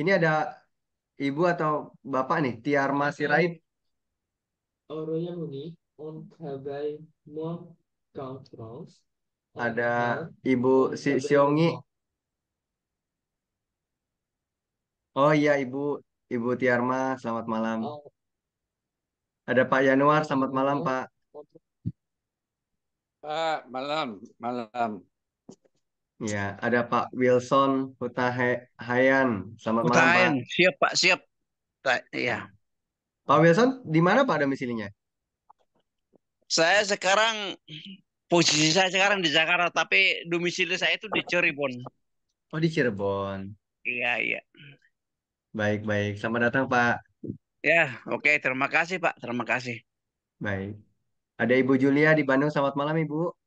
Ini ada ibu atau bapak nih, Tiarma Sirait. On moi qu'en France. On Ada parle ibu si Siongi. Oh iya ibu, ibu Tiarma, selamat malam. En Ada Pak Yanuar, selamat malam allemand, Pak. Pak, malam, malam. Ya, ada Pak Wilson Hutahayan, selamat malam Pak. Utahin, siap Pak, siap. Ta- Iya. Pak Wilson, di mana Pak domisilinya? Saya sekarang posisi saya sekarang di Jakarta, tapi domisili saya itu di Cirebon. Oh di Cirebon. Iya, iya. Baik, baik. Selamat datang Pak. Ya, oke, terima kasih Pak, terima kasih. Baik. Ada Ibu Julia di Bandung, selamat malam Ibu.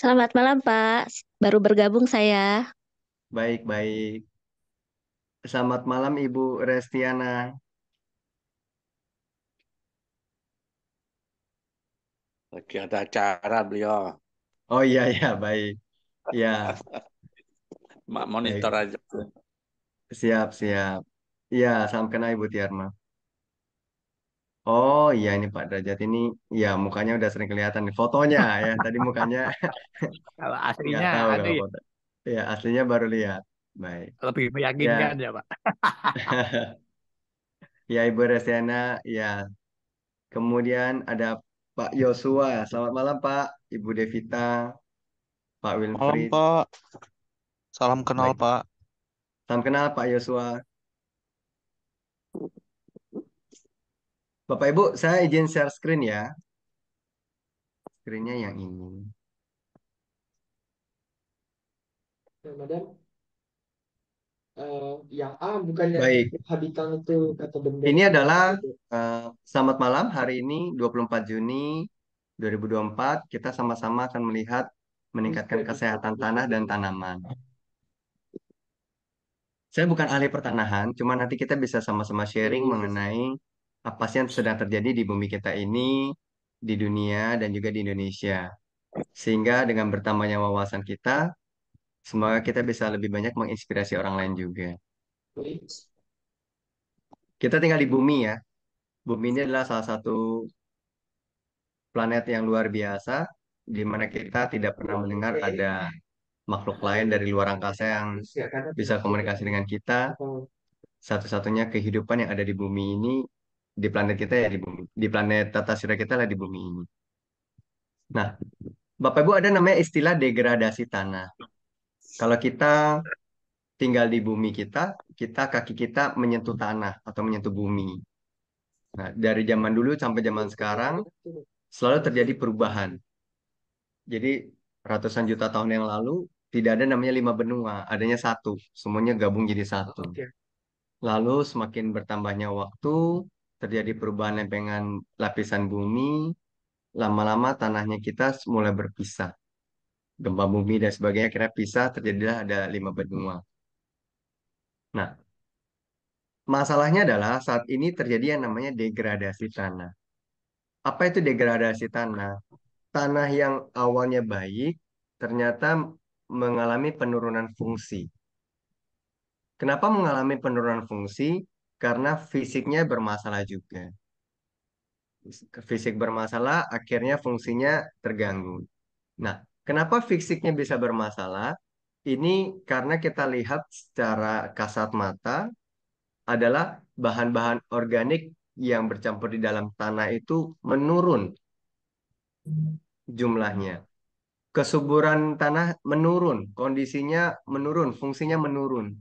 Selamat malam, Pak. Baru bergabung saya. Baik, baik. Selamat malam Ibu Restiana. Lagi ada acara beliau. Oh iya, iya, baik. Ya, Mak baik. monitor aja. Siap, siap. Iya, salam kenal Ibu Tiarma. Oh iya ini Pak Derajat ini ya mukanya udah sering kelihatan nih fotonya ya. Tadi mukanya Kalau nggak aslinya tahu kalau ya, foto. Ya aslinya baru lihat. Baik. lebih Ya, meyakinkan ya, Pak. ya Ibu Restiana ya. Kemudian ada Pak Yosua. Selamat malam Pak. Ibu Devita, Pak Malam Wilfried. Pak, salam kenal Baik. Pak. Salam kenal Pak Yosua. Bapak Ibu, saya izin share screen ya. Screennya yang ini. Nah, Madam, eh, yang A bukannya Baik. habitan itu kata benda Ini adalah eh, selamat malam. Hari ini 24 Juni 2024 kita sama-sama akan melihat meningkatkan kesehatan tanah dan tanaman. Saya bukan ahli pertanahan, cuma nanti kita bisa sama-sama sharing mengenai apa sih yang sedang terjadi di bumi kita ini, di dunia dan juga di Indonesia. Sehingga dengan bertambahnya wawasan kita, semoga kita bisa lebih banyak menginspirasi orang lain juga. Kita tinggal di bumi ya. Bumi ini adalah salah satu planet yang luar biasa, di mana kita tidak pernah mendengar ada makhluk lain dari luar angkasa yang bisa komunikasi dengan kita. Satu-satunya kehidupan yang ada di bumi ini, di planet kita ya di bumi, di planet tata surya kita lah di bumi ini. Nah, Bapak Ibu ada namanya istilah degradasi tanah. Kalau kita tinggal di bumi kita, kita kaki kita menyentuh tanah atau menyentuh bumi. Nah, dari zaman dulu sampai zaman sekarang selalu terjadi perubahan. Jadi ratusan juta tahun yang lalu tidak ada namanya lima benua, adanya satu, semuanya gabung jadi satu. Lalu semakin bertambahnya waktu, terjadi perubahan lempengan lapisan bumi, lama-lama tanahnya kita mulai berpisah. Gempa bumi dan sebagainya kira pisah, terjadilah ada lima benua. Nah, masalahnya adalah saat ini terjadi yang namanya degradasi tanah. Apa itu degradasi tanah? Tanah yang awalnya baik ternyata mengalami penurunan fungsi. Kenapa mengalami penurunan fungsi? Karena fisiknya bermasalah juga. Fisik bermasalah, akhirnya fungsinya terganggu. Nah, kenapa fisiknya bisa bermasalah? Ini karena kita lihat secara kasat mata adalah bahan-bahan organik yang bercampur di dalam tanah itu menurun jumlahnya. Kesuburan tanah menurun, kondisinya menurun, fungsinya menurun.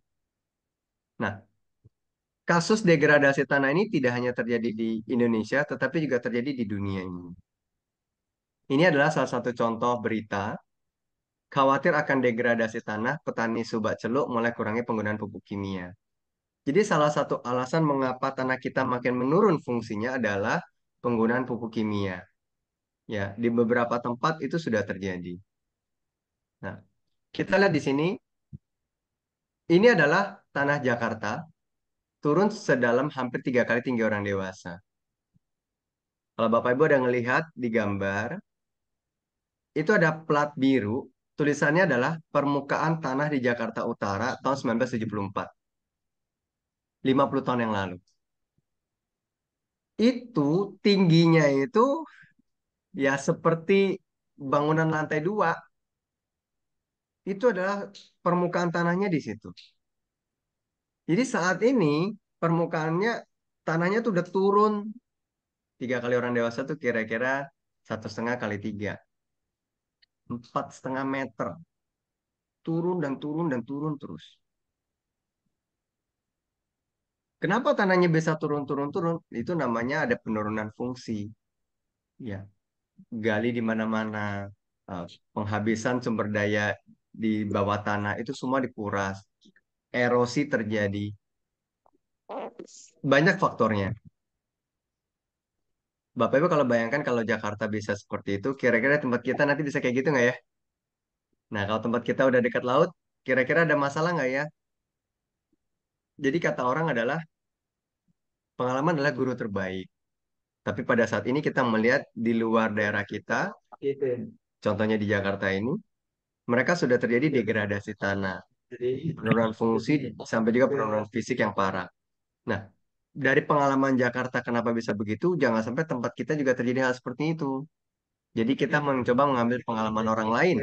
Nah, kasus degradasi tanah ini tidak hanya terjadi di Indonesia, tetapi juga terjadi di dunia ini. Ini adalah salah satu contoh berita. Khawatir akan degradasi tanah, petani subak celuk mulai kurangi penggunaan pupuk kimia. Jadi salah satu alasan mengapa tanah kita makin menurun fungsinya adalah penggunaan pupuk kimia. Ya, di beberapa tempat itu sudah terjadi. Nah, kita lihat di sini, ini adalah tanah Jakarta turun sedalam hampir tiga kali tinggi orang dewasa. Kalau Bapak Ibu ada ngelihat di gambar, itu ada plat biru, tulisannya adalah permukaan tanah di Jakarta Utara tahun 1974. 50 tahun yang lalu. Itu tingginya itu ya seperti bangunan lantai dua. Itu adalah permukaan tanahnya di situ. Jadi saat ini permukaannya tanahnya tuh udah turun tiga kali orang dewasa tuh kira-kira satu setengah kali tiga, empat setengah meter, turun dan turun dan turun terus. Kenapa tanahnya bisa turun-turun-turun? Itu namanya ada penurunan fungsi. Ya, gali di mana-mana, eh, penghabisan sumber daya di bawah tanah itu semua dikuras, erosi terjadi, banyak faktornya. Bapak Ibu kalau bayangkan kalau Jakarta bisa seperti itu, kira-kira tempat kita nanti bisa kayak gitu nggak ya? Nah, kalau tempat kita udah dekat laut, kira-kira ada masalah nggak ya? Jadi kata orang adalah pengalaman adalah guru terbaik. Tapi pada saat ini kita melihat di luar daerah kita, Gitu. contohnya di Jakarta ini, mereka sudah terjadi degradasi tanah, Jadi penurunan fungsi, sampai juga penurunan fisik yang parah. Nah, dari pengalaman Jakarta kenapa bisa begitu, jangan sampai tempat kita juga terjadi hal seperti itu. Jadi kita mencoba mengambil pengalaman orang lain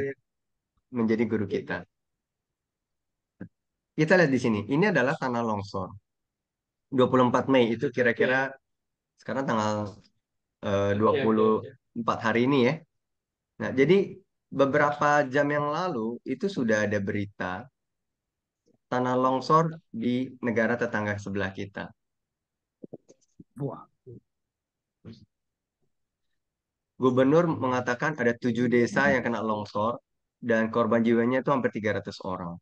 menjadi guru kita. Kita lihat di sini, ini adalah tanah longsor. 24 Mei itu kira-kira sekarang tanggal eh, Oke, oke, oke. 24 hari ini ya. Nah, jadi beberapa jam yang lalu itu sudah ada berita tanah longsor di negara tetangga sebelah kita. Wah, Gubernur mengatakan ada tujuh desa yang kena longsor dan korban jiwanya itu hampir 300 orang.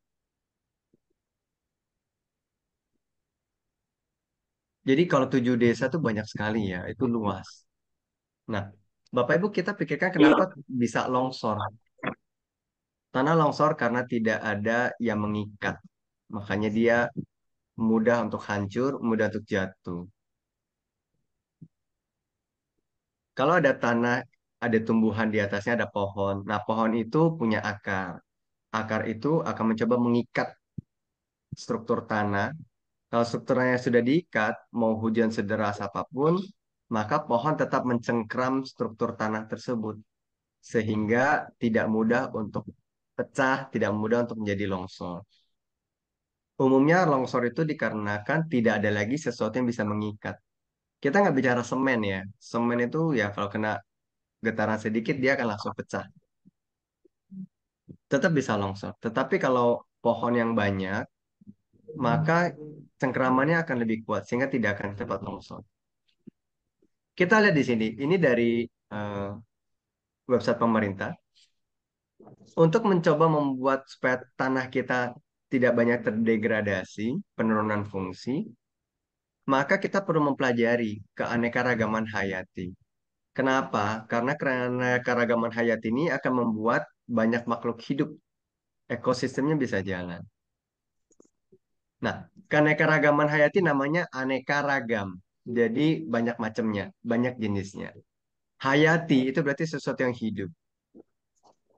Jadi kalau tujuh desa itu banyak sekali ya, itu luas. Nah, Bapak Ibu kita pikirkan kenapa bisa longsor? Tanah longsor karena tidak ada yang mengikat. Makanya dia mudah untuk hancur, mudah untuk jatuh. Kalau ada tanah, ada tumbuhan di atasnya, ada pohon. Nah, pohon itu punya akar. Akar itu akan mencoba mengikat struktur tanah. Kalau strukturnya sudah diikat, mau hujan sederas apa pun, maka pohon tetap mencengkram struktur tanah tersebut. Sehingga tidak mudah untuk pecah, tidak mudah untuk menjadi longsor. Umumnya longsor itu dikarenakan tidak ada lagi sesuatu yang bisa mengikat. Kita nggak bicara semen ya. Semen itu ya kalau kena getaran sedikit dia akan langsung pecah. Tetap bisa longsor. Tetapi kalau pohon yang banyak, maka cengkeramannya akan lebih kuat sehingga tidak akan cepat longsor. Kita lihat di sini, ini dari eh, website pemerintah. Untuk mencoba membuat supaya tanah kita tidak banyak terdegradasi, penurunan fungsi, maka kita perlu mempelajari keanekaragaman hayati. Kenapa? Karena keanekaragaman hayati ini akan membuat banyak makhluk hidup, ekosistemnya bisa jalan. Nah, keanekaragaman hayati namanya aneka ragam. Jadi banyak macamnya, banyak jenisnya. Hayati itu berarti sesuatu yang hidup.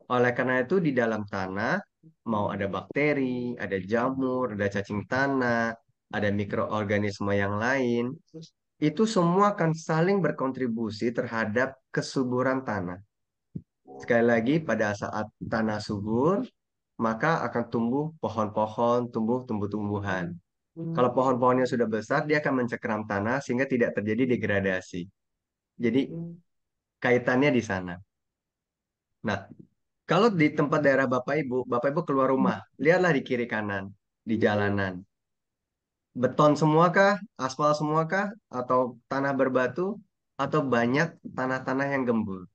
Oleh karena itu di dalam tanah mau ada bakteri, ada jamur, ada cacing tanah, ada mikroorganisme yang lain, itu semua akan saling berkontribusi terhadap kesuburan tanah. Sekali lagi pada saat tanah subur, maka akan tumbuh pohon-pohon, tumbuh tumbuh-tumbuhan. Kalau pohon-pohonnya sudah besar, dia akan mencekram tanah sehingga tidak terjadi degradasi. Jadi kaitannya di sana. Nah, kalau di tempat daerah Bapak Ibu, Bapak Ibu keluar rumah, lihatlah di kiri kanan, di jalanan. Beton semuakah, aspal semuakah, atau tanah berbatu, atau banyak tanah-tanah yang gembur.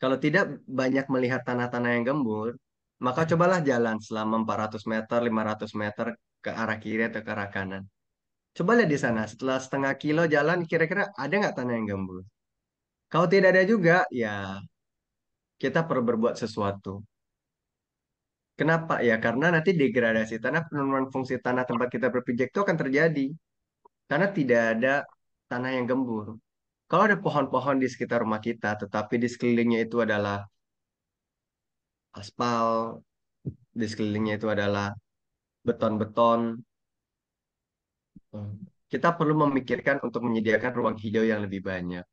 Kalau tidak banyak melihat tanah-tanah yang gembur, maka cobalah jalan selama 400 meter, 500 meter ke arah kiri atau ke arah kanan. Coba lihat di sana, setelah setengah kilo jalan, kira-kira ada nggak tanah yang gembur? Kalau tidak ada juga, ya kita perlu berbuat sesuatu. Kenapa? Ya karena nanti degradasi tanah, penurunan fungsi tanah tempat kita berpijak itu akan terjadi. Karena tidak ada tanah yang gembur. Kalau ada pohon-pohon di sekitar rumah kita, tetapi di sekelilingnya itu adalah aspal, di sekelilingnya itu adalah beton-beton. Kita perlu memikirkan untuk menyediakan ruang hijau yang lebih banyak.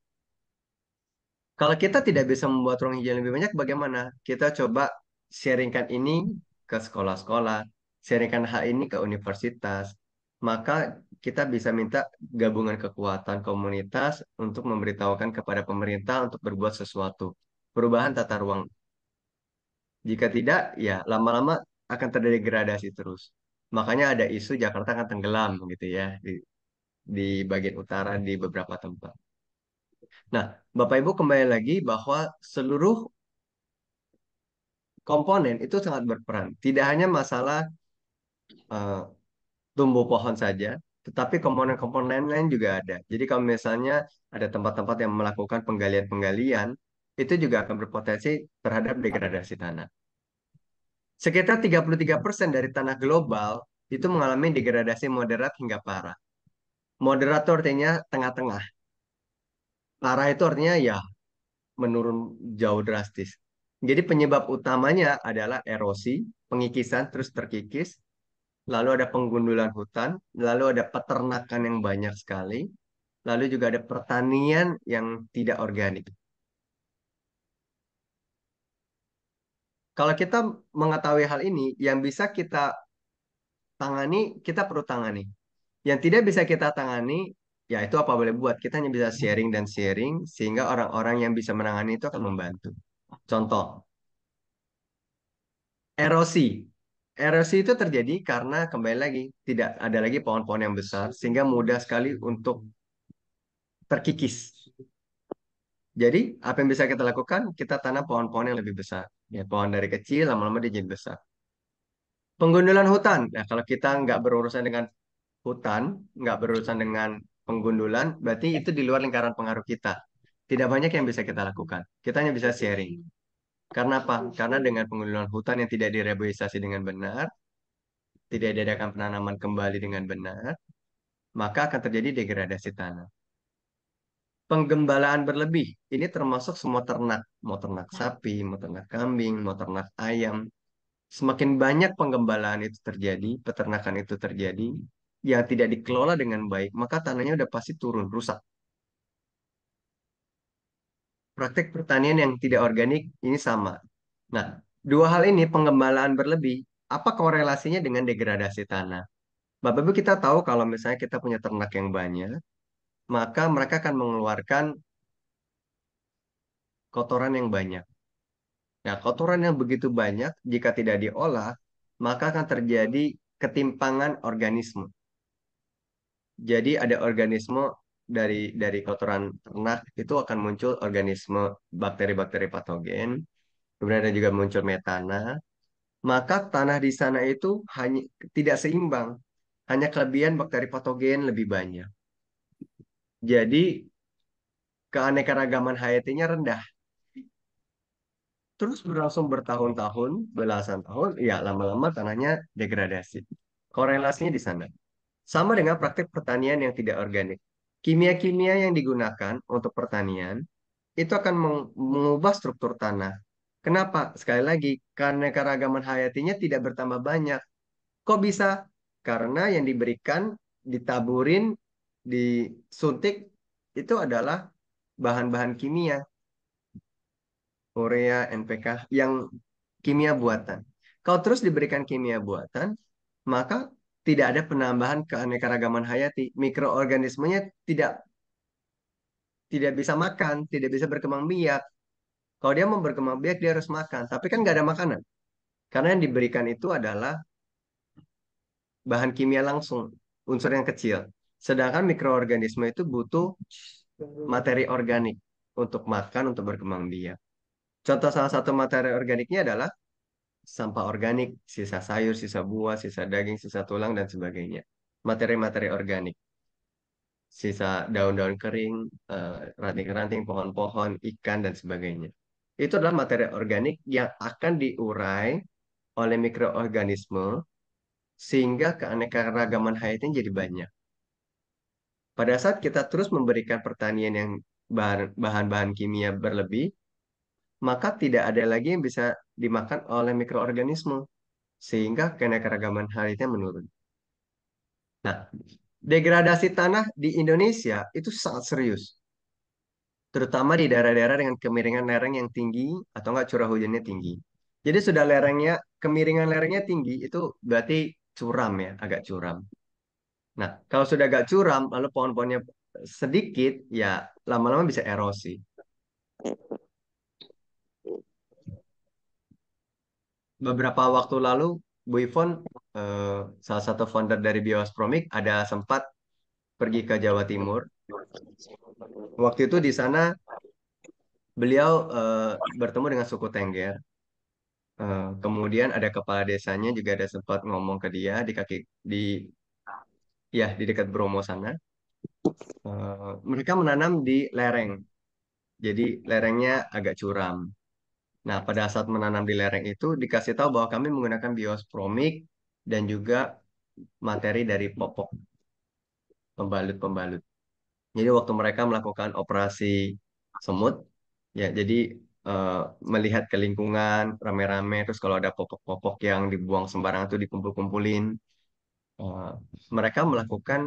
Kalau kita tidak bisa membuat ruang hijau lebih banyak, bagaimana? Kita coba sharingkan ini ke sekolah-sekolah, sharingkan hal ini ke universitas. Maka kita bisa minta gabungan kekuatan komunitas untuk memberitahukan kepada pemerintah untuk berbuat sesuatu. Perubahan tata ruang. Jika tidak, ya lama-lama akan terjadi degradasi terus. Makanya ada isu Jakarta akan tenggelam gitu ya di, di bagian utara di beberapa tempat. Nah, Bapak Ibu kembali lagi bahwa seluruh komponen itu sangat berperan. Tidak hanya masalah uh, tumbuh pohon saja, tetapi komponen-komponen lain juga ada. Jadi kalau misalnya ada tempat-tempat yang melakukan penggalian-penggalian, itu juga akan berpotensi terhadap degradasi tanah. Sekitar 33% dari tanah global itu mengalami degradasi moderat hingga parah. Moderat itu artinya tengah-tengah. Parah itu artinya ya menurun jauh drastis. Jadi penyebab utamanya adalah erosi, pengikisan terus terkikis, lalu ada penggundulan hutan, lalu ada peternakan yang banyak sekali, lalu juga ada pertanian yang tidak organik. Kalau kita mengetahui hal ini, yang bisa kita tangani, kita perlu tangani. Yang tidak bisa kita tangani, ya itu apa boleh buat. Kita hanya bisa sharing dan sharing, sehingga orang-orang yang bisa menangani itu akan membantu. Contoh, erosi. Erosi itu terjadi karena kembali lagi tidak ada lagi pohon-pohon yang besar sehingga mudah sekali untuk terkikis. Jadi apa yang bisa kita lakukan? Kita tanam pohon-pohon yang lebih besar. Ya, pohon dari kecil lama-lama dia jadi besar. Penggundulan hutan. Nah, kalau kita nggak berurusan dengan hutan, nggak berurusan dengan penggundulan, berarti itu di luar lingkaran pengaruh kita. Tidak banyak yang bisa kita lakukan. Kita hanya bisa sharing. Karena apa? Karena dengan penggundulan hutan yang tidak direboisasi dengan benar, tidak diadakan penanaman kembali dengan benar, maka akan terjadi degradasi tanah. Penggembalaan berlebih, ini termasuk semua ternak, mau ternak sapi, mau ternak kambing, mau ternak ayam. Semakin banyak penggembalaan itu terjadi, peternakan itu terjadi, yang tidak dikelola dengan baik, maka tanahnya udah pasti turun, rusak. Praktek pertanian yang tidak organik ini sama. Nah, dua hal ini penggembalaan berlebih, apa korelasinya dengan degradasi tanah? Bapak Ibu kita tahu kalau misalnya kita punya ternak yang banyak, maka mereka akan mengeluarkan kotoran yang banyak. Nah, kotoran yang begitu banyak jika tidak diolah, maka akan terjadi ketimpangan organisme. Jadi ada organisme dari dari kotoran ternak itu akan muncul organisme bakteri-bakteri patogen, kemudian ada juga muncul metana. Maka tanah di sana itu hanya tidak seimbang, hanya kelebihan bakteri patogen lebih banyak. Jadi keanekaragaman hayatinya rendah. Terus berlangsung bertahun-tahun, belasan tahun, ya lama-lama tanahnya degradasi. Korelasinya di sana. Sama dengan praktik pertanian yang tidak organik. Kimia-kimia yang digunakan untuk pertanian itu akan mengubah struktur tanah. Kenapa? Sekali lagi, karena keragaman hayatinya tidak bertambah banyak. Kok bisa? Karena yang diberikan, ditaburin, disuntik, itu adalah bahan-bahan kimia. Urea, NPK, yang kimia buatan. Kalau terus diberikan kimia buatan, maka tidak ada penambahan keanekaragaman hayati. Mikroorganismenya tidak tidak bisa makan, tidak bisa berkembang biak. Kalau dia mau berkembang biak, dia harus makan. Tapi kan nggak ada makanan. Karena yang diberikan itu adalah bahan kimia langsung, unsur yang kecil. Sedangkan mikroorganisme itu butuh materi organik untuk makan, untuk berkembang biak. Contoh salah satu materi organiknya adalah sampah organik, sisa sayur, sisa buah, sisa daging, sisa tulang, dan sebagainya. Materi-materi organik. Sisa daun-daun kering, eh, ranting-ranting, pohon-pohon, ikan, dan sebagainya. Itu adalah materi organik yang akan diurai oleh mikroorganisme sehingga keanekaragaman hayatnya jadi banyak. Pada saat kita terus memberikan pertanian yang bahan-bahan kimia berlebih, maka tidak ada lagi yang bisa dimakan oleh mikroorganisme. sehingga keanekaragaman hayatinya menurun. Nah, degradasi tanah di Indonesia itu sangat serius, terutama di daerah-daerah dengan kemiringan lereng yang tinggi atau enggak curah hujannya tinggi. Jadi sudah lerengnya, kemiringan lerengnya tinggi itu berarti curam ya, agak curam. Nah, kalau sudah agak curam, lalu pohon-pohonnya sedikit, ya lama-lama bisa erosi. Beberapa waktu lalu, Bu Ivon, eh, salah satu founder dari Biospromik, ada sempat pergi ke Jawa Timur. Waktu itu di sana beliau eh, bertemu dengan suku Tengger. Eh, kemudian ada kepala desanya juga ada sempat ngomong ke dia di kaki di ya di dekat Bromo sana. Mereka menanam di lereng. Jadi lerengnya agak curam. Nah, pada saat menanam di lereng itu dikasih tahu bahwa kami menggunakan biospromik dan juga materi dari popok pembalut-pembalut. Jadi waktu mereka melakukan operasi semut, ya jadi eh, melihat ke lingkungan rame-rame, terus kalau ada popok-popok yang dibuang sembarangan itu dikumpul-kumpulin, eh, mereka melakukan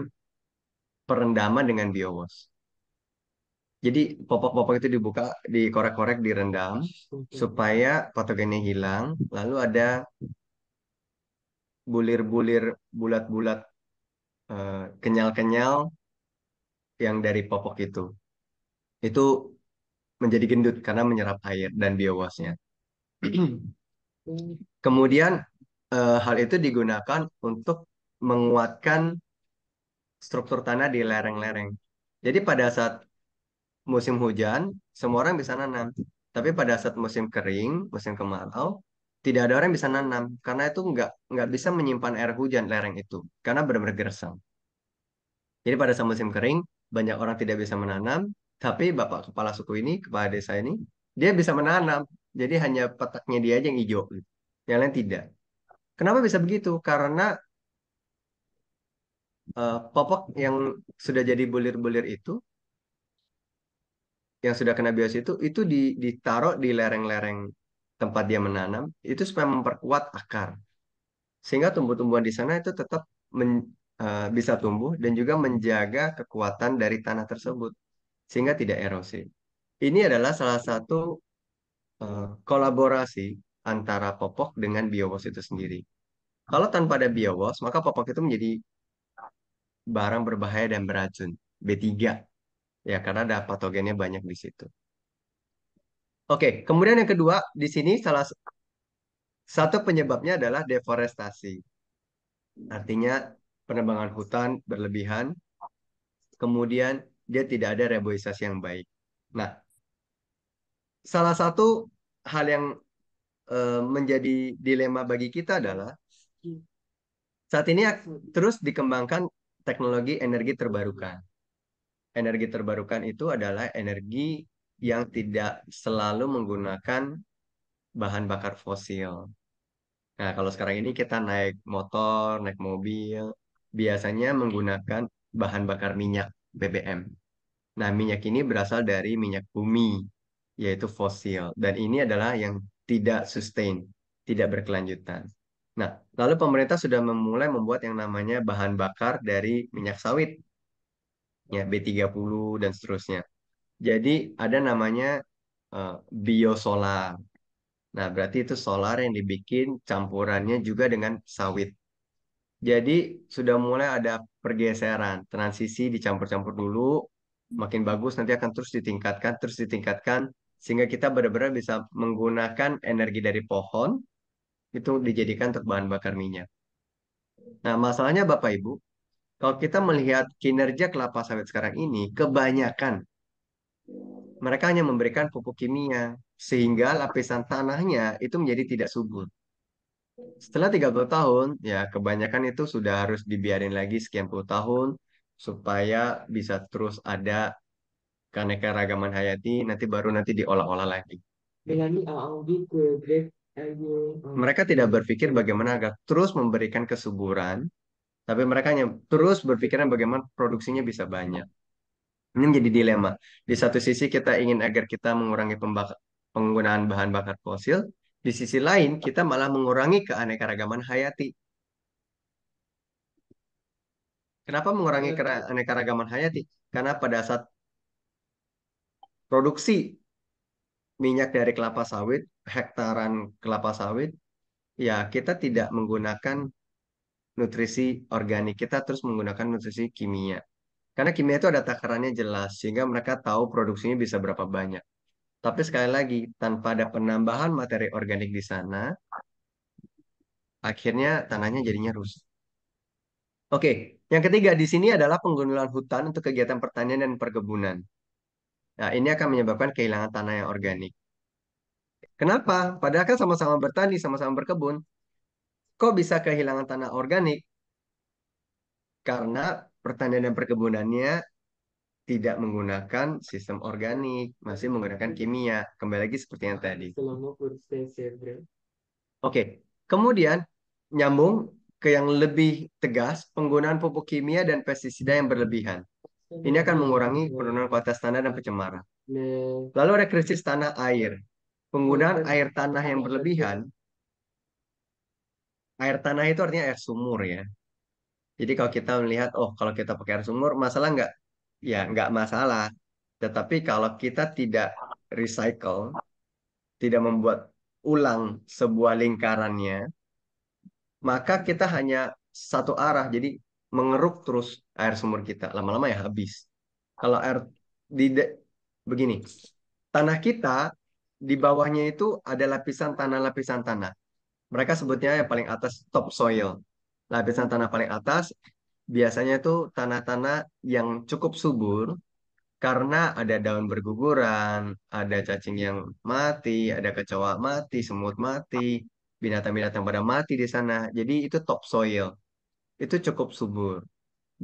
perendaman dengan biowas. Jadi popok-popok itu dibuka, dikorek-korek, direndam supaya patogennya hilang. Lalu ada bulir-bulir bulat-bulat eh, kenyal-kenyal yang dari popok itu. Itu menjadi gendut karena menyerap air dan biowasnya. Kemudian eh, hal itu digunakan untuk menguatkan struktur tanah di lereng-lereng. Jadi pada saat musim hujan, semua orang bisa nanam. Tapi pada saat musim kering, musim kemarau, tidak ada orang yang bisa nanam karena itu nggak nggak bisa menyimpan air hujan lereng itu karena benar-benar gersang. Jadi pada saat musim kering, banyak orang tidak bisa menanam, tapi bapak kepala suku ini, kepala desa ini, dia bisa menanam. Jadi hanya petaknya dia aja yang hijau, gitu. yang lain tidak. Kenapa bisa begitu? Karena eh, popok yang sudah jadi bulir-bulir itu yang sudah kena bios itu itu di, ditaruh di lereng-lereng tempat dia menanam itu supaya memperkuat akar sehingga tumbuh-tumbuhan di sana itu tetap men- eh, bisa tumbuh dan juga menjaga kekuatan dari tanah tersebut sehingga tidak erosi. Ini adalah salah satu eh, kolaborasi antara popok dengan biowas itu sendiri. Kalau tanpa ada biowas, maka popok itu menjadi barang berbahaya dan beracun, B3. Ya, karena ada patogennya banyak di situ. Oke, kemudian yang kedua, di sini salah satu penyebabnya adalah deforestasi. Artinya penebangan hutan berlebihan, kemudian dia tidak ada reboisasi yang baik. Nah, salah satu hal yang eh, menjadi dilema bagi kita adalah saat ini terus dikembangkan teknologi energi terbarukan. Energi terbarukan itu adalah energi yang tidak selalu menggunakan bahan bakar fosil. Nah, kalau sekarang ini kita naik motor, naik mobil, biasanya menggunakan bahan bakar minyak BBM. Nah, minyak ini berasal dari minyak bumi, yaitu fosil. Dan ini adalah yang tidak sustain, tidak berkelanjutan. Nah, lalu pemerintah sudah memulai membuat yang namanya bahan bakar dari minyak sawit, ya B30 dan seterusnya. Jadi ada namanya eh, biosolar. Nah, berarti itu solar yang dibikin campurannya juga dengan sawit. Jadi sudah mulai ada pergeseran, transisi dicampur-campur dulu, makin bagus nanti akan terus ditingkatkan, terus ditingkatkan, sehingga kita benar-benar bisa menggunakan energi dari pohon itu dijadikan untuk bahan bakar minyak. Nah, masalahnya Bapak Ibu, kalau kita melihat kinerja kelapa sawit sekarang ini, kebanyakan mereka hanya memberikan pupuk kimia, sehingga lapisan tanahnya itu menjadi tidak subur. Setelah 30 tahun, ya kebanyakan itu sudah harus dibiarin lagi sekian puluh tahun supaya bisa terus ada keanekaragaman hayati, nanti baru nanti diolah-olah lagi. Mereka tidak berpikir bagaimana agar terus memberikan kesuburan, tapi mereka hanya terus berpikiran bagaimana produksinya bisa banyak. Ini menjadi dilema. Di satu sisi kita ingin agar kita mengurangi penggunaan bahan bakar fosil, Di sisi lain, kita malah mengurangi keanekaragaman hayati. Kenapa mengurangi keanekaragaman hayati? Karena pada saat produksi minyak dari kelapa sawit, hektaran kelapa sawit, ya kita tidak menggunakan nutrisi organik, kita terus menggunakan nutrisi kimia. Karena kimia itu ada takarannya jelas, sehingga mereka tahu produksinya bisa berapa banyak. Tapi sekali lagi, tanpa ada penambahan materi organik di sana, akhirnya tanahnya jadinya rusak. Oke, yang ketiga di sini adalah penggundulan hutan untuk kegiatan pertanian dan perkebunan. Nah, ini akan menyebabkan kehilangan tanah yang organik. Kenapa? Padahal kan sama-sama bertani, sama-sama berkebun. Kok bisa kehilangan tanah organik? Karena pertanian dan perkebunannya tidak menggunakan sistem organik, masih menggunakan kimia. Kembali lagi seperti yang tadi. Sevre. Oke, kemudian nyambung ke yang lebih tegas, penggunaan pupuk kimia dan pestisida yang berlebihan. Ini akan mengurangi penurunan kualitas tanah dan pencemaran. Mais Lalu ada krisis tanah air. Penggunaan air tanah yang berlebihan, air tanah itu artinya air sumur ya. Jadi kalau kita melihat, oh kalau kita pakai air sumur, masalah nggak? Ya nggak masalah. Tetapi kalau kita tidak recycle, tidak membuat ulang sebuah lingkarannya, maka kita hanya satu arah. Jadi mengeruk terus air sumur kita. Lama-lama ya habis. Kalau air di begini, tanah kita di bawahnya itu ada lapisan tanah-lapisan tanah. Mereka sebutnya yang paling atas topsoil. Lapisan tanah paling atas biasanya itu tanah-tanah yang cukup subur karena ada daun berguguran, ada cacing yang mati, ada kecoa mati, semut mati, binatang-binatang pada mati di sana. Jadi itu topsoil. Itu cukup subur.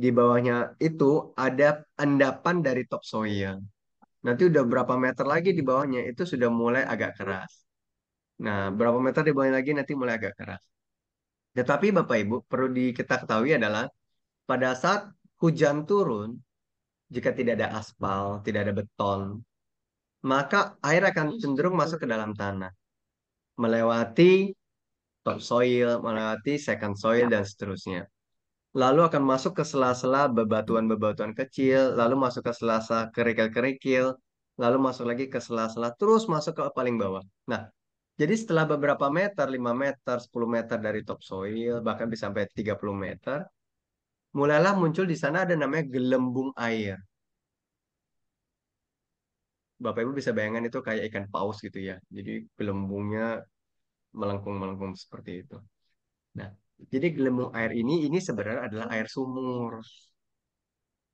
Di bawahnya itu ada endapan dari topsoil. Nanti udah berapa meter lagi di bawahnya itu sudah mulai agak keras. Nah, berapa meter di bawahnya lagi nanti mulai agak keras. Tetapi Bapak Ibu perlu di, kita ketahui adalah pada saat hujan turun, jika tidak ada aspal, tidak ada beton, maka air akan cenderung masuk ke dalam tanah, melewati topsoil, melewati second soil dan seterusnya. Lalu akan masuk ke sela-sela bebatuan-bebatuan kecil, lalu masuk ke sela-sela kerikil-kerikil, lalu masuk lagi ke sela-sela, terus masuk ke paling bawah. Nah, jadi setelah beberapa meter, 5 meter, 10 meter dari topsoil, bahkan bisa sampai 30 meter, mulailah muncul di sana ada namanya gelembung air. Bapak Ibu bisa bayangkan itu kayak ikan paus gitu ya. Jadi gelembungnya melengkung-melengkung seperti itu. Nah, jadi gelembung air ini ini sebenarnya adalah air sumur.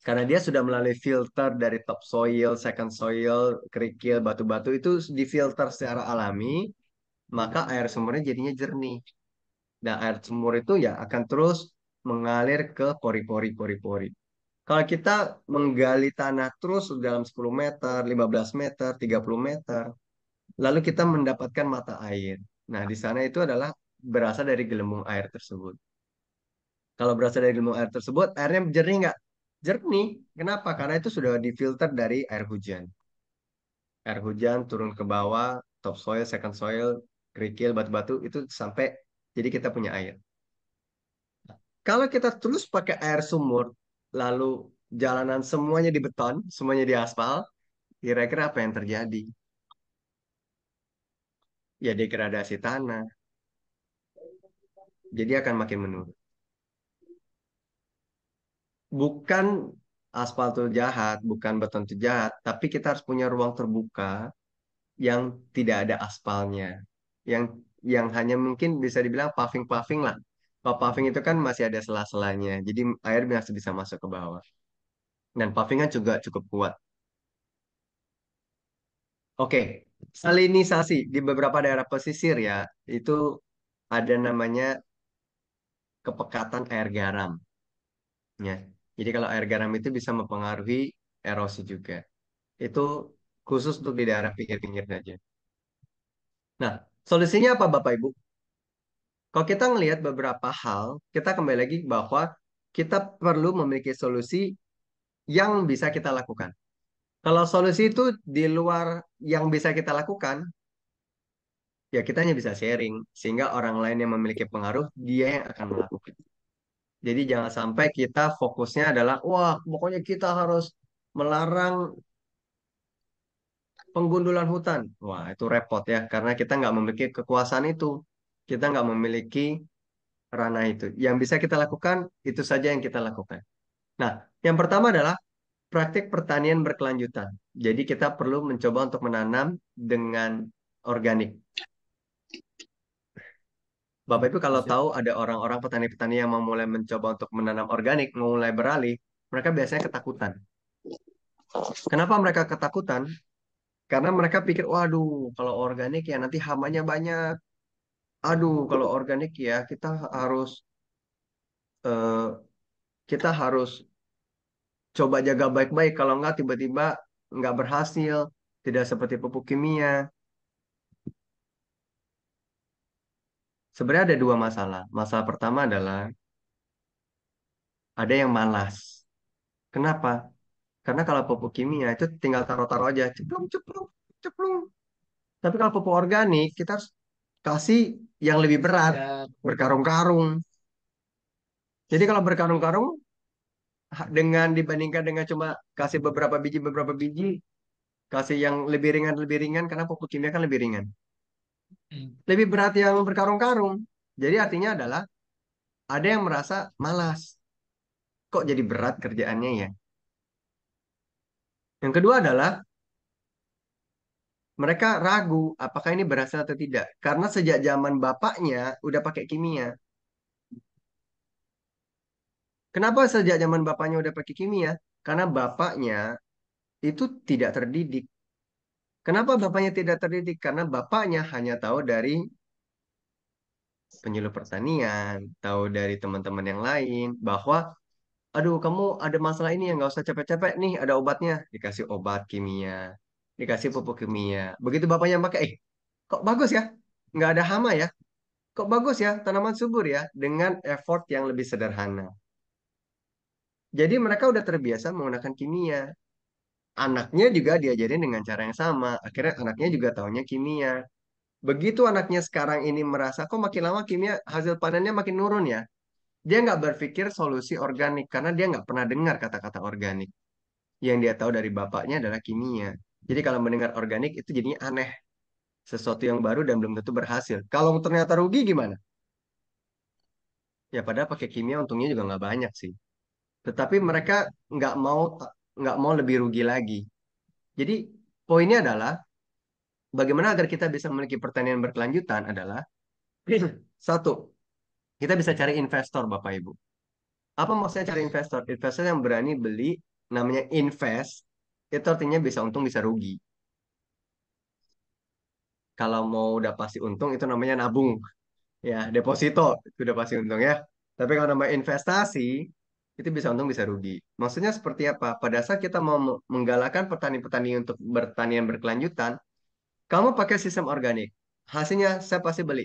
Karena dia sudah melalui filter dari topsoil, second soil, kerikil, batu-batu itu difilter secara alami, maka air sumurnya jadinya jernih. Nah, air sumur itu ya akan terus mengalir ke pori-pori pori-pori. Kalau kita menggali tanah terus dalam 10 meter, 15 meter, 30 meter, lalu kita mendapatkan mata air. Nah, di sana itu adalah berasal dari gelembung air tersebut. Kalau berasal dari gelembung air tersebut, airnya jernih nggak? Jernih. Kenapa? Karena itu sudah difilter dari air hujan. Air hujan turun ke bawah, topsoil, second soil, kerikil, batu-batu, itu sampai jadi kita punya air. Kalau kita terus pakai air sumur, lalu jalanan semuanya di beton, semuanya di aspal, kira-kira apa yang terjadi? Ya degradasi tanah. Jadi akan makin menurun. Bukan aspal itu jahat, bukan beton itu jahat, tapi kita harus punya ruang terbuka yang tidak ada aspalnya. Yang yang hanya mungkin bisa dibilang paving-paving lah. Kalau paving itu kan masih ada sela-selanya, jadi air masih bisa masuk ke bawah. Dan paving kan juga cukup kuat. Oke, salinisasi di beberapa daerah pesisir ya, itu ada namanya kepekatan air garam. Ya. Jadi kalau air garam itu bisa mempengaruhi erosi juga. Itu khusus untuk di daerah pinggir-pinggir saja. Nah, solusinya apa Bapak Ibu? Kalau kita ngelihat beberapa hal, kita kembali lagi bahwa kita perlu memiliki solusi yang bisa kita lakukan. Kalau solusi itu di luar yang bisa kita lakukan, ya kita hanya bisa sharing sehingga orang lain yang memiliki pengaruh dia yang akan melakukan. Jadi jangan sampai kita fokusnya adalah wah pokoknya kita harus melarang penggundulan hutan. Wah itu repot ya karena kita nggak memiliki kekuasaan itu. Kita nggak memiliki ranah itu. Yang bisa kita lakukan itu saja yang kita lakukan. Nah, yang pertama adalah praktik pertanian berkelanjutan. Jadi kita perlu mencoba untuk menanam dengan organik. Bapak Ibu kalau tahu ada orang-orang petani-petani yang mau mulai mencoba untuk menanam organik, mau mulai beralih, mereka biasanya ketakutan. Kenapa mereka ketakutan? Karena mereka pikir, waduh, kalau organik ya nanti hamanya banyak. Aduh, kalau organik ya kita harus eh, kita harus coba jaga baik-baik. Kalau enggak tiba-tiba nggak berhasil, tidak seperti pupuk kimia. Sebenarnya ada dua masalah. Masalah pertama adalah ada yang malas. Kenapa? Karena kalau pupuk kimia itu tinggal taruh-taruh aja, ceplung, ceplung, ceplung. Tapi kalau pupuk organik kita harus kasih yang lebih berat, Ya, berkarung-karung. Jadi kalau berkarung-karung dengan dibandingkan dengan cuma kasih beberapa biji beberapa biji, kasih yang lebih ringan lebih ringan karena pupuk kimia kan lebih ringan. Lebih berat yang berkarung-karung. Jadi artinya adalah ada yang merasa malas. Kok jadi berat kerjaannya ya? Yang kedua adalah mereka ragu apakah ini berhasil atau tidak. Karena sejak zaman bapaknya udah pakai kimia. Kenapa sejak zaman bapaknya udah pakai kimia? Karena bapaknya itu tidak terdidik. Kenapa bapaknya tidak terdidik? Karena bapaknya hanya tahu dari penyuluh pertanian, tahu dari teman-teman yang lain bahwa aduh kamu ada masalah ini ya nggak usah capek-capek nih ada obatnya. Dikasih obat kimia dikasih pupuk kimia. Begitu bapaknya pakai eh kok bagus ya? Nggak ada hama ya? Kok bagus ya? Tanaman subur ya? Dengan effort yang lebih sederhana. Jadi mereka udah terbiasa menggunakan kimia. Anaknya juga diajarin dengan cara yang sama. Akhirnya anaknya juga taunya kimia. Begitu anaknya sekarang ini merasa kok makin lama kimia hasil panennya makin nurun ya dia nggak berpikir solusi organik karena dia nggak pernah dengar kata-kata organik yang dia tahu dari bapaknya adalah kimia. Jadi kalau mendengar organik itu jadinya aneh. Sesuatu yang baru dan belum tentu berhasil. Kalau ternyata rugi gimana? Ya padahal pakai kimia untungnya juga nggak banyak sih. Tetapi mereka nggak mau nggak mau lebih rugi lagi. Jadi poinnya adalah bagaimana agar kita bisa memiliki pertanian berkelanjutan adalah satu, kita bisa cari investor Bapak Ibu. Apa maksudnya cari investor? Investor yang berani beli namanya invest itu artinya bisa untung bisa rugi. Kalau mau udah pasti untung itu namanya nabung. Ya, deposito itu udah pasti untung ya. Tapi kalau namanya investasi itu bisa untung bisa rugi. Maksudnya seperti apa? Pada saat kita mau me- menggalakkan petani-petani untuk bertanian berkelanjutan, kamu pakai sistem organik. Hasilnya saya pasti beli.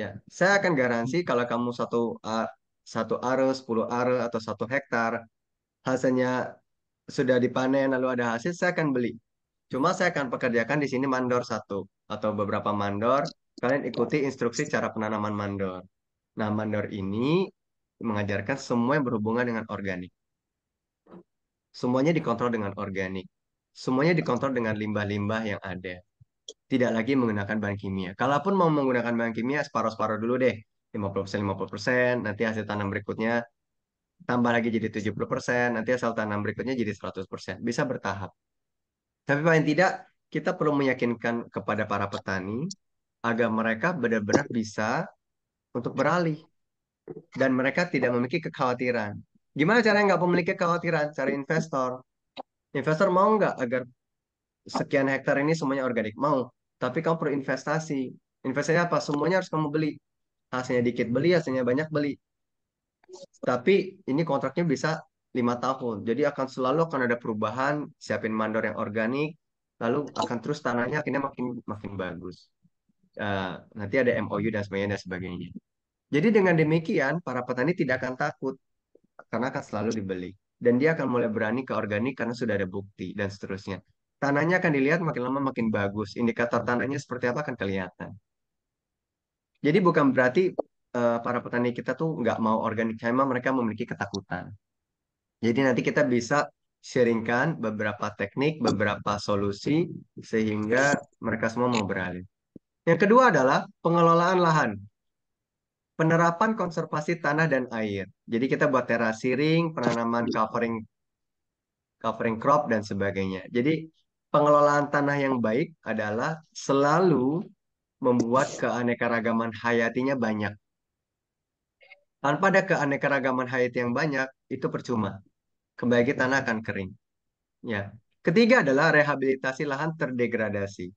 Ya, saya akan garansi kalau kamu satu a- satu are, 10 are atau satu hektar, hasilnya sudah dipanen lalu ada hasil, saya akan beli. Cuma saya akan pekerjakan di sini mandor satu atau beberapa mandor. Kalian ikuti instruksi cara penanaman mandor. Nah, mandor ini mengajarkan semua yang berhubungan dengan organik. Semuanya dikontrol dengan organik. Semuanya dikontrol dengan limbah-limbah yang ada. Tidak lagi menggunakan bahan kimia. Kalaupun mau menggunakan bahan kimia, separuh-separuh dulu deh. 50%, 50%. Nanti hasil tanam berikutnya tambah lagi jadi 70%. Nanti hasil tanam berikutnya jadi 100%. Bisa bertahap. Tapi paling tidak, kita perlu meyakinkan kepada para petani agar mereka benar-benar bisa untuk beralih. Dan mereka tidak memiliki kekhawatiran. Gimana caranya nggak memiliki kekhawatiran? Cari investor. Investor mau nggak agar sekian hektar ini semuanya organik? Mau. Tapi kamu perlu investasi. Investasinya apa? Semuanya harus kamu beli. Hasilnya dikit beli, hasilnya banyak beli. Tapi ini kontraknya bisa lima tahun. Jadi akan selalu akan ada perubahan, siapin mandor yang organik, lalu akan terus tanahnya akhirnya makin makin bagus. Eh, nanti ada MOU dan sebagainya dan sebagainya. Jadi dengan demikian para petani tidak akan takut karena akan selalu dibeli dan dia akan mulai berani ke organik karena sudah ada bukti dan seterusnya. Tanahnya akan dilihat makin lama makin bagus. Indikator tanahnya seperti apa akan kelihatan. Jadi bukan berarti eh, para petani kita tuh nggak mau organik, memang mereka memiliki ketakutan. Jadi nanti kita bisa sharingkan beberapa teknik, beberapa solusi sehingga mereka semua mau beralih. Yang kedua adalah pengelolaan lahan. Penerapan konservasi tanah dan air. Jadi kita buat terasiring, penanaman covering covering crop dan sebagainya. Jadi pengelolaan tanah yang baik adalah selalu membuat keanekaragaman hayatinya banyak. Tanpa ada keanekaragaman hayati yang banyak, itu percuma. Kembali tanah akan kering. Ya. Ketiga adalah rehabilitasi lahan terdegradasi.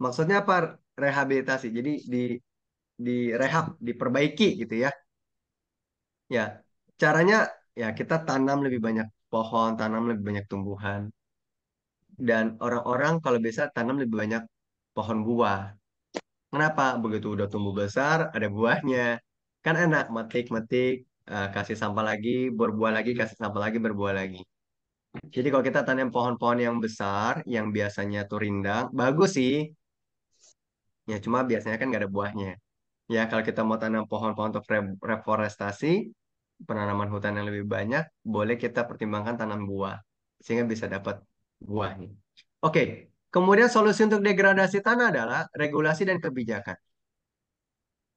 Maksudnya apa rehabilitasi? Jadi di di rehab, diperbaiki gitu ya. Ya, caranya ya kita tanam lebih banyak pohon, tanam lebih banyak tumbuhan. Dan orang-orang kalau bisa tanam lebih banyak pohon buah. Kenapa? Begitu udah tumbuh besar, ada buahnya. Kan enak, metik-metik, eh, kasih sampah lagi, berbuah lagi, kasih sampah lagi, berbuah lagi. Jadi kalau kita tanam pohon-pohon yang besar, yang biasanya tuh rindang, bagus sih. Ya, cuma biasanya kan nggak ada buahnya. Ya, kalau kita mau tanam pohon-pohon untuk re- reforestasi, penanaman hutan yang lebih banyak, boleh kita pertimbangkan tanam buah. Sehingga bisa dapat buahnya. Oke, kemudian solusi untuk degradasi tanah adalah regulasi dan kebijakan.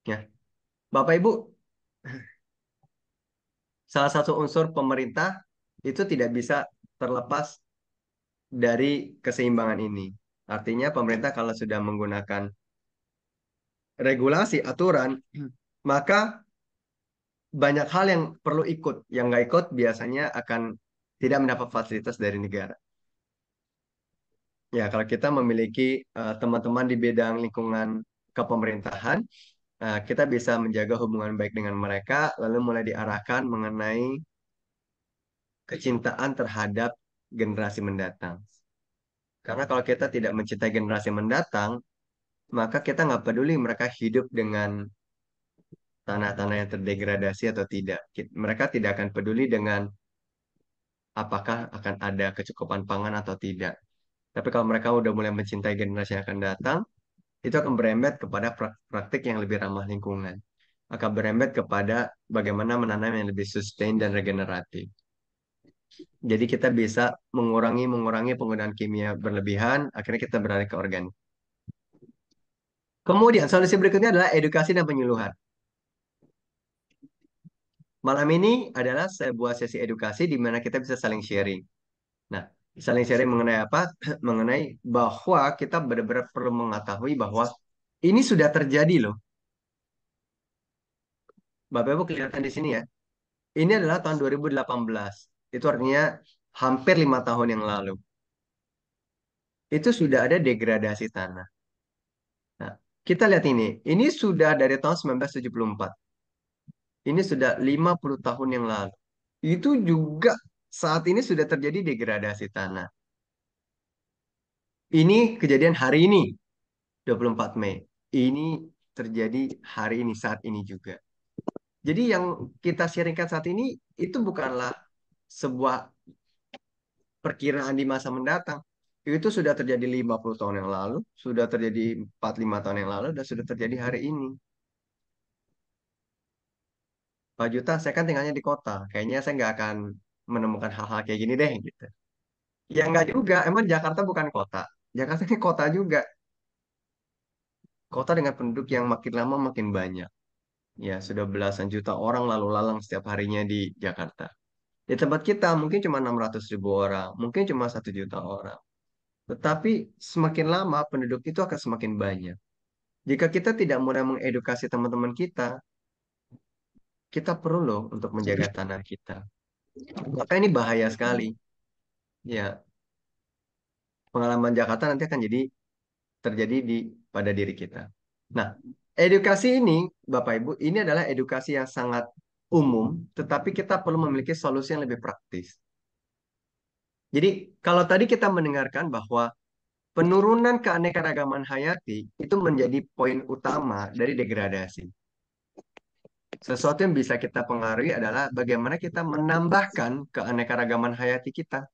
Ya, Bapak Ibu, salah satu unsur pemerintah itu tidak bisa terlepas dari keseimbangan ini. Artinya pemerintah kalau sudah menggunakan regulasi, aturan, maka banyak hal yang perlu ikut. Yang nggak ikut biasanya akan tidak mendapat fasilitas dari negara. Ya, kalau kita memiliki eh, teman-teman di bidang lingkungan kepemerintahan, eh, kita bisa menjaga hubungan baik dengan mereka, lalu mulai diarahkan mengenai kecintaan terhadap generasi mendatang. Karena kalau kita tidak mencintai generasi mendatang, maka kita nggak peduli mereka hidup dengan tanah-tanah yang terdegradasi atau tidak. Mereka tidak akan peduli dengan apakah akan ada kecukupan pangan atau tidak. Tapi kalau mereka udah mulai mencintai generasi yang akan datang, itu akan berembet kepada prak- praktik yang lebih ramah lingkungan. Akan berembet kepada bagaimana menanam yang lebih sustain dan regeneratif. Jadi kita bisa mengurangi mengurangi penggunaan kimia berlebihan, akhirnya kita beralih ke organik. Kemudian solusi berikutnya adalah edukasi dan penyuluhan. Malam ini adalah sebuah sesi edukasi di mana kita bisa saling sharing. Nah, saling sharing mengenai apa? mengenai bahwa kita benar-benar perlu mengetahui bahwa ini sudah terjadi loh. Bapak Ibu kelihatan di sini ya. Ini adalah tahun 2018. Itu artinya hampir lima tahun yang lalu. Itu sudah ada degradasi tanah. Nah, kita lihat ini. Ini sudah dari tahun 1974. Ini sudah 50 tahun yang lalu. Itu juga saat ini sudah terjadi degradasi tanah. Ini kejadian hari ini, 24 Mei. Ini terjadi hari ini, saat ini juga. Jadi yang kita sharingkan saat ini itu bukanlah sebuah perkiraan di masa mendatang. Itu sudah terjadi 50 tahun yang lalu, sudah terjadi 45 tahun yang lalu, dan sudah terjadi hari ini. Pak Juta, saya kan tinggalnya di kota. Kayaknya saya nggak akan menemukan hal-hal kayak gini deh, gitu. Ya nggak juga, emang Jakarta bukan kota. Jakarta ini kota juga. Kota dengan penduduk yang makin lama makin banyak. Ya, sudah belasan juta orang lalu lalang setiap harinya di Jakarta. Di tempat kita mungkin cuma 600 ribu orang, mungkin cuma satu juta orang. Tetapi semakin lama penduduk itu akan semakin banyak. Jika kita tidak mulai mengedukasi teman-teman kita, kita perlu loh untuk menjaga tanah kita. Maka ini bahaya sekali. Ya, pengalaman Jakarta nanti akan jadi terjadi di pada diri kita. Nah, edukasi ini, Bapak Ibu, ini adalah edukasi yang sangat umum, tetapi kita perlu memiliki solusi yang lebih praktis. Jadi, kalau tadi kita mendengarkan bahwa penurunan keanekaragaman hayati itu menjadi poin utama dari degradasi. Sesuatu yang bisa kita pengaruhi adalah bagaimana kita menambahkan keanekaragaman hayati kita.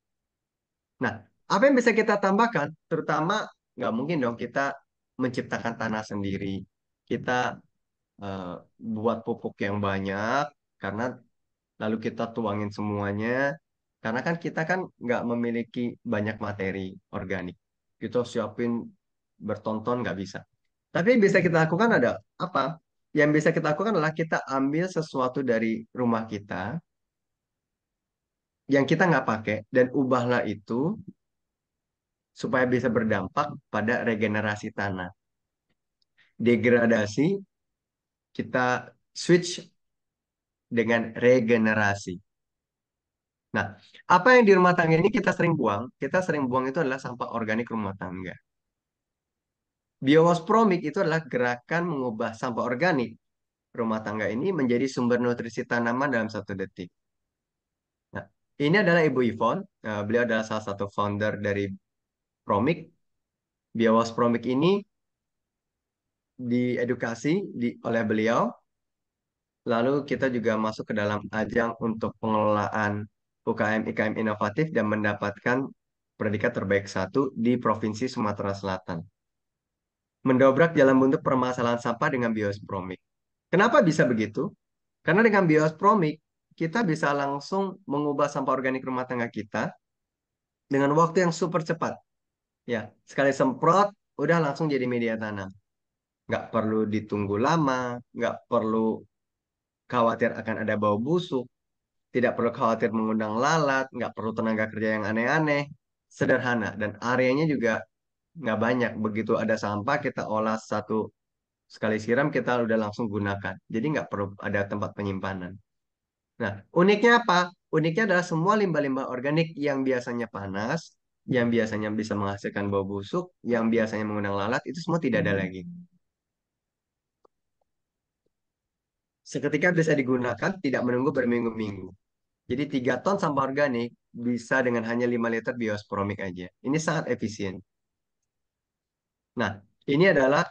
Nah, Apa yang bisa kita tambahkan? Terutama nggak mungkin dong kita menciptakan tanah sendiri. Kita eh, buat pupuk yang banyak karena lalu kita tuangin semuanya. Karena kan kita kan nggak memiliki banyak materi organik. Kita siapin bertonton nggak bisa. Tapi yang bisa kita lakukan ada apa? Yang bisa kita lakukan adalah kita ambil sesuatu dari rumah kita yang kita nggak pakai dan ubahlah itu supaya bisa berdampak pada regenerasi tanah. Degradasi kita switch dengan regenerasi. Nah, apa yang di rumah tangga ini kita sering buang? Kita sering buang itu adalah sampah organik rumah tangga. Biowaspromik itu adalah gerakan mengubah sampah organik rumah tangga ini menjadi sumber nutrisi tanaman dalam satu detik. Nah, ini adalah Ibu Yvonne. Nah, beliau adalah salah satu founder dari Promik. Biowaspromik ini diedukasi di, oleh beliau. Lalu kita juga masuk ke dalam ajang untuk pengelolaan UKM IKM inovatif dan mendapatkan predikat terbaik satu di Provinsi Sumatera Selatan. Mendobrak jalan buntu permasalahan sampah dengan biospromik. Kenapa bisa begitu? Karena dengan biospromik kita bisa langsung mengubah sampah organik rumah tangga kita dengan waktu yang super cepat. Ya, sekali semprot udah langsung jadi media tanam. Nggak perlu ditunggu lama, nggak perlu khawatir akan ada bau busuk, tidak perlu khawatir mengundang lalat, nggak perlu tenaga kerja yang aneh-aneh, sederhana dan areanya juga nggak banyak. Begitu ada sampah kita olah satu sekali siram kita udah langsung gunakan. Jadi nggak perlu ada tempat penyimpanan. Nah, uniknya apa? Uniknya adalah semua limbah-limbah organik yang biasanya panas, yang biasanya bisa menghasilkan bau busuk, yang biasanya mengundang lalat, itu semua tidak ada lagi. seketika bisa digunakan tidak menunggu berminggu-minggu. Jadi 3 ton sampah organik bisa dengan hanya 5 liter biosporomik aja. Ini sangat efisien. Nah, ini adalah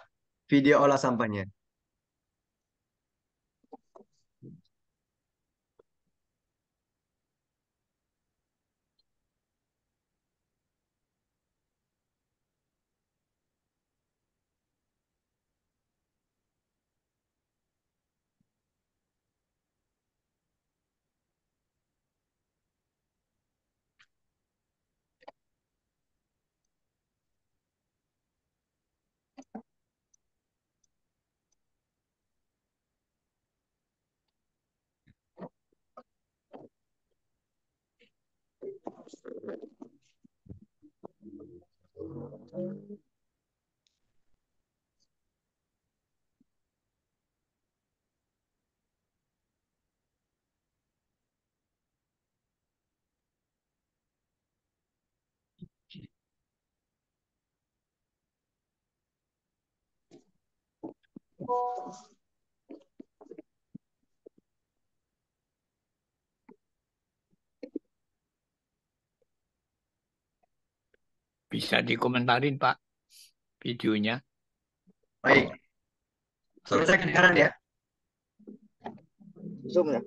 video olah sampahnya. Bisa dikomentarin, Pak, videonya. Baik. Saya kedengaran ya? Zoom ya.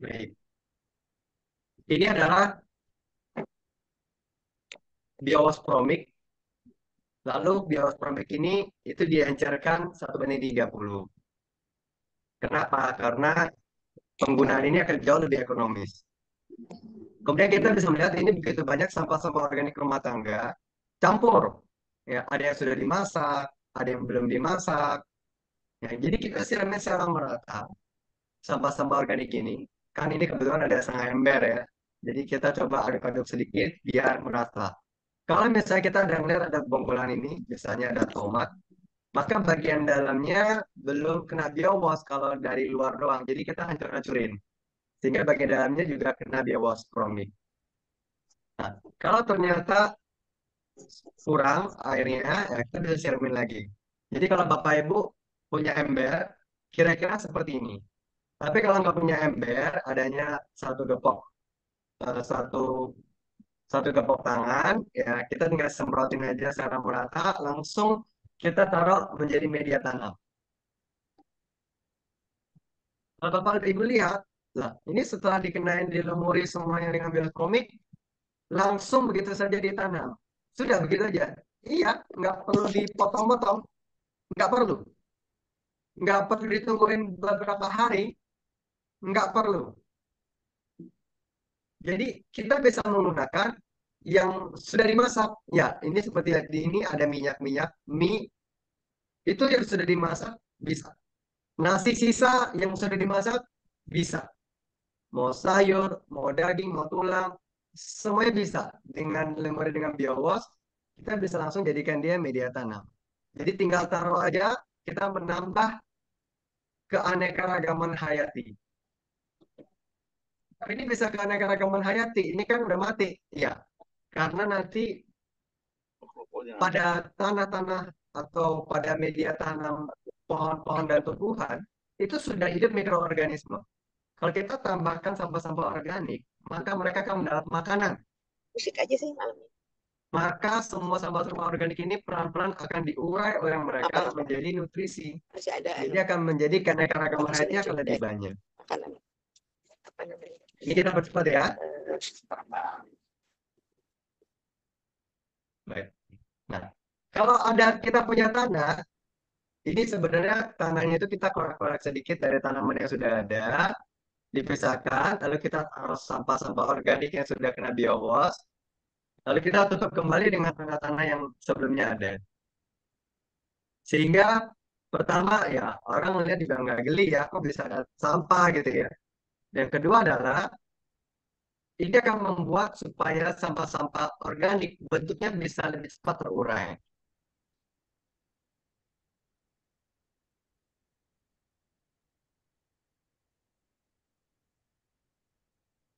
Baik. Ini adalah biospromik. Lalu biospromik ini itu diencerkan satu banding 30. Kenapa? Karena penggunaan ini akan jauh lebih ekonomis. Kemudian kita bisa melihat ini begitu banyak sampah-sampah organik rumah tangga campur. Ya, ada yang sudah dimasak, ada yang belum dimasak. Ya, jadi kita siramnya secara merata sampah-sampah organik ini. Kan ini kebetulan ada setengah ember ya. Jadi kita coba aduk-aduk sedikit biar merata. Kalau misalnya kita ada melihat ada bongkolan ini, misalnya ada tomat, maka bagian dalamnya belum kena biowas kalau dari luar doang. Jadi kita hancur-hancurin. Sehingga bagian dalamnya juga kena biowas promik. Nah, kalau ternyata kurang airnya, ya kita bisa siramin lagi. Jadi kalau Bapak Ibu punya ember, kira-kira seperti ini. Tapi kalau nggak punya ember, adanya satu gepok, uh, satu satu gepok tangan, ya kita tinggal semprotin aja secara merata, langsung kita taruh menjadi media tanam. Kalau Bapak Ibu lihat, lah ini setelah dikenain dilumuri semuanya dengan bioskomik, langsung begitu saja ditanam. Sudah begitu aja. Iya, nggak perlu dipotong-potong, nggak perlu. Nggak perlu ditungguin beberapa hari, nggak perlu. Jadi kita bisa menggunakan yang sudah dimasak. Ya, ini seperti di ini ada minyak-minyak mie. Itu yang sudah dimasak bisa. Nasi sisa yang sudah dimasak bisa. Mau sayur, mau daging, mau tulang, semuanya bisa. Dengan lemari dengan biowas, kita bisa langsung jadikan dia media tanam. Jadi tinggal taruh aja, kita menambah keanekaragaman hayati. Tapi ini bisa keanekaragaman hayati, ini kan udah mati. Ya, karena nanti pada tanah-tanah atau pada media tanam pohon-pohon dan tumbuhan, itu sudah hidup mikroorganisme. Kalau kita tambahkan sampah-sampah organik, maka mereka akan mendapat makanan. musik aja sih malam ini. Maka semua sampah-sampah organik ini pelan-pelan akan diurai oleh mereka Apa? menjadi nutrisi. Masih ada Jadi akan menjadi keanekaragaman hayati akan lebih banyak. makanan. Apa namanya? Ini kita percepat ya. Baik. Nah, kalau ada kita punya tanah, ini sebenarnya tanahnya itu kita korek-korek sedikit dari tanaman yang sudah ada, dipisahkan, lalu kita taruh sampah-sampah organik yang sudah kena biowas, lalu kita tutup kembali dengan tanah-tanah yang sebelumnya ada. Sehingga pertama ya orang melihat juga nggak geli ya, kok bisa ada sampah gitu ya. Yang kedua adalah ini akan membuat supaya sampah-sampah organik bentuknya bisa lebih cepat terurai.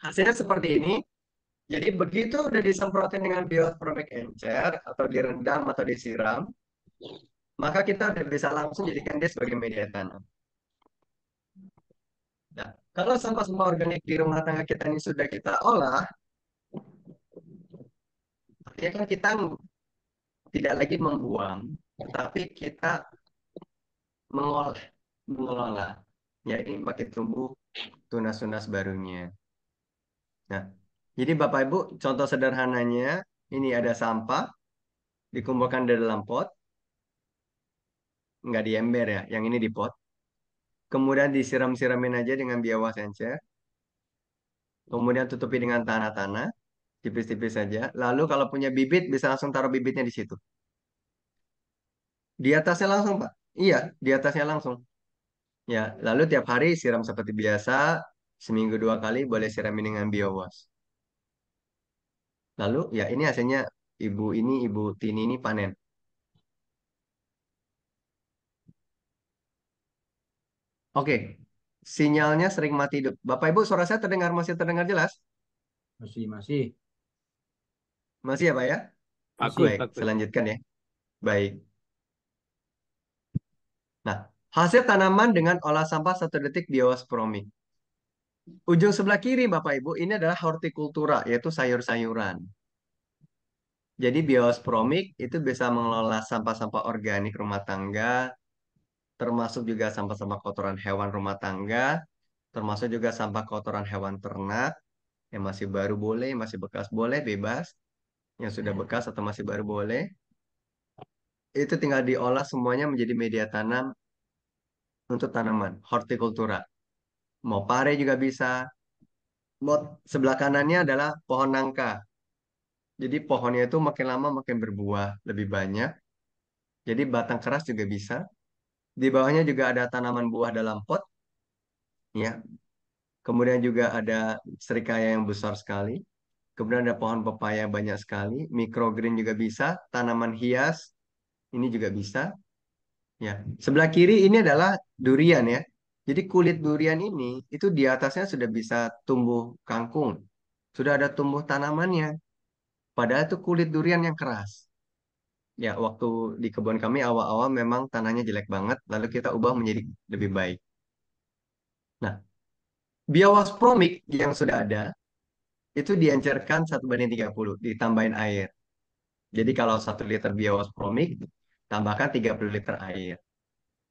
Hasilnya seperti ini. Jadi begitu udah disemprotin dengan bioformic encer atau direndam atau disiram, maka kita udah bisa langsung jadikan dia sebagai media tanam. Kalau sampah-sampah organik di rumah tangga kita ini sudah kita olah, artinya kan kita tidak lagi membuang, tapi kita mengolah, mengelola. Ya, ini pakai tumbuh tunas-tunas barunya. Nah, jadi Bapak Ibu, contoh sederhananya, ini ada sampah, dikumpulkan di dalam pot, nggak di ember ya, yang ini di pot. Kemudian disiram-siramin aja dengan biawas encer. Kemudian tutupi dengan tanah-tanah, tipis-tipis saja. Lalu kalau punya bibit, bisa langsung taruh bibitnya di situ. Di atasnya langsung, Pak. Iya, di atasnya langsung. Ya, lalu tiap hari siram seperti biasa, seminggu dua kali boleh siramin dengan biowas. Lalu ya ini hasilnya ibu ini, ibu Tini ini panen. Oke, sinyalnya sering mati hidup. Bapak Ibu, suara saya terdengar masih terdengar jelas? Masih, masih. Masih ya, Pak ya? Bagus, Baik, bagus. saya lanjutkan ya. Baik. Nah, hasil tanaman dengan olah sampah satu detik biosporomik. Ujung sebelah kiri, Bapak Ibu, ini adalah hortikultura, yaitu sayur-sayuran. Jadi biosporomik itu bisa mengelola sampah-sampah organik rumah tangga, termasuk juga sampah-sampah kotoran hewan rumah tangga, termasuk juga sampah kotoran hewan ternak, yang masih baru boleh, masih bekas boleh, bebas. Yang sudah bekas atau masih baru boleh. Itu tinggal diolah semuanya menjadi media tanam untuk tanaman, hortikultura. Mau pare juga bisa. Mau sebelah kanannya adalah pohon nangka. Jadi pohonnya itu makin lama makin berbuah lebih banyak. Jadi batang keras juga bisa. Di bawahnya juga ada tanaman buah dalam pot. Ya. Kemudian juga ada serikaya yang besar sekali. Kemudian ada pohon pepaya banyak sekali. Microgreen juga bisa. Tanaman hias ini juga bisa. Ya. Sebelah kiri ini adalah durian ya. Jadi kulit durian ini itu di atasnya sudah bisa tumbuh kangkung. Sudah ada tumbuh tanamannya. Padahal itu kulit durian yang keras ya waktu di kebun kami awal-awal memang tanahnya jelek banget, lalu kita ubah menjadi lebih baik. Nah, biawas promik yang sudah ada itu diencerkan satu banding 30, ditambahin air. Jadi kalau satu liter biawas promik tambahkan 30 liter air.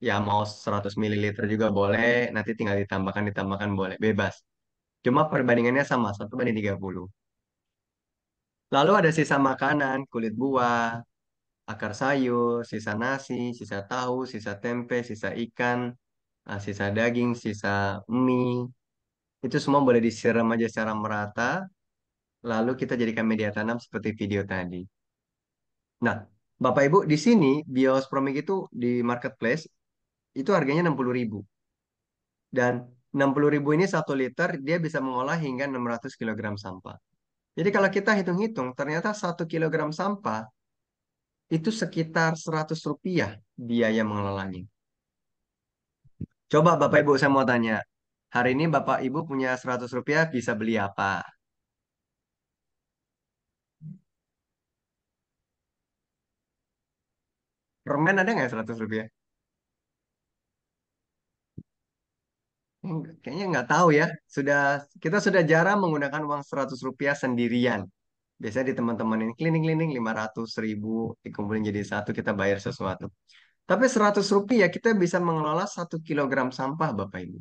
Ya mau 100 ml juga boleh, nanti tinggal ditambahkan, ditambahkan boleh, bebas. Cuma perbandingannya sama, satu banding 30. Lalu ada sisa makanan, kulit buah, akar sayur, sisa nasi, sisa tahu, sisa tempe, sisa ikan, ah, sisa daging, sisa mie. Itu semua boleh disiram aja secara merata, lalu kita jadikan media tanam seperti video tadi. Nah, Bapak Ibu, di sini bios Promik itu di marketplace itu harganya 60.000. Dan 60.000 ini satu liter dia bisa mengolah hingga 600 kg sampah. Jadi kalau kita hitung-hitung, ternyata satu kilogram sampah itu sekitar 100 rupiah biaya mengelolanya. Coba Bapak Ibu saya mau tanya, hari ini Bapak Ibu punya 100 rupiah bisa beli apa? Permen ada nggak 100 rupiah? Kayaknya nggak tahu ya. Sudah kita sudah jarang menggunakan uang 100 rupiah sendirian. Biasanya di teman-teman ini keliling-keliling 500 ribu dikumpulin jadi satu kita bayar sesuatu. Tapi 100 rupiah kita bisa mengelola satu kilogram sampah Bapak Ibu.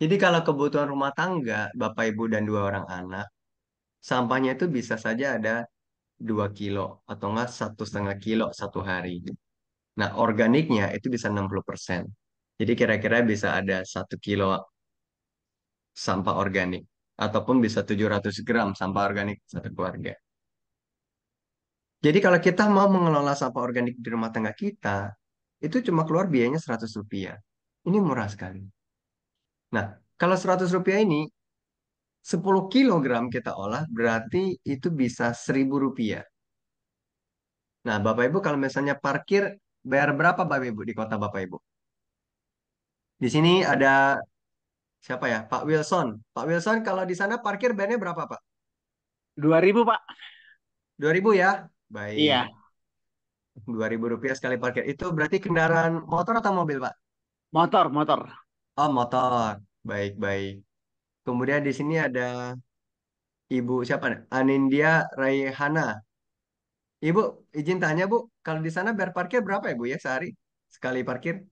Jadi kalau kebutuhan rumah tangga Bapak Ibu dan dua orang anak, sampahnya itu bisa saja ada 2 kilo atau enggak satu setengah kilo satu hari. Nah organiknya itu bisa 60%. Jadi kira-kira bisa ada satu kilo sampah organik ataupun bisa 700 gram sampah organik satu keluarga. Jadi kalau kita mau mengelola sampah organik di rumah tangga kita, itu cuma keluar biayanya 100 rupiah. Ini murah sekali. Nah, kalau 100 rupiah ini 10 kilogram kita olah berarti itu bisa 1000 rupiah. Nah, Bapak Ibu kalau misalnya parkir bayar berapa Bapak Ibu di kota Bapak Ibu? Di sini ada siapa ya? Pak Wilson. Pak Wilson kalau di sana parkir bayarnya berapa Pak? 2000 Pak. 2000 ya? Baik. Iya. 2000 rupiah sekali parkir. Itu berarti kendaraan motor atau mobil, Pak? Motor, motor. Oh, motor. Baik, baik. Kemudian di sini ada Ibu siapa? nih? Anindya Raihana. Ibu, izin tanya, Bu. Kalau di sana bayar parkir berapa ya, Bu ya sehari? Sekali parkir?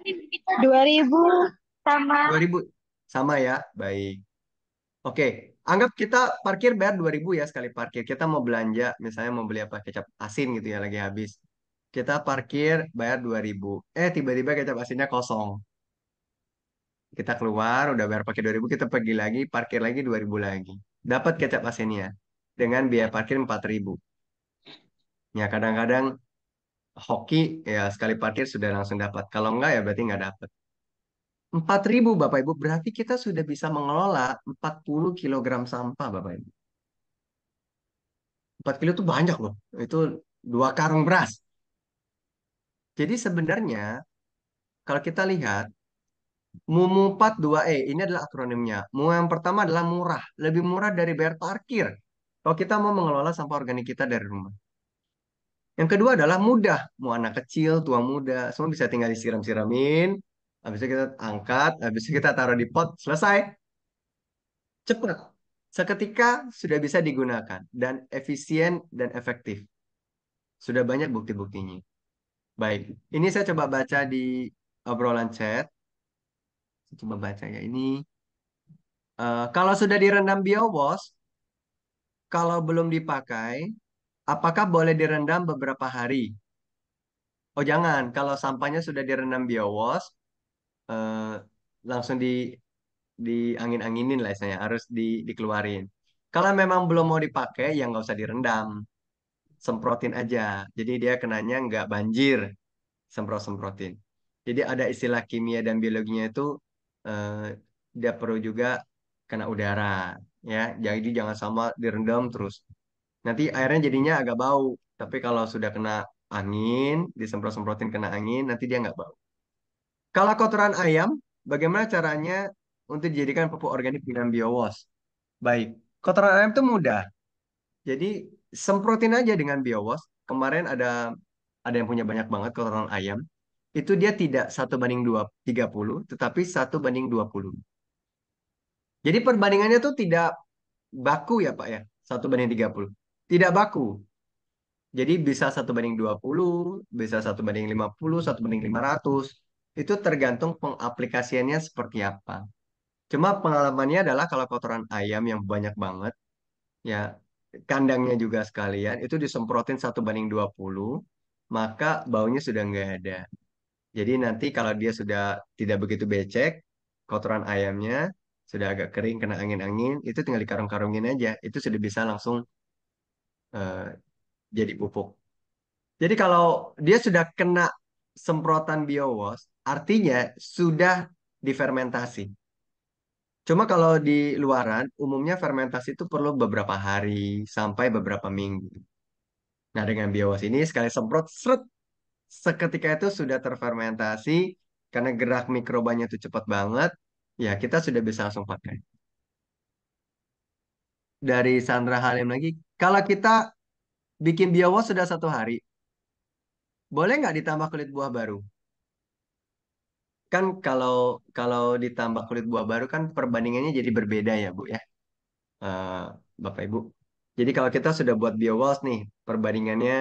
2000 sama 2000. Sama ya? Baik. Oke, anggap kita parkir bayar 2000 ya sekali parkir. Kita mau belanja, misalnya mau beli apa? Kecap asin gitu ya, lagi habis. Kita parkir bayar 2000. Eh, tiba-tiba kecap asinnya kosong. Kita keluar, udah bayar pakai 2000, kita pergi lagi, parkir lagi 2000 lagi. Dapat kecap asinnya dengan biaya parkir 4000. Ya, kadang-kadang hoki ya sekali parkir sudah langsung dapat. Kalau enggak ya berarti nggak dapat. 4000 Bapak Ibu, berarti kita sudah bisa mengelola 40 kilogram sampah Bapak Ibu. 4 kilo itu banyak loh. Itu dua karung beras. Jadi sebenarnya kalau kita lihat MUMU 42E ini adalah akronimnya. MU yang pertama adalah murah, lebih murah dari bayar parkir. Kalau kita mau mengelola sampah organik kita dari rumah. Yang kedua adalah mudah. Mau anak kecil, tua muda, semua bisa tinggal disiram-siramin. Habis kita angkat, habis kita taruh di pot, selesai. Cepat. Seketika sudah bisa digunakan dan efisien dan efektif. Sudah banyak bukti-buktinya. Baik, ini saya coba baca di obrolan chat. Coba baca ya ini. Eh, kalau sudah direndam biowash, kalau belum dipakai, apakah boleh direndam beberapa hari? Oh jangan, kalau sampahnya sudah direndam biowash, eh, langsung di di angin-anginin lah istilahnya, harus di, dikeluarin. Kalau memang belum mau dipakai, ya nggak usah direndam, semprotin aja. Jadi dia kenanya nggak banjir, semprot-semprotin. Jadi ada istilah kimia dan biologinya itu eh, dia perlu juga kena udara, ya. Jadi jangan sama direndam terus. Nanti airnya jadinya agak bau. Tapi kalau sudah kena angin, disemprot-semprotin kena angin, nanti dia nggak bau. Kalau kotoran ayam, bagaimana caranya untuk dijadikan pupuk organik dengan biowash? Baik, kotoran ayam itu mudah. Jadi semprotin aja dengan biowash. Kemarin ada ada yang punya banyak banget kotoran ayam. Itu dia tidak satu banding dua tiga puluh, tetapi satu banding 20. Jadi perbandingannya tuh tidak baku ya Pak ya, satu banding 30. Tidak baku. Jadi bisa satu banding 20, bisa satu banding 50, satu banding 500. Itu tergantung pengaplikasiannya seperti apa. Cuma pengalamannya adalah kalau kotoran ayam yang banyak banget, ya kandangnya juga sekalian, itu disemprotin satu banding 20, maka baunya sudah nggak ada. Jadi nanti kalau dia sudah tidak begitu becek, kotoran ayamnya sudah agak kering kena angin-angin, itu tinggal dikarung-karungin aja. Itu sudah bisa langsung eh, jadi pupuk. Jadi kalau dia sudah kena semprotan biowas, artinya sudah difermentasi. Cuma kalau di luaran, umumnya fermentasi itu perlu beberapa hari sampai beberapa minggu. Nah, dengan biowas ini sekali semprot, seret, seketika itu sudah terfermentasi, karena gerak mikrobanya itu cepat banget, ya kita sudah bisa langsung pakai. Dari Sandra Halim lagi, kalau kita bikin biowas sudah satu hari, boleh nggak ditambah kulit buah baru? Kan kalau kalau ditambah kulit buah baru kan perbandingannya jadi berbeda ya Bu ya, Eh, Bapak Ibu. Jadi kalau kita sudah buat biowas nih, perbandingannya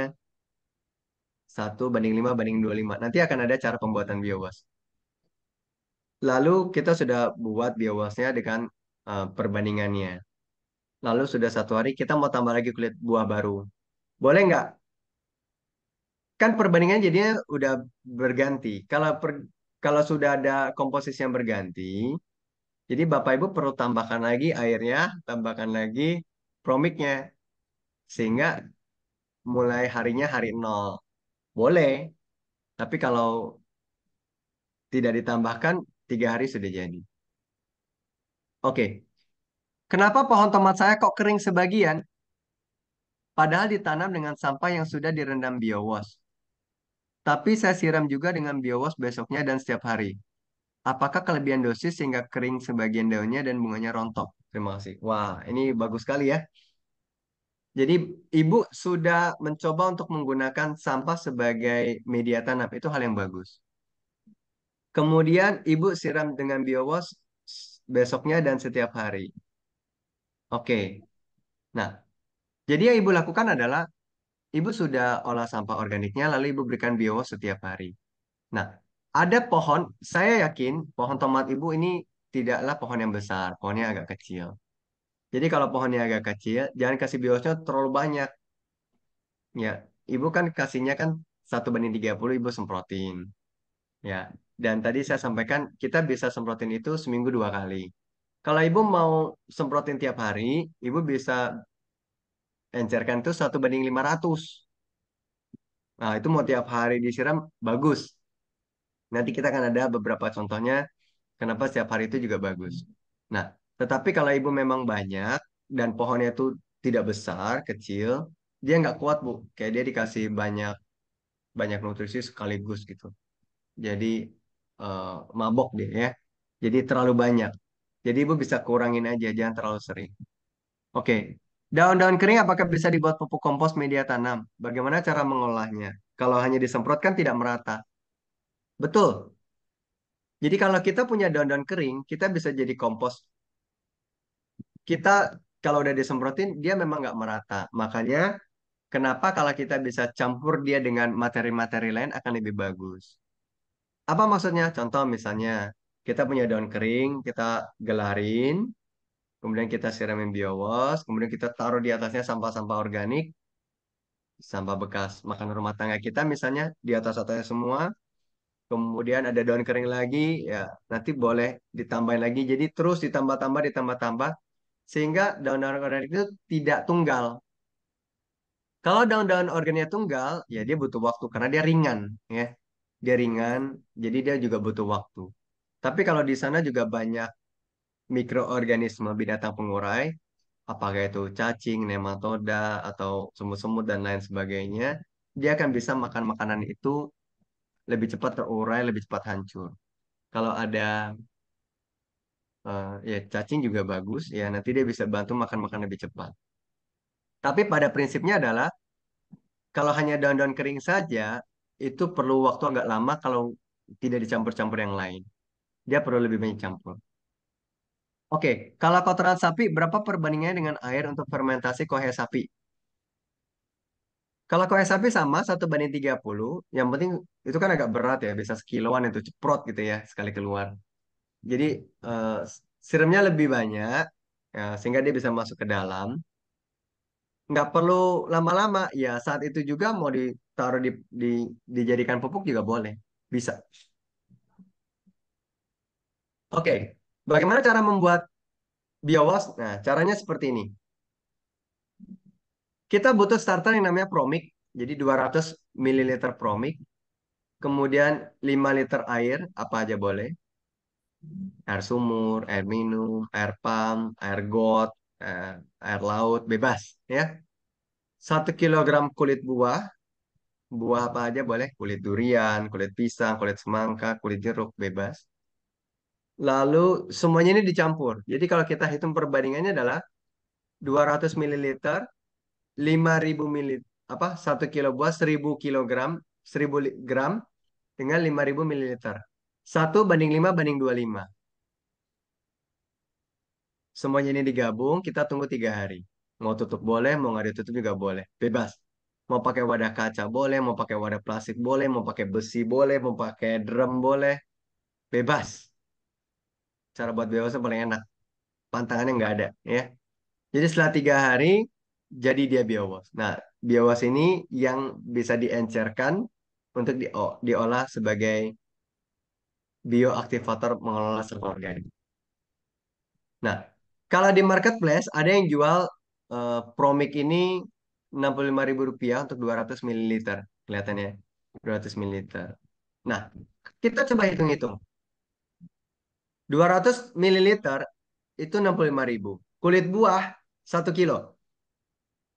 1 banding 5 banding 25. Nanti akan ada cara pembuatan biowas. Lalu kita sudah buat biowasnya dengan eh, perbandingannya. Lalu sudah satu hari kita mau tambah lagi kulit buah baru. Boleh nggak? Kan perbandingannya jadinya udah berganti. Kalau per, kalau sudah ada komposisi yang berganti, jadi Bapak Ibu perlu tambahkan lagi airnya, tambahkan lagi promiknya. Sehingga mulai harinya hari nol. Boleh. Tapi kalau tidak ditambahkan, tiga hari sudah jadi. Oke. Kenapa pohon tomat saya kok kering sebagian? Padahal ditanam dengan sampah yang sudah direndam biowas. Tapi saya siram juga dengan biowas besoknya dan setiap hari. Apakah kelebihan dosis sehingga kering sebagian daunnya dan bunganya rontok? Terima kasih. Wah, ini bagus sekali ya. Jadi ibu sudah mencoba untuk menggunakan sampah sebagai media tanam. Itu hal yang bagus. Kemudian ibu siram dengan biowas besoknya dan setiap hari. Oke. Nah, jadi yang ibu lakukan adalah ibu sudah olah sampah organiknya lalu ibu berikan biowas setiap hari. Nah, ada pohon, saya yakin pohon tomat ibu ini tidaklah pohon yang besar, pohonnya agak kecil. Jadi kalau pohonnya agak kecil, jangan kasih biosnya terlalu banyak. Ya, ibu kan kasihnya kan satu banding 30 ibu semprotin. Ya, dan tadi saya sampaikan kita bisa semprotin itu seminggu dua kali. Kalau ibu mau semprotin tiap hari, ibu bisa encerkan itu satu banding 500. Nah, itu mau tiap hari disiram, bagus. Nanti kita akan ada beberapa contohnya kenapa setiap hari itu juga bagus. Nah, tetapi kalau ibu memang banyak dan pohonnya itu tidak besar, kecil, dia nggak kuat bu. Kayak dia dikasih banyak banyak nutrisi sekaligus gitu. Jadi eh, mabok dia ya. Jadi terlalu banyak. Jadi ibu bisa kurangin aja, jangan terlalu sering. Oke, daun-daun kering apakah bisa dibuat pupuk kompos media tanam? Bagaimana cara mengolahnya? Kalau hanya disemprotkan tidak merata. Betul. Jadi kalau kita punya daun-daun kering, kita bisa jadi kompos. Kita kalau udah disemprotin, dia memang nggak merata. Makanya kenapa kalau kita bisa campur dia dengan materi-materi lain akan lebih bagus. Apa maksudnya? Contoh misalnya, kita punya daun kering, kita gelarin, kemudian kita siramin biowas, kemudian kita taruh di atasnya sampah-sampah organik, sampah bekas makan rumah tangga kita misalnya di atas atasnya semua, kemudian ada daun kering lagi, ya nanti boleh ditambahin lagi. Jadi terus ditambah-tambah, ditambah-tambah, sehingga daun-daun organik itu tidak tunggal. Kalau daun-daun organiknya tunggal, ya dia butuh waktu karena dia ringan, ya. Dia ringan, jadi dia juga butuh waktu. Tapi kalau di sana juga banyak mikroorganisme binatang pengurai, apakah itu cacing, nematoda, atau semut-semut dan lain sebagainya, dia akan bisa makan makanan itu lebih cepat terurai, lebih cepat hancur. Kalau ada eh, ya cacing juga bagus, ya nanti dia bisa bantu makan makan lebih cepat. Tapi pada prinsipnya adalah kalau hanya daun-daun kering saja, itu perlu waktu agak lama kalau tidak dicampur-campur yang lain. Dia perlu lebih banyak campur. Oke, kalau kotoran sapi, berapa perbandingannya dengan air untuk fermentasi kohe sapi? Kalau kohe sapi sama, satu banding 30. Yang penting, itu kan agak berat ya, bisa sekiloan itu, ceprot gitu ya, sekali keluar. Jadi, eh, siramnya lebih banyak, ya, sehingga dia bisa masuk ke dalam. nggak perlu lama-lama. Ya saat itu juga mau ditaruh di, di dijadikan pupuk juga boleh, bisa. Oke, bagaimana cara membuat biowas? Nah, caranya seperti ini. Kita butuh starter yang namanya Promik, jadi 200 ml Promik. Kemudian 5 liter air, apa aja boleh. Air sumur, air minum, air pump, air got, eh, air laut, bebas. ya. 1 kilogram kulit buah, buah apa aja boleh. Kulit durian, kulit pisang, kulit semangka, kulit jeruk, bebas. Lalu semuanya ini dicampur. Jadi kalau kita hitung perbandingannya adalah 200 ml, 5000 ml, apa? 1 kilo buah 1000 kilogram, 1000 li- gram dengan 5000 ml. 1 banding 5 banding 25. Semuanya ini digabung, kita tunggu tiga hari. Mau tutup boleh, mau nggak ditutup juga boleh. Bebas. Mau pakai wadah kaca boleh, mau pakai wadah plastik boleh, mau pakai besi boleh, mau pakai drum boleh. Bebas. Cara buat bebasnya paling enak. Pantangannya nggak ada, ya. Jadi setelah tiga hari, jadi dia biowas. Nah, biowas ini yang bisa diencerkan untuk di- diolah sebagai bioaktivator mengelola sampah organik. Nah, kalau di marketplace ada yang jual eh, Promik ini Rp65.000 untuk 200 ml. Kelihatannya 200 ml. Nah, kita coba hitung-hitung. 200 ml itu 65.000. Kulit buah 1 kilo.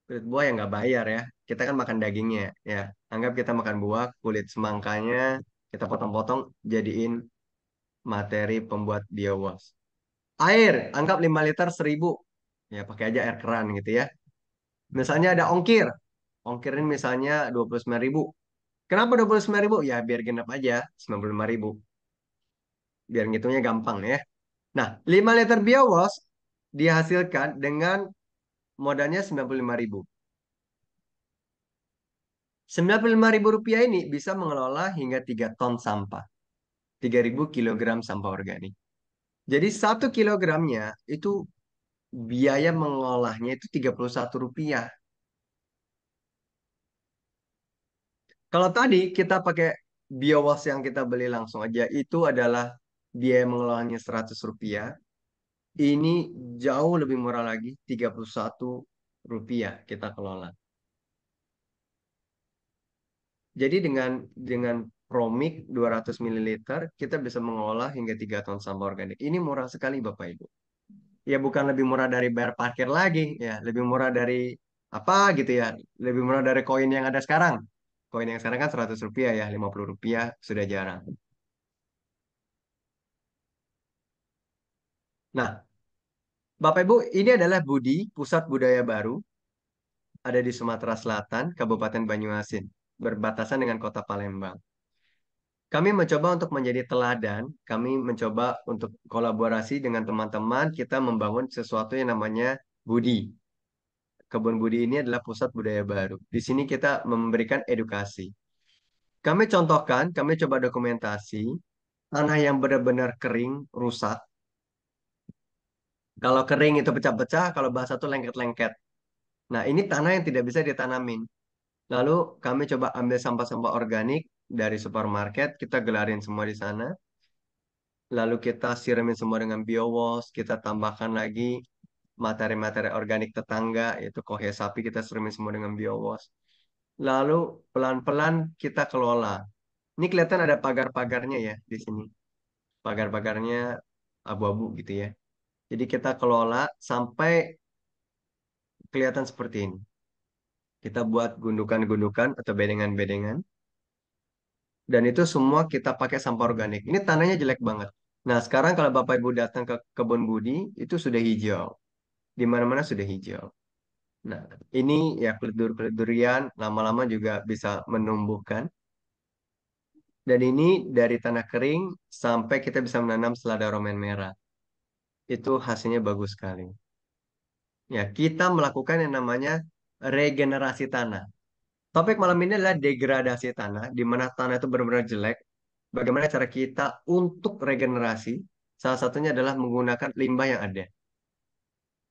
Kulit buah yang nggak bayar ya. Kita kan makan dagingnya ya. Anggap kita makan buah, kulit semangkanya kita potong-potong jadiin materi pembuat biowas. Air, anggap 5 liter 1000. Ya, pakai aja air keran gitu ya. Misalnya ada ongkir. Ongkir ini misalnya 29.000. Kenapa 29.000? Ya, biar genap aja 95.000. Biar ngitungnya gampang ya. Nah, 5 liter biowas dihasilkan dengan modalnya 95.000. 95.000 rupiah ini bisa mengelola hingga 3 ton sampah. 3.000 kilogram sampah organik. Jadi satu kilogramnya itu biaya mengolahnya itu 31 rupiah. Kalau tadi kita pakai biowas yang kita beli langsung aja itu adalah biaya mengelolanya 100 rupiah. Ini jauh lebih murah lagi 31 rupiah kita kelola. Jadi dengan dengan Promik 200 ml kita bisa mengolah hingga 3 ton sampah organik. Ini murah sekali Bapak Ibu. Ya bukan lebih murah dari bayar parkir lagi ya, lebih murah dari apa gitu ya. Lebih murah dari koin yang ada sekarang. Koin yang sekarang kan 100 rupiah ya, 50 rupiah sudah jarang. Nah, Bapak Ibu, ini adalah Budi, Pusat Budaya Baru. Ada di Sumatera Selatan, Kabupaten Banyuasin, berbatasan dengan Kota Palembang. Kami mencoba untuk menjadi teladan, kami mencoba untuk kolaborasi dengan teman-teman, kita membangun sesuatu yang namanya Budi. Kebun Budi ini adalah pusat budaya baru. Di sini kita memberikan edukasi. Kami contohkan, kami coba dokumentasi, tanah yang benar-benar kering, rusak. Kalau kering itu pecah-pecah, kalau basah itu lengket-lengket. Nah, ini tanah yang tidak bisa ditanamin. Lalu kami coba ambil sampah-sampah organik dari supermarket, kita gelarin semua di sana. Lalu kita siramin semua dengan biowas, kita tambahkan lagi materi-materi organik tetangga, yaitu kohe sapi, kita siramin semua dengan biowas. Lalu pelan-pelan kita kelola. Ini kelihatan ada pagar-pagarnya ya di sini. Pagar-pagarnya abu-abu gitu ya. Jadi kita kelola sampai kelihatan seperti ini. Kita buat gundukan-gundukan atau bedengan-bedengan. Dan itu semua kita pakai sampah organik. Ini tanahnya jelek banget. Nah, sekarang kalau Bapak Ibu datang ke kebun Budi, itu sudah hijau. Di mana-mana sudah hijau. Nah, ini ya kulit dur kulit durian lama-lama juga bisa menumbuhkan. Dan ini dari tanah kering sampai kita bisa menanam selada romen merah. Itu hasilnya bagus sekali. Ya, kita melakukan yang namanya regenerasi tanah. Topik malam ini adalah degradasi tanah, di mana tanah itu benar-benar jelek. Bagaimana cara kita untuk regenerasi? Salah satunya adalah menggunakan limbah yang ada.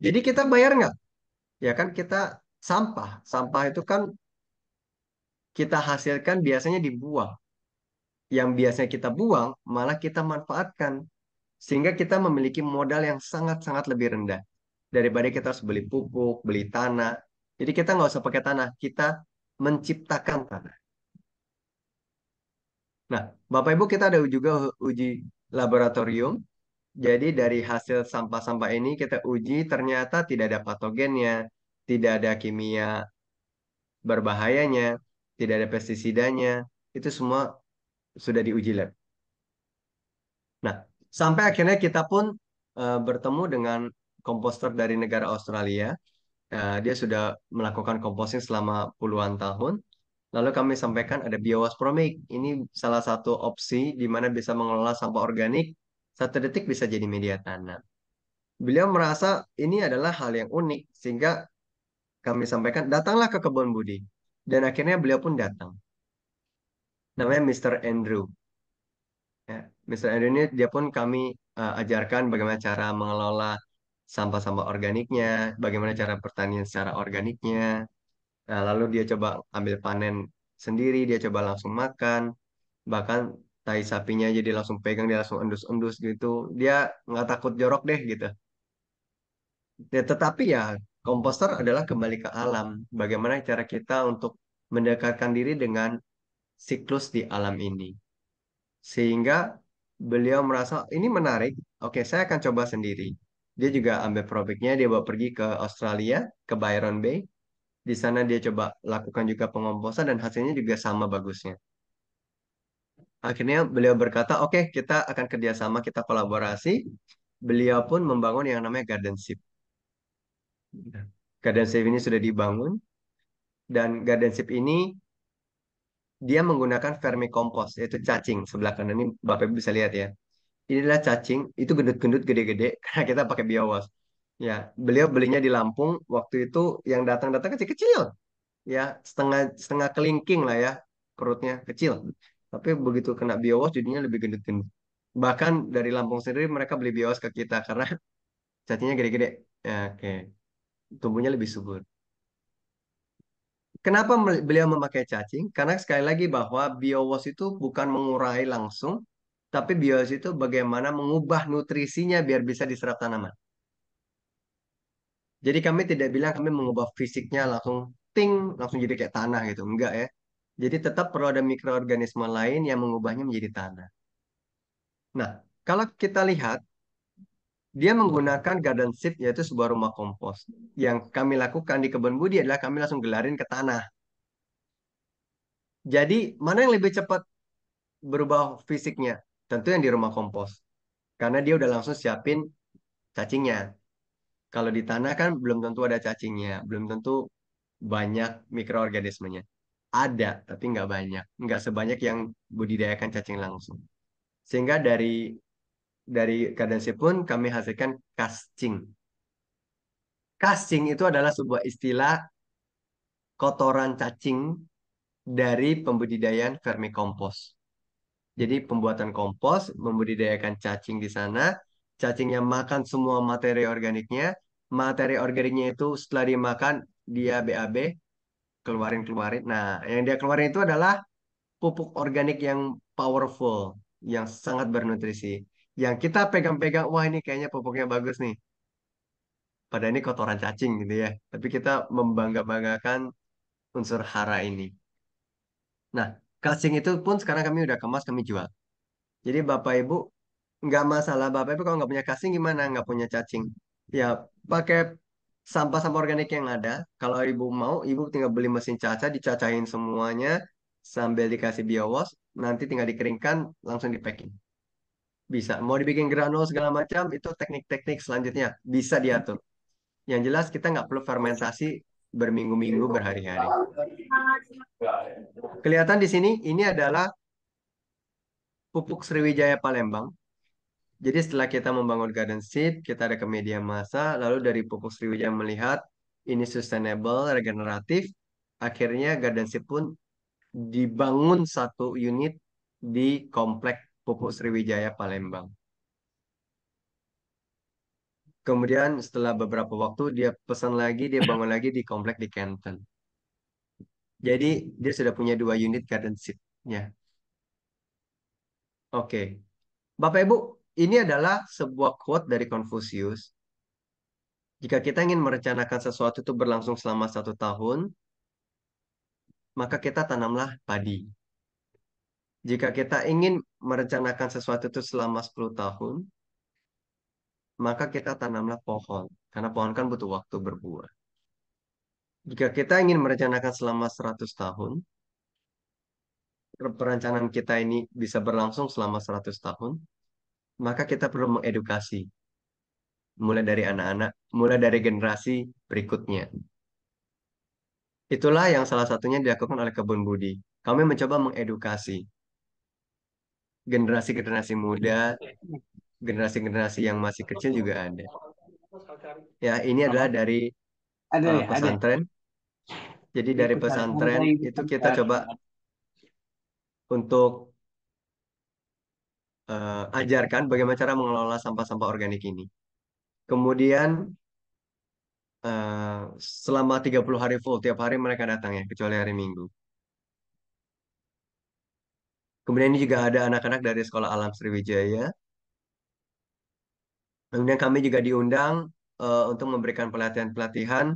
Jadi kita bayar nggak? Ya kan kita sampah. Sampah itu kan kita hasilkan biasanya dibuang. Yang biasanya kita buang, malah kita manfaatkan. Sehingga kita memiliki modal yang sangat-sangat lebih rendah. Daripada kita harus beli pupuk, beli tanah. Jadi kita nggak usah pakai tanah, kita menciptakan tanah. Nah, Bapak Ibu kita ada juga uji laboratorium. Jadi dari hasil sampah-sampah ini kita uji ternyata tidak ada patogennya, tidak ada kimia berbahayanya, tidak ada pestisidanya. Itu semua sudah diuji lab. Nah, sampai akhirnya kita pun uh, bertemu dengan komposter dari negara Australia. Uh, dia sudah melakukan composting selama puluhan tahun. Lalu kami sampaikan ada biowaspромik. Ini salah satu opsi di mana bisa mengelola sampah organik. Satu detik bisa jadi media tanam. Beliau merasa ini adalah hal yang unik. Sehingga kami sampaikan, datanglah ke kebun Budi. Dan akhirnya beliau pun datang. Namanya Mr. Andrew. Ya, Mr. Andrew dia pun kami uh, ajarkan bagaimana cara mengelola sampah-sampah organiknya, bagaimana cara pertanian secara organiknya. Nah, lalu dia coba ambil panen sendiri, dia coba langsung makan, bahkan tai sapinya jadi langsung pegang, dia langsung endus-endus gitu. Dia nggak takut jorok deh gitu. Ya, tetapi ya komposter adalah kembali ke alam. Bagaimana cara kita untuk mendekatkan diri dengan siklus di alam ini. Sehingga beliau merasa ini menarik. Oke, saya akan coba sendiri. Dia juga ambil produknya, dia bawa pergi ke Australia, ke Byron Bay. Di sana dia coba lakukan juga pengomposan dan hasilnya juga sama bagusnya. Akhirnya beliau berkata, oke kita akan kerjasama, kita kolaborasi. Beliau pun membangun yang namanya Garden Ship. Garden Ship ini sudah dibangun. Dan Garden Ship ini dia menggunakan vermicompost, yaitu cacing. Sebelah kanan ini Bapak Ibu bisa lihat ya. Inilah cacing, itu gendut-gendut gede-gede karena kita pakai biowas. Ya, beliau belinya di Lampung. Waktu itu yang datang-datang kecil-kecil. Ya, setengah setengah kelingking lah ya, perutnya kecil. Tapi begitu kena biowas jadinya lebih gendut-gendut. Bahkan dari Lampung sendiri mereka beli biowas ke kita karena cacingnya gede-gede. Ya, oke. Tumbuhnya lebih subur. Kenapa beliau memakai cacing? Karena sekali lagi bahwa biowas itu bukan mengurai langsung, tapi biowas itu bagaimana mengubah nutrisinya biar bisa diserap tanaman. Jadi kami tidak bilang kami mengubah fisiknya langsung ting, langsung jadi kayak tanah gitu. Enggak ya. Jadi tetap perlu ada mikroorganisme lain yang mengubahnya menjadi tanah. Nah, kalau kita lihat, dia menggunakan garden seed yaitu sebuah rumah kompos. Yang kami lakukan di kebun budi adalah kami langsung gelarin ke tanah. Jadi mana yang lebih cepat berubah fisiknya? Tentu yang di rumah kompos. Karena dia udah langsung siapin cacingnya. Kalau di tanah kan belum tentu ada cacingnya, belum tentu banyak mikroorganismenya. Ada, tapi nggak banyak. Nggak sebanyak yang budidayakan cacing langsung. Sehingga dari dari kadensi pun kami hasilkan casting. Casting itu adalah sebuah istilah kotoran cacing dari pembudidayaan vermicompost. Jadi pembuatan kompos, membudidayakan cacing di sana, cacingnya makan semua materi organiknya, materi organiknya itu setelah dimakan dia BAB, keluarin-keluarin. Nah, yang dia keluarin itu adalah pupuk organik yang powerful, yang sangat bernutrisi. Yang kita pegang-pegang, wah ini kayaknya pupuknya bagus nih. Pada ini kotoran cacing gitu ya. Tapi kita membangga-banggakan unsur hara ini. Nah, cacing itu pun sekarang kami udah kemas, kami jual. Jadi Bapak Ibu nggak masalah Bapak Ibu kalau nggak punya cacing gimana? Nggak punya cacing. Ya pakai sampah-sampah organik yang ada. Kalau Ibu mau, Ibu tinggal beli mesin caca, dicacahin semuanya sambil dikasih biowas, nanti tinggal dikeringkan, langsung di packing. Bisa. Mau dibikin granul segala macam, itu teknik-teknik selanjutnya bisa diatur. Yang jelas kita nggak perlu fermentasi berminggu-minggu, berhari-hari. Kelihatan di sini, ini adalah pupuk Sriwijaya Palembang. Jadi setelah kita membangun garden seed, kita ada ke media massa, lalu dari pupuk Sriwijaya melihat ini sustainable, regeneratif, akhirnya garden seed pun dibangun satu unit di komplek pupuk Sriwijaya Palembang. Kemudian setelah beberapa waktu dia pesan lagi, dia bangun lagi di komplek di Canton. Jadi dia sudah punya dua unit gardenship. Ya. Oke. Bapak Ibu, ini adalah sebuah quote dari Confucius. Jika kita ingin merencanakan sesuatu itu berlangsung selama satu tahun, maka kita tanamlah padi. Jika kita ingin merencanakan sesuatu itu selama 10 tahun, maka kita tanamlah pohon. Karena pohon kan butuh waktu berbuah. Jika kita ingin merencanakan selama 100 tahun, perencanaan kita ini bisa berlangsung selama 100 tahun, maka kita perlu mengedukasi. Mulai dari anak-anak, mulai dari generasi berikutnya. Itulah yang salah satunya dilakukan oleh Kebun Budi. Kami mencoba mengedukasi generasi-generasi muda, generasi-generasi yang masih kecil juga ada. Ya, ini adalah dari Ada uh, ya, ada. pesantren. Jadi dari pesantren itu kita coba untuk uh, ajarkan bagaimana cara mengelola sampah-sampah organik ini. Kemudian uh, selama 30 hari full, tiap hari mereka datang ya, kecuali hari Minggu. Kemudian ini juga ada anak-anak dari Sekolah Alam Sriwijaya. Kemudian kami juga diundang uh, untuk memberikan pelatihan-pelatihan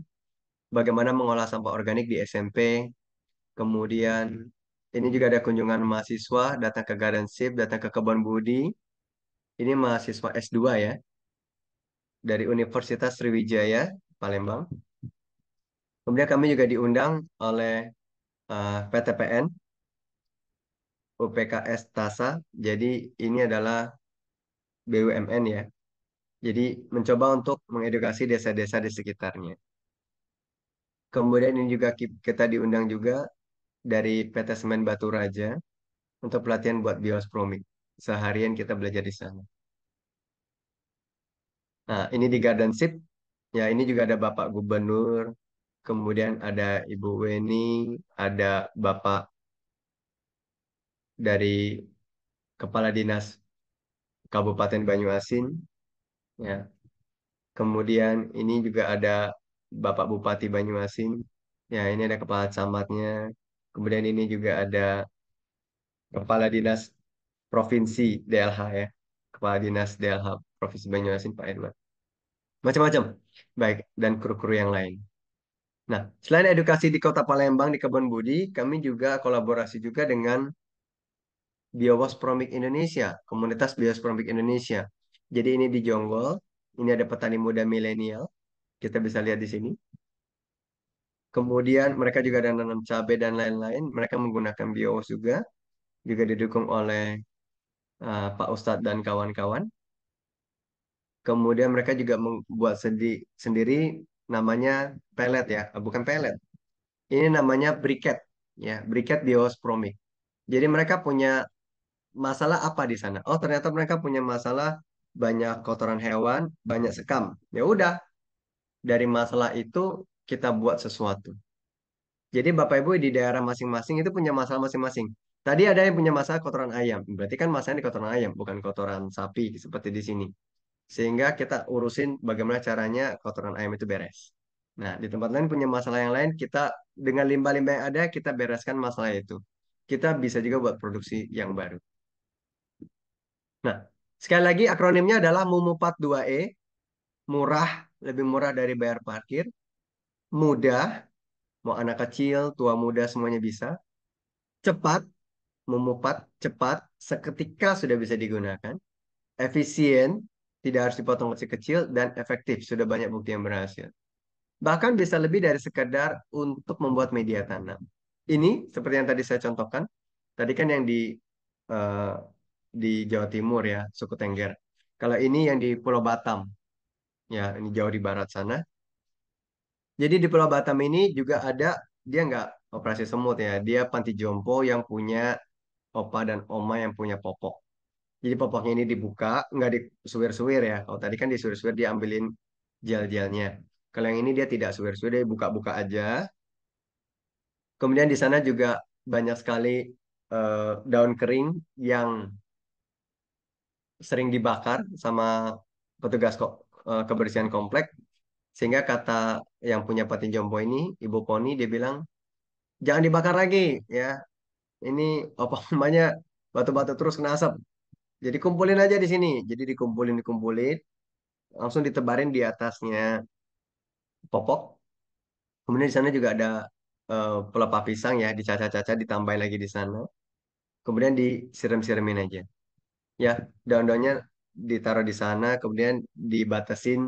bagaimana mengolah sampah organik di SMP. Kemudian ini juga ada kunjungan mahasiswa datang ke Garden Ship, datang ke Kebun Budi. Ini mahasiswa S2 ya, dari Universitas Sriwijaya, Palembang. Kemudian kami juga diundang oleh uh, PTPN, UPKS TASA. Jadi ini adalah BUMN ya. Jadi mencoba untuk mengedukasi desa-desa di sekitarnya. Kemudian ini juga kita diundang juga dari PT Semen Batu Raja untuk pelatihan buat biospromik. Seharian kita belajar di sana. Nah, ini di Garden Ship. Ya, ini juga ada Bapak Gubernur, kemudian ada Ibu Weni, ada Bapak dari Kepala Dinas Kabupaten Banyuasin, ya. Kemudian ini juga ada Bapak Bupati Banyuasin, ya ini ada Kepala Camatnya, kemudian ini juga ada Kepala Dinas Provinsi DLH ya, Kepala Dinas DLH Provinsi Banyuasin Pak Edward, macam-macam, baik dan kru-kru yang lain. Nah, selain edukasi di Kota Palembang di Kebun Budi, kami juga kolaborasi juga dengan Biowaspromik Indonesia, komunitas Biowaspromik Indonesia. Jadi ini di Jonggol, ini ada petani muda milenial, kita bisa lihat di sini. Kemudian mereka juga ada nanam cabai dan lain-lain, mereka menggunakan biowas juga, juga didukung oleh uh, Pak Ustadz dan kawan-kawan. Kemudian mereka juga membuat sendi sendiri namanya pelet ya, bukan pelet. Ini namanya briket ya, briket biowaspromik. Jadi mereka punya masalah apa di sana? Oh, ternyata mereka punya masalah banyak kotoran hewan, banyak sekam. Ya udah, dari masalah itu kita buat sesuatu. Jadi Bapak Ibu di daerah masing-masing itu punya masalah masing-masing. Tadi ada yang punya masalah kotoran ayam. Berarti kan masalahnya di kotoran ayam, bukan kotoran sapi seperti di sini. Sehingga kita urusin bagaimana caranya kotoran ayam itu beres. Nah, di tempat lain punya masalah yang lain, kita dengan limbah-limbah yang ada, kita bereskan masalah itu. Kita bisa juga buat produksi yang baru. Nah, sekali lagi akronimnya adalah MUMUPAT 2E. Murah, lebih murah dari bayar parkir. Mudah, mau anak kecil, tua muda semuanya bisa. Cepat, memupat, cepat, seketika sudah bisa digunakan. Efisien, tidak harus dipotong kecil-kecil, dan efektif, sudah banyak bukti yang berhasil. Bahkan bisa lebih dari sekedar untuk membuat media tanam. Ini, seperti yang tadi saya contohkan, tadi kan yang di uh, di Jawa Timur ya, suku Tengger. Kalau ini yang di Pulau Batam, ya ini jauh di barat sana. Jadi di Pulau Batam ini juga ada dia nggak operasi semut ya, dia panti jompo yang punya opa dan oma yang punya popok. Jadi popoknya ini dibuka, nggak disuir-suir ya. Kalau tadi kan disuir-suir dia ambilin gel-gelnya. Kalau yang ini dia tidak suir-suir, dia buka-buka aja. Kemudian di sana juga banyak sekali uh, daun kering yang sering dibakar sama petugas eh, kebersihan komplek sehingga kata yang punya Pati Jompo ini Ibu Poni dia bilang jangan dibakar lagi ya. Ini apa namanya batu-batu terus kena asap. Jadi kumpulin aja di sini. Jadi dikumpulin dikumpulin langsung ditebarin di atasnya popok. Kemudian di sana juga ada eh, pelepah pisang ya dicacah-cacah ditambahin lagi di sana. Kemudian disiram-siramin aja ya daun-daunnya ditaruh di sana kemudian dibatasin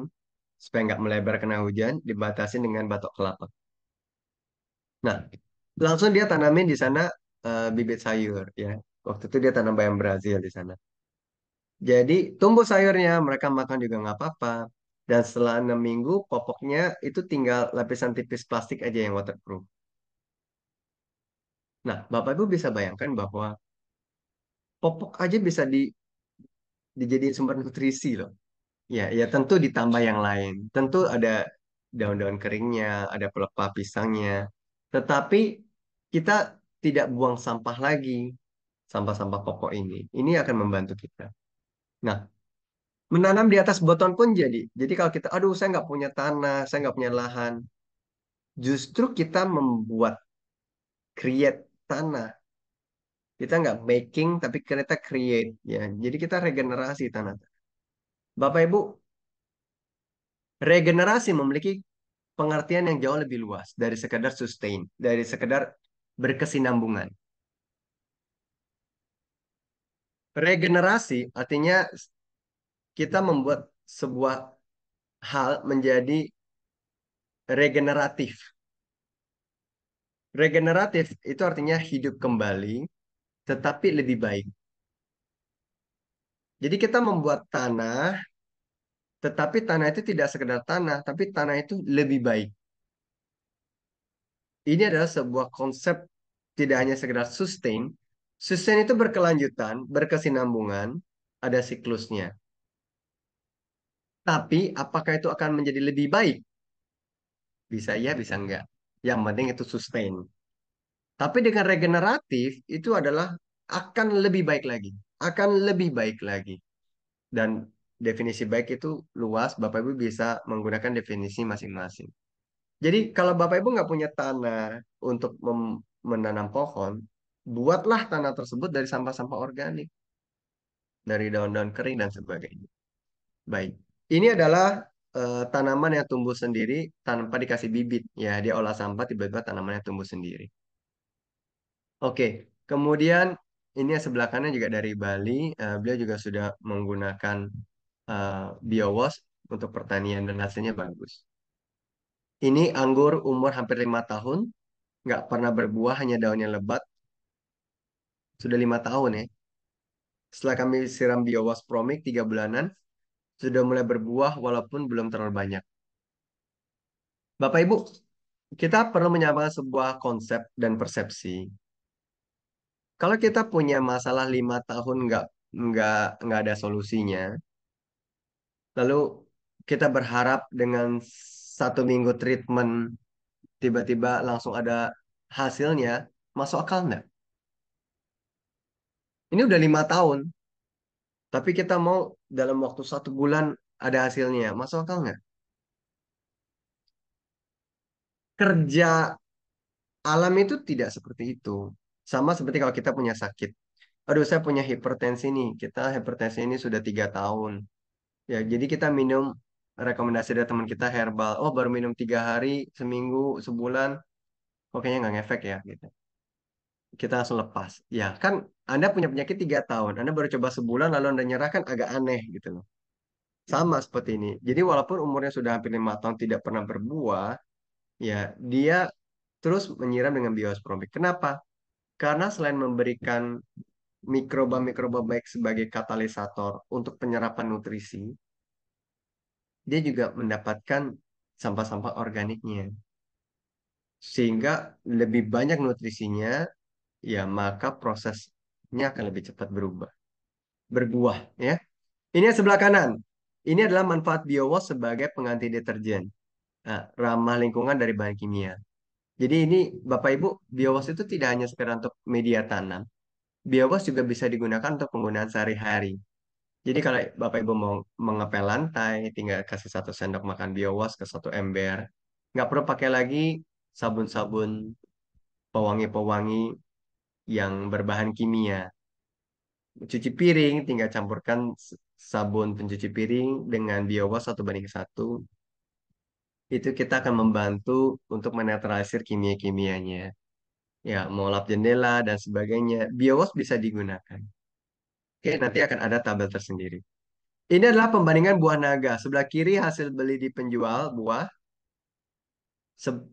supaya nggak melebar kena hujan dibatasin dengan batok kelapa. Nah langsung dia tanamin di sana eh, bibit sayur ya. Waktu itu dia tanam bayam Brazil di sana. Jadi tumbuh sayurnya mereka makan juga nggak apa-apa. Dan setelah enam minggu popoknya itu tinggal lapisan tipis plastik aja yang waterproof. Nah bapak ibu bisa bayangkan bahwa popok aja bisa di dijadiin sumber nutrisi loh Ya, ya tentu ditambah yang lain. Tentu ada daun-daun keringnya, ada pelepah pisangnya. Tetapi kita tidak buang sampah lagi, sampah-sampah pokok ini. Ini akan membantu kita. Nah, menanam di atas beton pun jadi. Jadi kalau kita, aduh saya nggak punya tanah, saya nggak punya lahan. Justru kita membuat, create tanah. Kita nggak making, tapi kita create. ya. Jadi kita regenerasi tanah. Bapak Ibu, regenerasi memiliki pengertian yang jauh lebih luas dari sekedar sustain, dari sekedar berkesinambungan. Regenerasi artinya kita membuat sebuah hal menjadi regeneratif. Regeneratif itu artinya hidup kembali, tetapi lebih baik. Jadi kita membuat tanah, tetapi tanah itu tidak sekedar tanah, tapi tanah itu lebih baik. Ini adalah sebuah konsep tidak hanya sekedar sustain. Sustain itu berkelanjutan, berkesinambungan, ada siklusnya. Tapi apakah itu akan menjadi lebih baik? Bisa iya, bisa enggak. Yang penting itu sustain. Tapi dengan regeneratif itu adalah akan lebih baik lagi. Akan lebih baik lagi. Dan definisi baik itu luas, Bapak Ibu bisa menggunakan definisi masing-masing. Jadi kalau Bapak Ibu nggak punya tanah untuk menanam pohon, buatlah tanah tersebut dari sampah-sampah organik. Dari daun-daun kering dan sebagainya. Baik. Ini adalah uh, tanaman yang tumbuh sendiri tanpa dikasih bibit. Ya, dia olah sampah tiba-tiba tanamannya tumbuh sendiri. Oke, kemudian ini sebelah kanan juga dari Bali. Uh, beliau juga sudah menggunakan uh, biowas untuk pertanian dan hasilnya bagus. Ini anggur umur hampir lima tahun, nggak pernah berbuah, hanya daunnya lebat. Sudah lima tahun ya. Setelah kami siram biowas promik tiga bulanan, sudah mulai berbuah walaupun belum terlalu banyak. Bapak Ibu, kita perlu menyamakan sebuah konsep dan persepsi. Kalau kita punya masalah lima tahun nggak nggak nggak ada solusinya, lalu kita berharap dengan satu minggu treatment tiba-tiba langsung ada hasilnya, masuk akal nggak? Ini udah lima tahun, tapi kita mau dalam waktu satu bulan ada hasilnya, masuk akal nggak? Kerja alam itu tidak seperti itu. Sama seperti kalau kita punya sakit. Aduh, saya punya hipertensi nih. Kita hipertensi ini sudah tiga tahun. Ya, jadi kita minum rekomendasi dari teman kita herbal. Oh, baru minum tiga hari, seminggu, sebulan. Oh, nggak ngefek ya, gitu. Kita langsung lepas. Ya, kan Anda punya penyakit tiga tahun. Anda baru coba sebulan, lalu Anda nyerah kan agak aneh gitu loh. Sama seperti ini. Jadi walaupun umurnya sudah hampir lima tahun tidak pernah berbuah, ya dia terus menyiram dengan bioaspromik. Kenapa? Karena selain memberikan mikroba-mikroba baik sebagai katalisator untuk penyerapan nutrisi, dia juga mendapatkan sampah-sampah organiknya. Sehingga lebih banyak nutrisinya, ya maka prosesnya akan lebih cepat berubah. Berbuah, ya. Ini yang sebelah kanan. Ini adalah manfaat biowas sebagai pengganti deterjen. Nah, ramah lingkungan dari bahan kimia. Jadi ini Bapak Ibu, biowas itu tidak hanya sekedar untuk media tanam. Biowas juga bisa digunakan untuk penggunaan sehari-hari. Jadi kalau Bapak Ibu mau mengepel lantai, tinggal kasih satu sendok makan biowas ke satu ember. Nggak perlu pakai lagi sabun-sabun pewangi-pewangi yang berbahan kimia. Cuci piring, tinggal campurkan sabun pencuci piring dengan biowas satu banding satu. Itu kita akan membantu untuk menetralisir kimia-kimianya. Ya, mau jendela dan sebagainya. Biowas bisa digunakan. Oke, nanti akan ada tabel tersendiri. Ini adalah pembandingan buah naga. Sebelah kiri hasil beli di penjual buah. Se-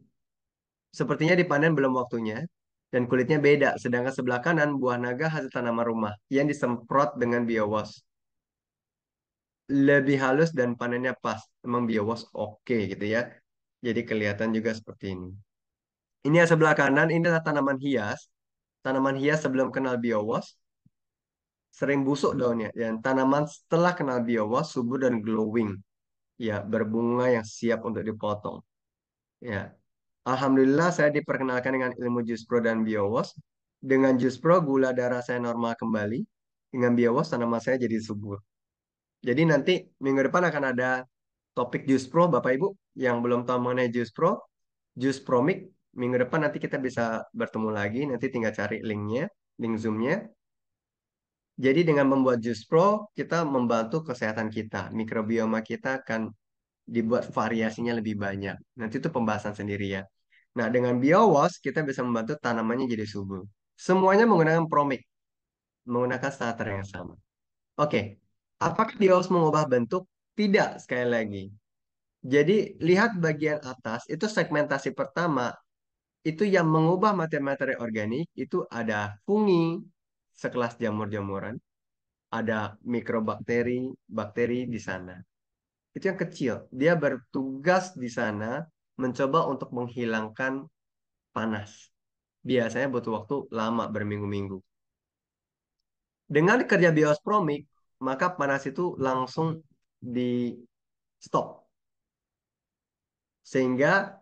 sepertinya dipanen belum waktunya. Dan kulitnya beda. Sedangkan sebelah kanan buah naga hasil tanaman rumah. Yang disemprot dengan biowas. Lebih halus dan panennya pas. Memang biowas oke gitu ya. Jadi kelihatan juga seperti ini. Ini yang sebelah kanan, ini adalah tanaman hias. Tanaman hias sebelum kenal biowas. Sering busuk daunnya. Dan tanaman setelah kenal biowas, subur dan glowing. Ya, berbunga yang siap untuk dipotong. Ya, Alhamdulillah saya diperkenalkan dengan ilmu Juspro dan Biowas. Dengan Juspro gula darah saya normal kembali. Dengan Biowas tanaman saya jadi subur. Jadi nanti minggu depan akan ada topik Juspro Bapak Ibu yang belum tahu mengenai Juspro, Juspromic. Minggu depan nanti kita bisa bertemu lagi. Nanti tinggal cari linknya, link Zoom-nya. Jadi dengan membuat Juspro, kita membantu kesehatan kita. Mikrobioma kita akan dibuat variasinya lebih banyak. Nanti itu pembahasan sendiri ya. Nah, dengan biowash kita bisa membantu tanamannya jadi subur. Semuanya menggunakan promik, menggunakan starter yang sama. Oke, apakah biowash mengubah bentuk? Tidak, sekali lagi. Jadi, lihat bagian atas, itu segmentasi pertama, itu yang mengubah materi-materi organik, itu ada fungi, sekelas jamur-jamuran, ada mikrobakteri, bakteri di sana. Itu yang kecil. Dia bertugas di sana mencoba untuk menghilangkan panas. Biasanya butuh waktu lama berminggu-minggu. Dengan kerja biospromik, maka panas itu langsung di stop. Sehingga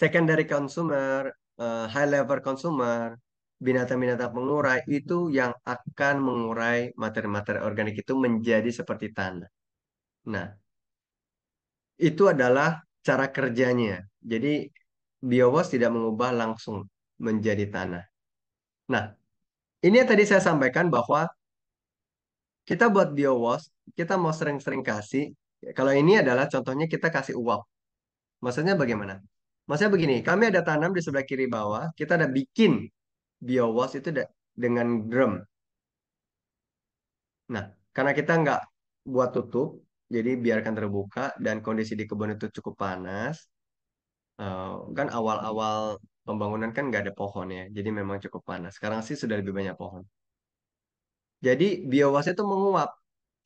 secondary consumer, eh, high level consumer, binatang-binatang pengurai itu yang akan mengurai materi-materi organik itu menjadi seperti tanah. Nah, itu adalah cara kerjanya. Jadi biowas tidak mengubah langsung menjadi tanah. Nah, ini yang tadi saya sampaikan bahwa kita buat biowas, kita mau sering-sering kasih. Kalau ini adalah contohnya kita kasih uap. Maksudnya bagaimana? Maksudnya begini, kami ada tanam di sebelah kiri bawah, kita ada bikin biowas itu da- dengan drum. Nah, karena kita nggak buat tutup, jadi biarkan terbuka dan kondisi di kebun itu cukup panas. Eh, kan awal-awal pembangunan kan nggak ada pohon ya, jadi memang cukup panas. Sekarang sih sudah lebih banyak pohon. Jadi biowas itu menguap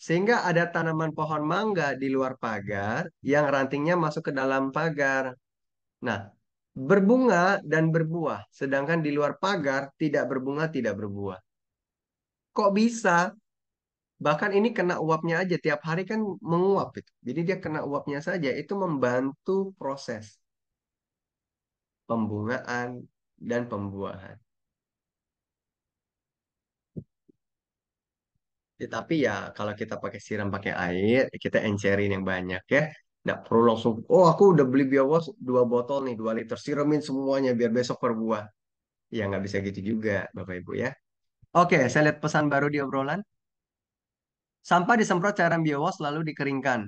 sehingga ada tanaman pohon mangga di luar pagar yang rantingnya masuk ke dalam pagar. Nah, berbunga dan berbuah, sedangkan di luar pagar tidak berbunga, tidak berbuah. Kok bisa? Bahkan ini kena uapnya aja tiap hari kan menguap itu. Jadi dia kena uapnya saja itu membantu proses pembungaan dan pembuahan. Ya, tapi ya kalau kita pakai siram pakai air, kita encerin yang banyak ya. Nggak perlu langsung, oh aku udah beli biowas dua botol nih, dua liter, siramin semuanya biar besok berbuah. Ya nggak bisa gitu juga, Bapak Ibu ya. Oke, saya lihat pesan baru di obrolan. Sampah disemprot cairan biowas lalu dikeringkan.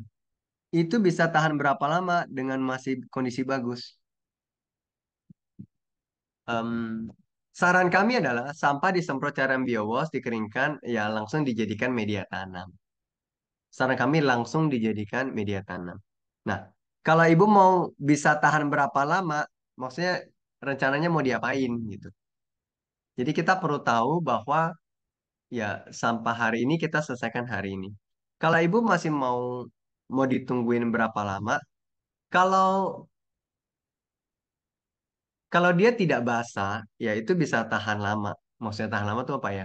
Itu bisa tahan berapa lama dengan masih kondisi bagus? Em, saran kami adalah sampah disemprot cairan biowas dikeringkan, ya langsung dijadikan media tanam. Saran kami langsung dijadikan media tanam. Nah, kalau ibu mau bisa tahan berapa lama, maksudnya rencananya mau diapain gitu. Jadi kita perlu tahu bahwa ya sampah hari ini kita selesaikan hari ini. Kalau ibu masih mau mau ditungguin berapa lama, kalau kalau dia tidak basah, ya itu bisa tahan lama. Maksudnya tahan lama itu apa ya?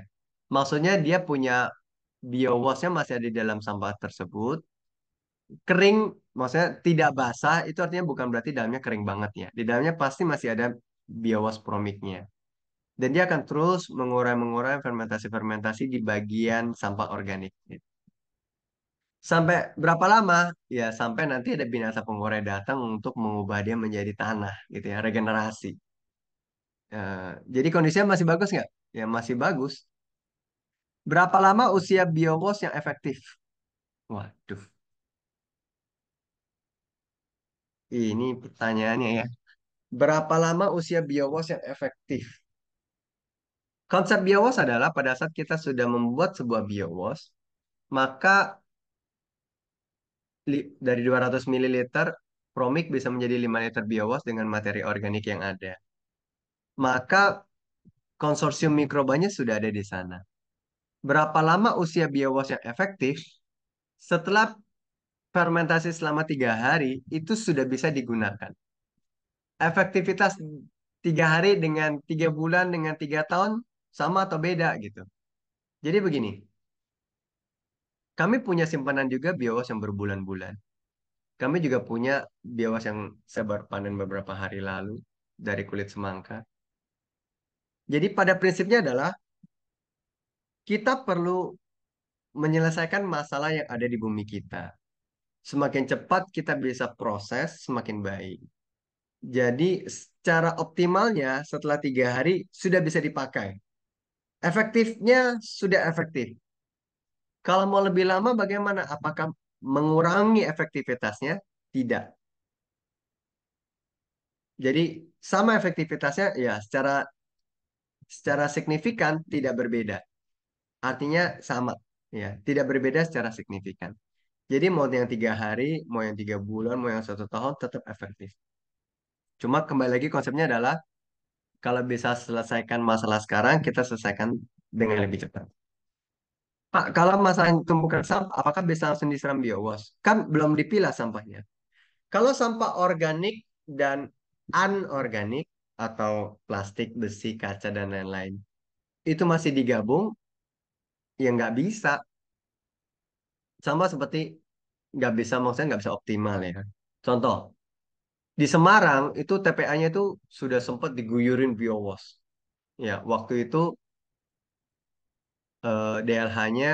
Maksudnya dia punya biowasnya masih ada di dalam sampah tersebut. Kering, maksudnya tidak basah, itu artinya bukan berarti dalamnya kering banget ya. Di dalamnya pasti masih ada biowas promiknya. Dan dia akan terus mengurai-mengurai fermentasi-fermentasi di bagian sampah organik. Sampai berapa lama? Ya sampai nanti ada binatang pengorek datang untuk mengubah dia menjadi tanah gitu ya, regenerasi. Eh, jadi kondisinya masih bagus nggak? Ya masih bagus. Berapa lama usia biowos yang efektif? Waduh, ini pertanyaannya ya. Berapa lama usia biowos yang efektif? Konsep biowos adalah pada saat kita sudah membuat sebuah biowos, maka dari 200 ml promik bisa menjadi 5 liter biowos dengan materi organik yang ada. Maka konsorsium mikrobanya sudah ada di sana. Berapa lama usia biowos yang efektif? Setelah fermentasi selama tiga hari, itu sudah bisa digunakan. Efektivitas tiga hari dengan tiga bulan dengan tiga tahun sama atau beda gitu. Jadi begini, kami punya simpanan juga biowos yang berbulan-bulan. Kami juga punya biowos yang saya baru panen beberapa hari lalu dari kulit semangka. Jadi pada prinsipnya adalah kita perlu menyelesaikan masalah yang ada di bumi kita. Semakin cepat kita bisa proses, semakin baik. Jadi secara optimalnya setelah tiga hari sudah bisa dipakai. Efektifnya sudah efektif. Kalau mau lebih lama bagaimana? Apakah mengurangi efektivitasnya? Tidak. Jadi sama efektivitasnya ya secara secara signifikan tidak berbeda. Artinya sama ya, tidak berbeda secara signifikan. Jadi mau yang tiga hari, mau yang tiga bulan, mau yang satu tahun tetap efektif. Cuma kembali lagi konsepnya adalah kalau bisa selesaikan masalah sekarang, kita selesaikan dengan lebih cepat. Pak, kalau masalah tumpukan sampah, apakah bisa langsung disiram biowas? Kan belum dipilah sampahnya. Kalau sampah organik dan anorganik atau plastik, besi, kaca, dan lain-lain, itu masih digabung, ya nggak bisa. Sama seperti nggak bisa, maksudnya nggak bisa optimal ya. Contoh, di Semarang itu TPA-nya itu sudah sempat diguyurin biowas. Ya, waktu itu eh, DLH-nya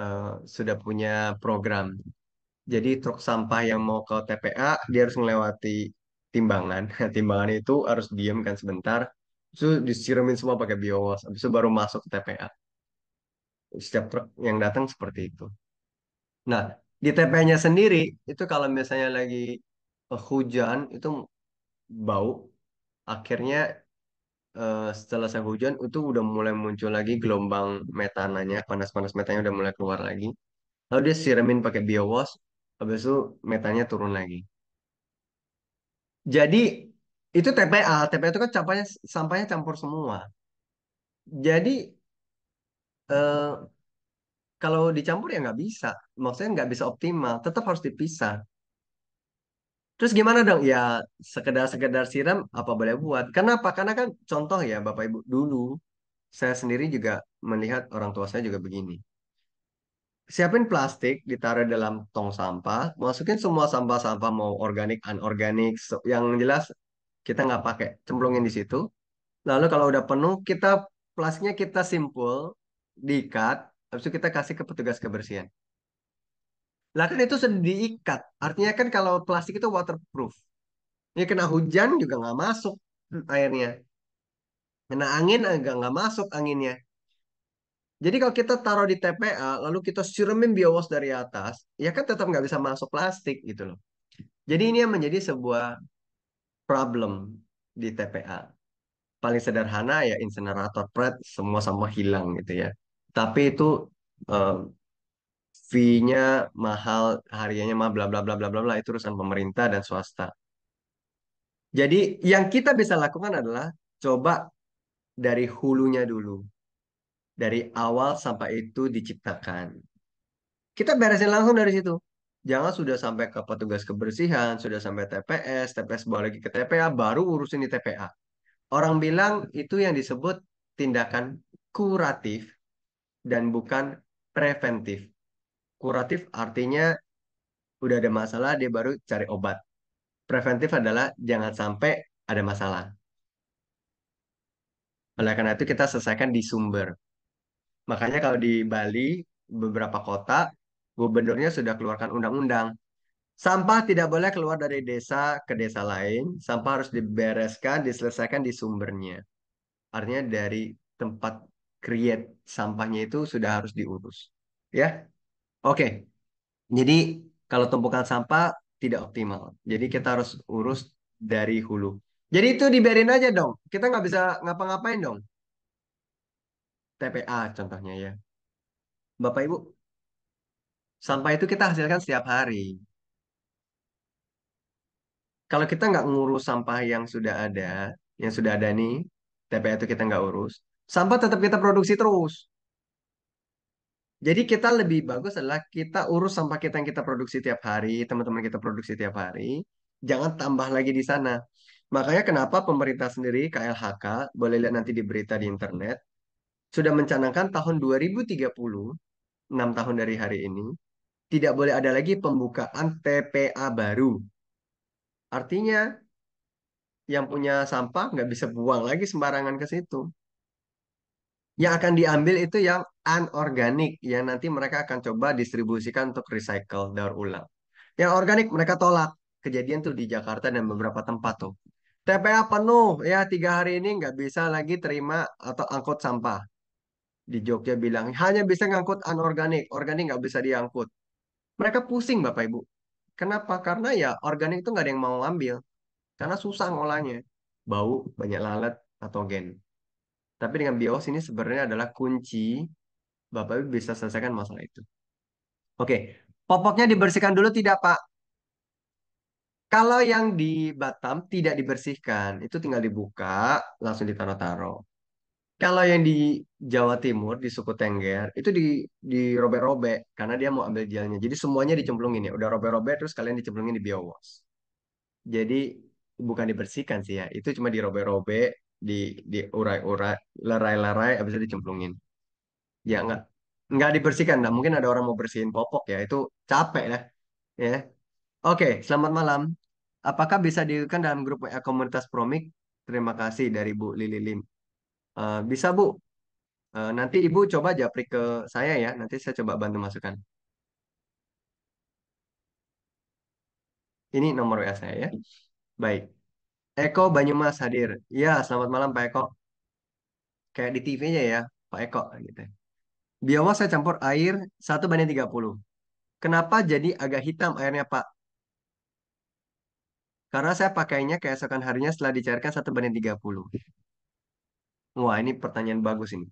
eh, sudah punya program. Jadi truk sampah yang mau ke TPA dia harus melewati timbangan. Timbangan itu harus diem kan sebentar. Itu disiramin semua pakai biowas. Habis itu baru masuk ke TPA. Setiap truk yang datang seperti itu. Nah, di TPA-nya sendiri itu kalau misalnya lagi eh, hujan itu bau. Akhirnya eh, setelah saya hujan itu udah mulai muncul lagi gelombang metananya, panas-panas metannya udah mulai keluar lagi. Lalu dia siramin pakai biowas, habis itu metannya turun lagi. Jadi itu TPA, TPA itu kan sampahnya sampahnya campur semua. Jadi eh, kalau dicampur ya nggak bisa, maksudnya nggak bisa optimal, tetap harus dipisah. Terus gimana dong? Ya sekedar-sekedar siram apa boleh buat? Kenapa? Karena kan contoh ya Bapak Ibu dulu saya sendiri juga melihat orang tua saya juga begini. Siapin plastik, ditaruh dalam tong sampah, masukin semua sampah-sampah mau organik, anorganik, yang jelas kita nggak pakai, cemplungin di situ. Lalu kalau udah penuh, kita plastiknya kita simpul, diikat, habis itu kita kasih ke petugas kebersihan. Lah kan itu sudah diikat, artinya kan kalau plastik itu waterproof. Ini kena hujan juga nggak masuk airnya. Kena angin agak nggak masuk anginnya. Jadi kalau kita taruh di TPA, lalu kita siramin biowas dari atas, ya kan tetap nggak bisa masuk plastik gitu loh. Jadi ini yang menjadi sebuah problem di TPA. Paling sederhana ya insenerator pret, semua sama hilang gitu ya. Tapi itu eh, fee-nya mahal, harianya mah bla bla bla bla bla bla itu urusan pemerintah dan swasta. Jadi yang kita bisa lakukan adalah coba dari hulunya dulu. Dari awal sampai itu diciptakan. Kita beresin langsung dari situ. Jangan sudah sampai ke petugas kebersihan, sudah sampai TPS, TPS bawa lagi ke TPA, baru urusin di TPA. Orang bilang itu yang disebut tindakan kuratif dan bukan preventif. Kuratif artinya udah ada masalah, dia baru cari obat. Preventif adalah jangan sampai ada masalah. Oleh karena itu kita selesaikan di sumber. Makanya kalau di Bali, beberapa kota Gubernurnya sudah keluarkan undang-undang. Sampah tidak boleh keluar dari desa ke desa lain. Sampah harus dibereskan, diselesaikan di sumbernya. Artinya dari tempat create sampahnya itu sudah harus diurus. Ya, oke. Jadi kalau tumpukan sampah tidak optimal. Jadi kita harus urus dari hulu. Jadi itu dibiarin aja dong. Kita nggak bisa ngapa-ngapain dong. TPA contohnya ya. Bapak Ibu, sampah itu kita hasilkan setiap hari. Kalau kita nggak ngurus sampah yang sudah ada, yang sudah ada nih, TPA itu kita nggak urus, sampah tetap kita produksi terus. Jadi kita lebih bagus adalah kita urus sampah kita yang kita produksi tiap hari, teman-teman kita produksi tiap hari, jangan tambah lagi di sana. Makanya kenapa pemerintah sendiri, KLHK, boleh lihat nanti di berita di internet, sudah mencanangkan tahun 2030, 6 tahun dari hari ini, tidak boleh ada lagi pembukaan TPA baru. Artinya yang punya sampah nggak bisa buang lagi sembarangan ke situ. Yang akan diambil itu yang anorganik, yang nanti mereka akan coba distribusikan untuk recycle, daur ulang. Yang organik mereka tolak. Kejadian tuh di Jakarta dan beberapa tempat tuh. TPA penuh, ya tiga hari ini nggak bisa lagi terima atau angkut sampah. Di Jogja bilang, hanya bisa ngangkut anorganik, organik nggak bisa diangkut. Mereka pusing Bapak Ibu. Kenapa? Karena ya organik itu nggak ada yang mau ambil. Karena susah ngolahnya. Bau, banyak lalat, patogen. Tapi dengan BIOS ini sebenarnya adalah kunci Bapak Ibu bisa selesaikan masalah itu. Oke, popoknya dibersihkan dulu tidak Pak? Kalau yang di Batam tidak dibersihkan, itu tinggal dibuka, langsung ditaruh-taruh. Kalau yang di Jawa Timur, di suku Tengger, itu di dirobek-robek karena dia mau ambil gelnya. Jadi semuanya dicemplungin ya. Udah robek-robek terus kalian dicemplungin di biowash. Jadi bukan dibersihkan sih ya. Itu cuma dirobek-robek, di diurai-urai, lerai-lerai, habis itu dicemplungin. Ya nggak nggak dibersihkan. Nah, mungkin ada orang mau bersihin popok ya. Itu capek lah. Ya. Oke, selamat malam. Apakah bisa diikutkan dalam grup WA komunitas Promik? Terima kasih dari Bu Lili Lim. Eh, bisa Bu, Eh, nanti Ibu coba japri ke saya ya. Nanti saya coba bantu masukkan. Ini nomor WA saya ya. Baik. Eko Banyumas hadir. Ya, selamat malam Pak Eko. Kayak di TV-nya ya, Pak Eko gitu. Saya campur air 1 banding 30. Kenapa jadi agak hitam airnya Pak? Karena saya pakainya keesokan harinya setelah dicairkan 1 banding 30. Wah, ini pertanyaan bagus ini.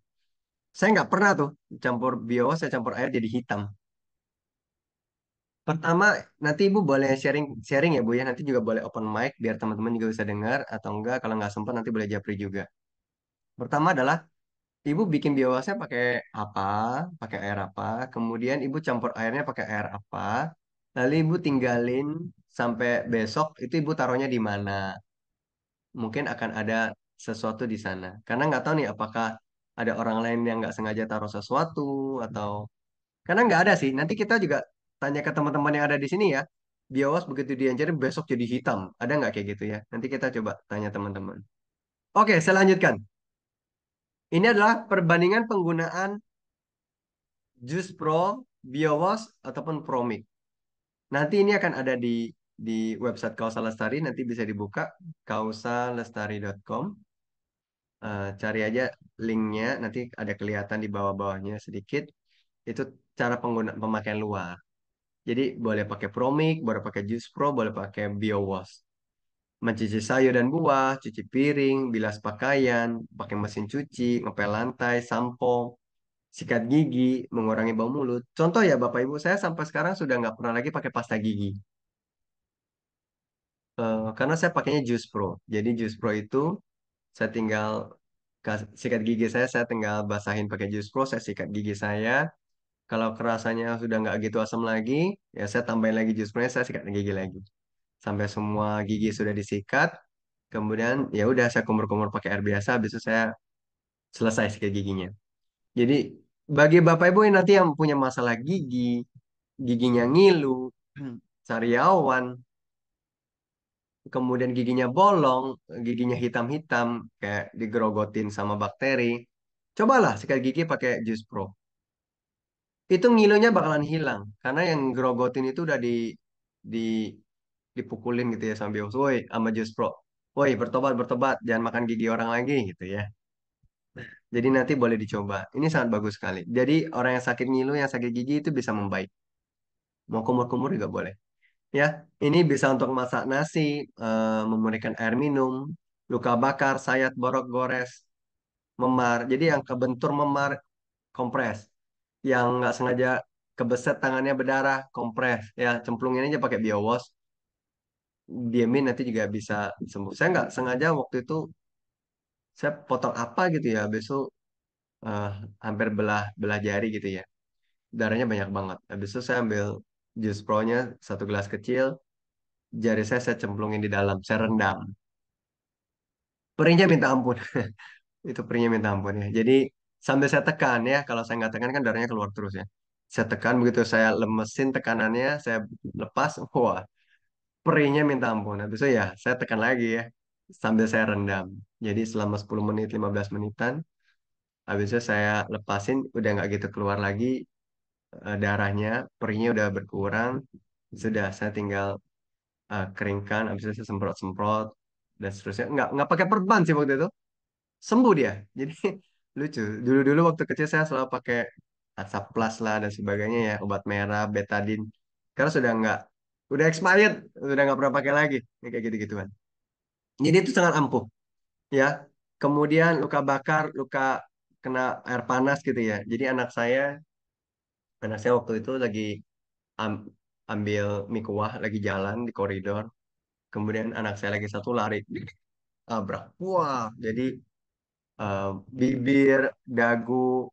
Saya nggak pernah tuh campur biowas, saya campur air jadi hitam. Pertama, nanti Ibu boleh sharing sharing ya Bu ya. Nanti juga boleh open mic biar teman-teman juga bisa dengar atau enggak kalau nggak sempat nanti boleh japri juga. Pertama adalah Ibu bikin biowasnya pakai apa? Pakai air apa? Kemudian Ibu campur airnya pakai air apa? Lalu Ibu tinggalin sampai besok itu Ibu taruhnya di mana? Mungkin akan ada sesuatu di sana. Karena nggak tahu nih apakah ada orang lain yang nggak sengaja taruh sesuatu atau karena nggak ada sih. Nanti kita juga tanya ke teman-teman yang ada di sini ya. Biowas begitu dianjarin besok jadi hitam. Ada nggak kayak gitu ya? Nanti kita coba tanya teman-teman. Oke, saya lanjutkan. Ini adalah perbandingan penggunaan Jus Pro, Biowas, ataupun Promik. Nanti ini akan ada di di website Kausa Lestari. Nanti bisa dibuka kausalestari.com. Eh, cari aja linknya. Nanti ada kelihatan di bawah-bawahnya sedikit. Itu cara pemakaian luar. Jadi boleh pakai Promik, boleh pakai Jus Pro, boleh pakai Biowash. Mencuci sayur dan buah, cuci piring, bilas pakaian, pakai mesin cuci, ngepel lantai, sampo, sikat gigi, mengurangi bau mulut. Contoh ya Bapak Ibu, saya sampai sekarang sudah nggak pernah lagi pakai pasta gigi. Eh, karena saya pakainya Jus Pro. Jadi Jus Pro itu saya tinggal sikat gigi saya, saya tinggal basahin pakai Jus Pro, saya sikat gigi saya. Kalau kerasanya sudah nggak gitu asam lagi, ya saya tambahin lagi Jus Pro, saya sikat gigi lagi. Sampai semua gigi sudah disikat, kemudian ya udah saya kumur-kumur pakai air biasa, habis itu saya selesai sikat giginya. Jadi bagi Bapak Ibu yang nanti yang punya masalah gigi, giginya ngilu, sariawan, kemudian giginya bolong, giginya hitam-hitam, kayak digerogotin sama bakteri, cobalah sikat gigi pakai Jus Pro. Itu ngilunya bakalan hilang karena yang grogotin itu udah di di dipukulin gitu ya sama bios. Woi, sama Just Pro. Woi, bertobat bertobat, jangan makan gigi orang lagi gitu ya. Jadi nanti boleh dicoba. Ini sangat bagus sekali. Jadi orang yang sakit ngilu, yang sakit gigi itu bisa membaik. Mau kumur-kumur juga boleh. Ya, ini bisa untuk masak nasi, eh, memurnikan air minum, luka bakar, sayat, borok, gores, memar. Jadi yang kebentur memar, kompres. Yang nggak sengaja kebeset tangannya berdarah, kompres. Ya, cemplungin aja pakai biowash. Diamin nanti juga bisa sembuh. Saya nggak sengaja waktu itu saya potong apa gitu ya, besok eh, hampir belah belah jari gitu ya. Darahnya banyak banget. Habis itu saya ambil jus pro-nya satu gelas kecil, jari saya saya cemplungin di dalam, saya rendam. Perihnya minta ampun. Itu perihnya minta ampun ya. Jadi sambil saya tekan ya, kalau saya nggak tekan kan darahnya keluar terus ya. Saya tekan begitu saya lemesin tekanannya, saya lepas, wah, perihnya minta ampun. Habis itu ya, saya tekan lagi ya, sambil saya rendam. Jadi selama 10 menit, 15 menitan, habis itu saya lepasin, udah nggak gitu keluar lagi eh, darahnya, perihnya udah berkurang. Sudah, saya tinggal eh, keringkan, habis itu saya semprot-semprot, dan seterusnya. Nggak, nggak pakai perban sih waktu itu. sembuh dia. Jadi lucu. Dulu-dulu waktu kecil saya selalu pakai Asaplas lah dan sebagainya ya, obat merah, betadine. Karena sudah nggak, udah expired, sudah nggak pernah pakai lagi, Ya, kayak gitu-gituan. Jadi itu sangat ampuh, ya. Kemudian luka bakar, luka kena air panas gitu ya. Jadi anak saya, anak saya waktu itu lagi am- ambil mie kuah, lagi jalan di koridor. Kemudian anak saya lagi satu lari, abrak. Wah, jadi eh, bibir, dagu,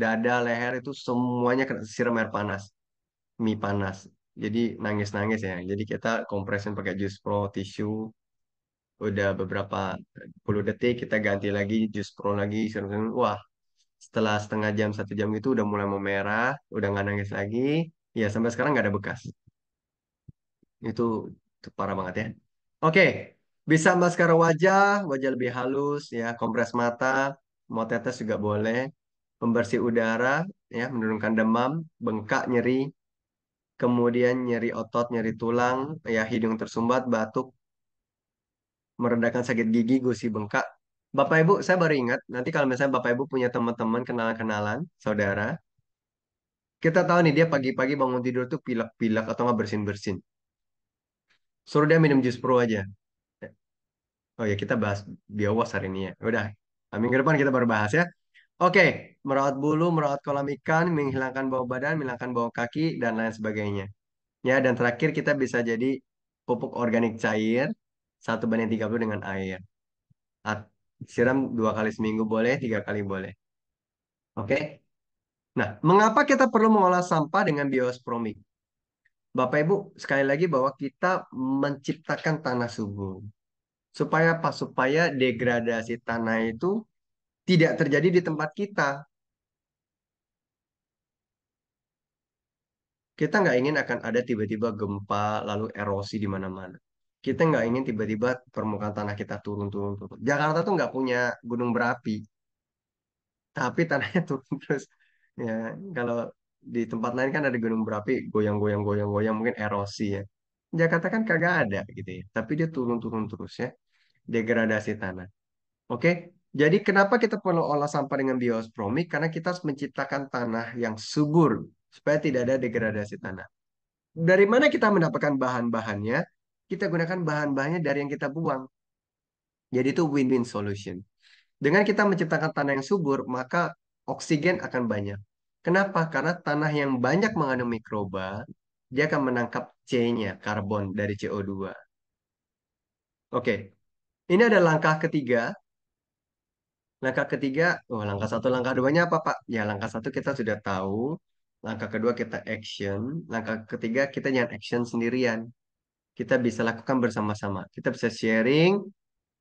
dada, leher itu semuanya kena siram air panas, mie panas. Jadi nangis-nangis ya. Jadi kita kompresin pakai jus pro tisu. Udah beberapa puluh detik kita ganti lagi jus pro lagi. siram-siram. Wah, setelah setengah jam satu jam itu udah mulai memerah, udah nggak nangis lagi. Ya sampai sekarang nggak ada bekas. Itu, itu parah banget ya. Oke, bisa maskara wajah, wajah lebih halus ya, kompres mata, mau tetes juga boleh. Pembersih udara ya, menurunkan demam, bengkak, nyeri, kemudian nyeri otot, nyeri tulang, ya hidung tersumbat, batuk, meredakan sakit gigi, gusi bengkak. Bapak Ibu, saya baru ingat, nanti kalau misalnya Bapak Ibu punya teman-teman, kenalan-kenalan, saudara, kita tahu nih dia pagi-pagi bangun tidur tuh pilek-pilek atau nggak bersin-bersin. Suruh dia minum jus pro aja. Oh ya, kita bahas biowas hari ini ya. Udah, minggu depan kita baru bahas ya. Oke, merawat bulu, merawat kolam ikan, menghilangkan bau badan, menghilangkan bau kaki, dan lain sebagainya. Ya, dan terakhir kita bisa jadi pupuk organik cair, satu banding 30 dengan air. At- Siram dua kali seminggu boleh, tiga kali boleh. Oke? Nah, mengapa kita perlu mengolah sampah dengan biospromik? Bapak Ibu, sekali lagi bahwa kita menciptakan tanah subur. Supaya apa? Supaya degradasi tanah itu tidak terjadi di tempat kita. Kita nggak ingin akan ada tiba-tiba gempa, lalu erosi di mana-mana. Kita nggak ingin tiba-tiba permukaan tanah kita turun-turun. turun. Jakarta tuh nggak punya gunung berapi, tapi tanahnya turun terus. Ya, kalau di tempat lain kan ada gunung berapi, goyang-goyang, goyang-goyang, mungkin erosi ya. Jakarta kan kagak ada gitu ya, tapi dia turun-turun terus ya, degradasi tanah. Oke, jadi kenapa kita perlu olah sampah dengan biospromik? Karena kita harus menciptakan tanah yang subur supaya tidak ada degradasi tanah. Dari mana kita mendapatkan bahan-bahannya? Kita gunakan bahan-bahannya dari yang kita buang. Jadi itu win-win solution. Dengan kita menciptakan tanah yang subur, maka oksigen akan banyak. Kenapa? Karena tanah yang banyak mengandung mikroba, dia akan menangkap C-nya, karbon dari CO2. Oke, ini ada langkah ketiga Langkah ketiga, oh langkah satu, langkah duanya apa Pak? Ya langkah satu kita sudah tahu, langkah kedua kita action, langkah ketiga kita jangan action sendirian. Kita bisa lakukan bersama-sama. Kita bisa sharing,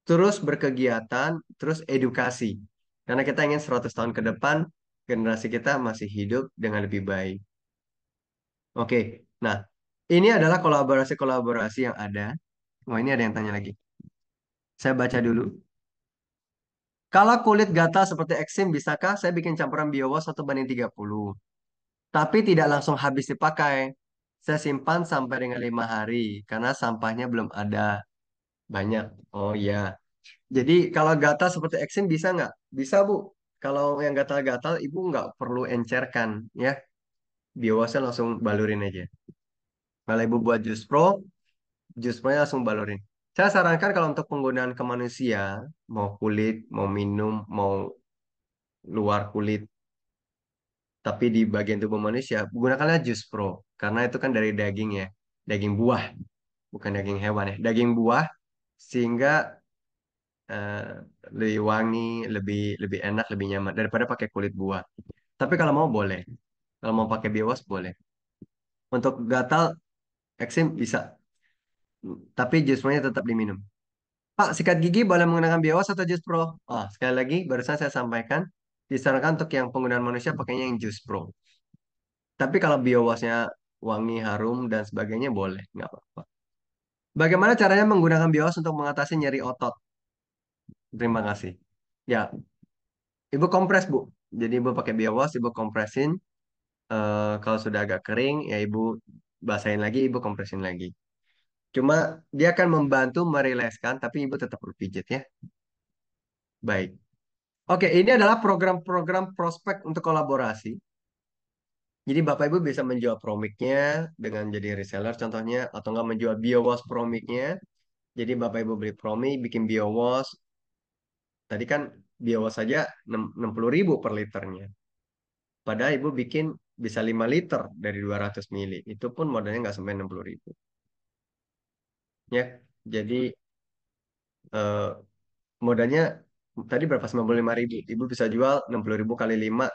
terus berkegiatan, terus edukasi. Karena kita ingin 100 tahun ke depan, generasi kita masih hidup dengan lebih baik. Oke, nah ini adalah kolaborasi-kolaborasi yang ada. Wah ini ada yang tanya lagi. Saya baca dulu. Kalau kulit gatal seperti eksim, bisakah saya bikin campuran biowas 1 banding 30? tapi tidak langsung habis dipakai. Saya simpan sampai dengan lima hari karena sampahnya belum ada banyak. Oh iya. Jadi kalau gatal seperti eksim bisa nggak? Bisa Bu. Kalau yang gatal-gatal Ibu nggak perlu encerkan ya. Biowasnya langsung balurin aja. Kalau Ibu buat jus pro, jus pro langsung balurin. Saya sarankan kalau untuk penggunaan ke manusia, mau kulit, mau minum, mau luar kulit, tapi di bagian tubuh manusia, gunakanlah jus pro. Karena itu kan dari daging ya. Daging buah, bukan daging hewan ya. Daging buah, sehingga eh, lebih wangi, lebih lebih enak, lebih nyaman daripada pakai kulit buah. Tapi kalau mau boleh. Kalau mau pakai biowas boleh. Untuk gatal eksim bisa, tapi jus pro-nya tetap diminum. Pak, sikat gigi boleh menggunakan biowas atau jus pro? Oh, sekali lagi, barusan saya sampaikan, disarankan untuk yang penggunaan manusia pakainya yang jus pro. Tapi kalau biowasnya wangi, harum, dan sebagainya boleh, nggak apa-apa. Bagaimana caranya menggunakan biowas untuk mengatasi nyeri otot? Terima kasih. Ya, ibu kompres bu. Jadi ibu pakai biowas, ibu kompresin. Eh, kalau sudah agak kering, ya ibu basahin lagi, ibu kompresin lagi. Cuma dia akan membantu merilekskan, tapi ibu tetap berpijit ya. Baik. Oke, ini adalah program-program prospek untuk kolaborasi. Jadi Bapak Ibu bisa menjual promiknya dengan jadi reseller contohnya, atau nggak menjual biowas promiknya. Jadi Bapak Ibu beli promik, bikin biowas. Tadi kan biowas saja 60 ribu per liternya. Padahal Ibu bikin bisa 5 liter dari 200 mili. Itu pun modalnya nggak sampai 60 ribu. Ya, jadi eh, modalnya tadi berapa? 95 ribu. Ibu bisa jual 60 ribu kali 5,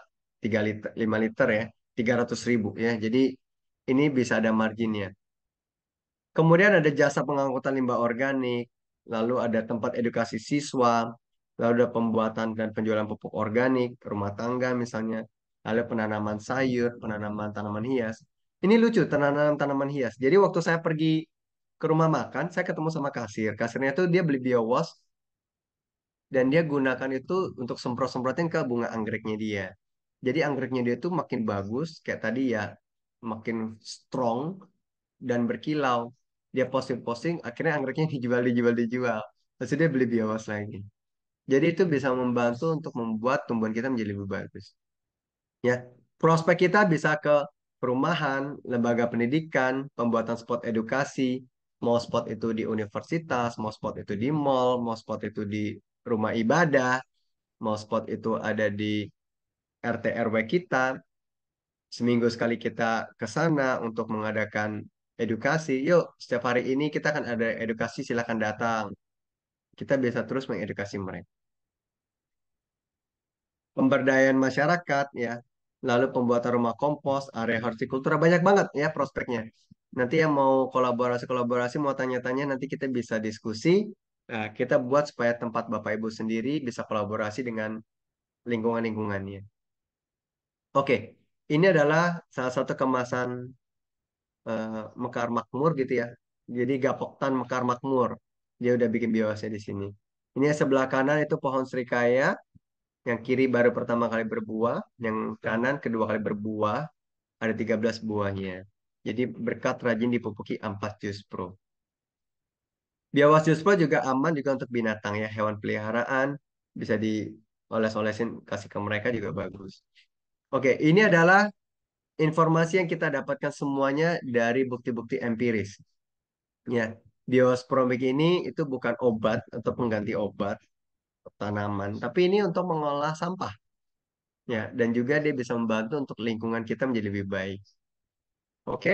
3 liter, 5 liter ya. 300 ribu ya. Jadi ini bisa ada marginnya. Kemudian ada jasa pengangkutan limbah organik, lalu ada tempat edukasi siswa, lalu ada pembuatan dan penjualan pupuk organik, rumah tangga misalnya, lalu penanaman sayur, penanaman tanaman hias. Ini lucu, tanaman tanaman hias. Jadi waktu saya pergi ke rumah makan, saya ketemu sama kasir. Kasirnya itu dia beli biowas dan dia gunakan itu untuk semprot-semprotin ke bunga anggreknya dia. Jadi anggreknya dia itu makin bagus, kayak tadi ya, makin strong dan berkilau. Dia posting-posting, akhirnya anggreknya dijual, dijual, dijual. Terus dia beli biowas lagi. Jadi itu bisa membantu untuk membuat tumbuhan kita menjadi lebih bagus. Ya, prospek kita bisa ke perumahan, lembaga pendidikan, pembuatan spot edukasi, mau spot itu di universitas, mau spot itu di mall, mau spot itu di rumah ibadah, mau spot itu ada di RT RW kita. Seminggu sekali kita ke sana untuk mengadakan edukasi. Yuk, setiap hari ini kita akan ada edukasi, silakan datang. Kita bisa terus mengedukasi mereka. Pemberdayaan masyarakat ya, lalu pembuatan rumah kompos, area hortikultura banyak banget ya prospeknya. Nanti yang mau kolaborasi-kolaborasi, mau tanya-tanya, nanti kita bisa diskusi. Nah, kita buat supaya tempat Bapak Ibu sendiri bisa kolaborasi dengan lingkungan-lingkungannya. Oke, ini adalah salah satu kemasan uh, Mekar Makmur gitu ya. Jadi Gapoktan Mekar Makmur. Dia udah bikin biosnya di sini. Ini sebelah kanan itu pohon serikaya. Yang kiri baru pertama kali berbuah. Yang kanan kedua kali berbuah. Ada 13 buahnya. Jadi berkat rajin dipupuki ampas jus pro. Biawas jus pro juga aman juga untuk binatang ya. Hewan peliharaan. Bisa dioles-olesin kasih ke mereka juga bagus. Oke, ini adalah informasi yang kita dapatkan semuanya dari bukti-bukti empiris. Ya, biosporomik ini itu bukan obat atau pengganti obat tanaman, tapi ini untuk mengolah sampah. Ya, dan juga dia bisa membantu untuk lingkungan kita menjadi lebih baik. Oke.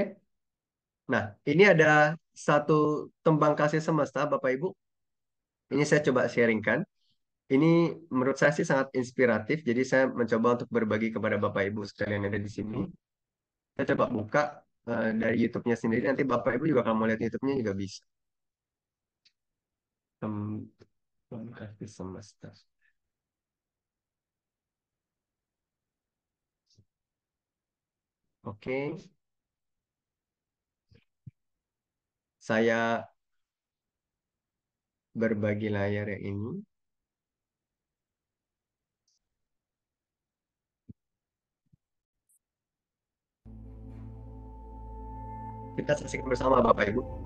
Nah, ini ada satu tembang kasih semesta, Bapak Ibu. Ini saya coba sharingkan. Ini menurut saya sih sangat inspiratif, jadi saya mencoba untuk berbagi kepada Bapak Ibu sekalian yang ada di sini. Saya coba buka uh, dari YouTube-nya sendiri, nanti Bapak Ibu juga kalau mau lihat YouTube-nya juga bisa. Tembang kasih semesta. Oke. saya berbagi layar yang ini. Kita saksikan bersama Bapak Ibu.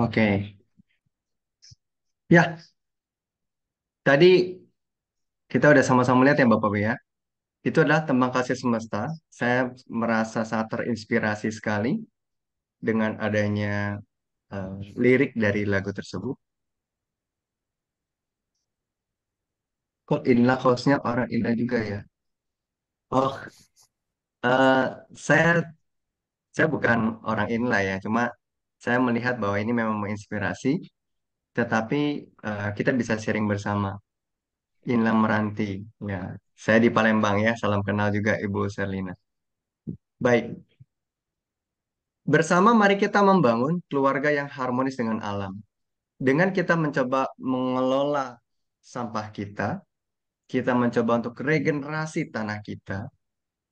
Oke. Ya, tadi kita udah sama-sama lihat ya Bapak ya. Itu adalah tembang kasih semesta. Saya merasa sangat terinspirasi sekali dengan adanya eh, lirik dari lagu tersebut. Kok inilah hostnya orang Indah juga ya? Oh, Eh, saya saya bukan orang inilah ya, cuma saya melihat bahwa ini memang menginspirasi, tetapi eh, kita bisa sharing bersama. Inilah Meranti, ya. Saya di Palembang ya, salam kenal juga Ibu Serlina. Baik, bersama mari kita membangun keluarga yang harmonis dengan alam. Dengan kita mencoba mengelola sampah kita, kita mencoba untuk regenerasi tanah kita,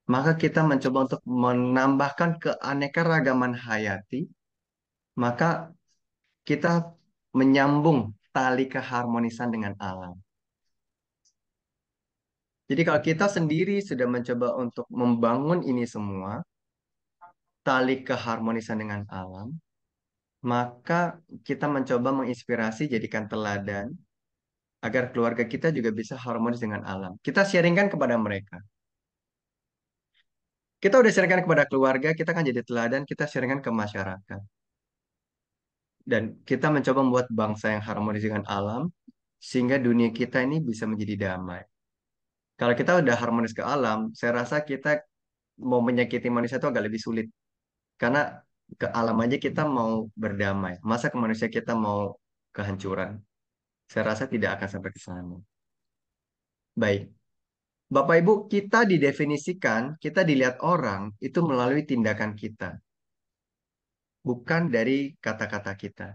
maka kita mencoba untuk menambahkan keanekaragaman hayati, maka kita menyambung tali keharmonisan dengan alam. Jadi kalau kita sendiri sudah mencoba untuk membangun ini semua, tali keharmonisan dengan alam, maka kita mencoba menginspirasi, jadikan teladan, agar keluarga kita juga bisa harmonis dengan alam. Kita sharingkan kepada mereka. Kita udah sharingkan kepada keluarga, kita kan jadi teladan, kita sharingkan ke masyarakat. Dan kita mencoba membuat bangsa yang harmonis dengan alam, sehingga dunia kita ini bisa menjadi damai. Kalau kita udah harmonis ke alam, saya rasa kita mau menyakiti manusia itu agak lebih sulit. Karena ke alam aja kita mau berdamai. Masa ke manusia kita mau kehancuran? Saya rasa tidak akan sampai ke sana. Baik. Bapak Ibu, kita didefinisikan, kita dilihat orang itu melalui tindakan kita. Bukan dari kata-kata kita.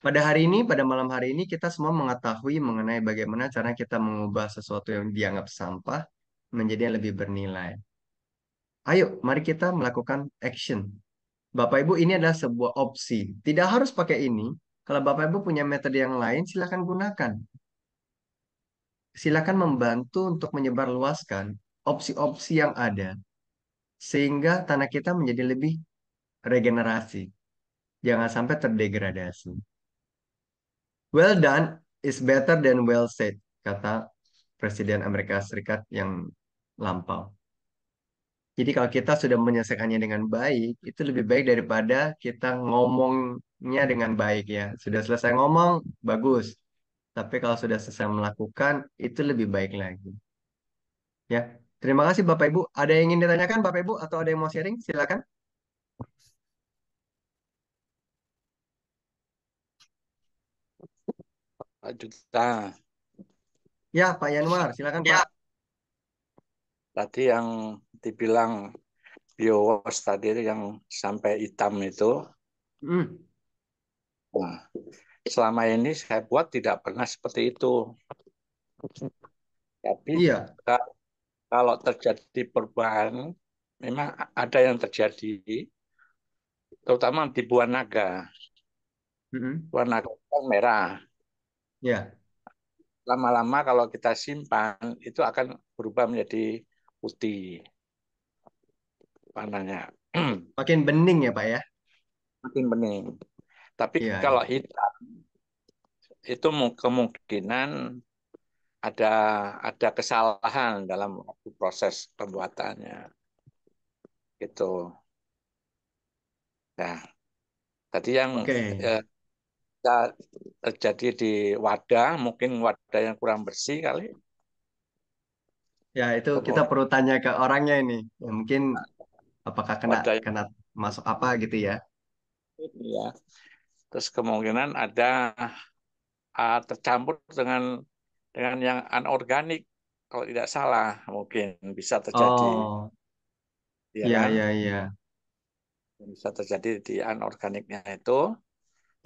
Pada hari ini, pada malam hari ini, kita semua mengetahui mengenai bagaimana cara kita mengubah sesuatu yang dianggap sampah menjadi yang lebih bernilai. Ayo, mari kita melakukan action. Bapak Ibu, ini adalah sebuah opsi. Tidak harus pakai ini. Kalau Bapak Ibu punya metode yang lain, silakan gunakan. Silakan membantu untuk menyebarluaskan opsi-opsi yang ada. Sehingga tanah kita menjadi lebih regenerasi. Jangan sampai terdegradasi. Well done is better than well said, kata Presiden Amerika Serikat yang lampau. Jadi kalau kita sudah menyelesaikannya dengan baik, itu lebih baik daripada kita ngomongnya dengan baik ya. Sudah selesai ngomong, bagus. Tapi kalau sudah selesai melakukan, itu lebih baik lagi. Ya, terima kasih Bapak Ibu. Ada yang ingin ditanyakan Bapak Ibu atau ada yang mau sharing? Silakan. Pak Duta, Ya, Pak Yanuar, silakan Pak. tadi yang dibilang biowas tadi itu yang sampai hitam itu, Hmm, nah, selama ini saya buat tidak pernah seperti itu. Tapi iya, kalau terjadi perubahan, memang ada yang terjadi, terutama di buah naga. Mm-mm. Buah naga kan merah. ya, Lama-lama kalau kita simpan, itu akan berubah menjadi putih warnanya. makin bening ya Pak ya. Makin bening. Tapi Iya, kalau iya. hitam, itu mu- kemungkinan ada ada kesalahan dalam waktu proses pembuatannya. Gitu. Nah, tadi yang Oke, eh, terjadi di wadah, mungkin wadah yang kurang bersih kali. ya itu kita Kemudian perlu tanya ke orangnya ini. Ya, mungkin apakah kena wadah kena masuk apa gitu ya? ya. Terus kemungkinan ada ah, tercampur dengan dengan yang anorganik kalau tidak salah mungkin bisa terjadi. Oh, ya iya kan? iya iya. bisa terjadi di anorganiknya itu.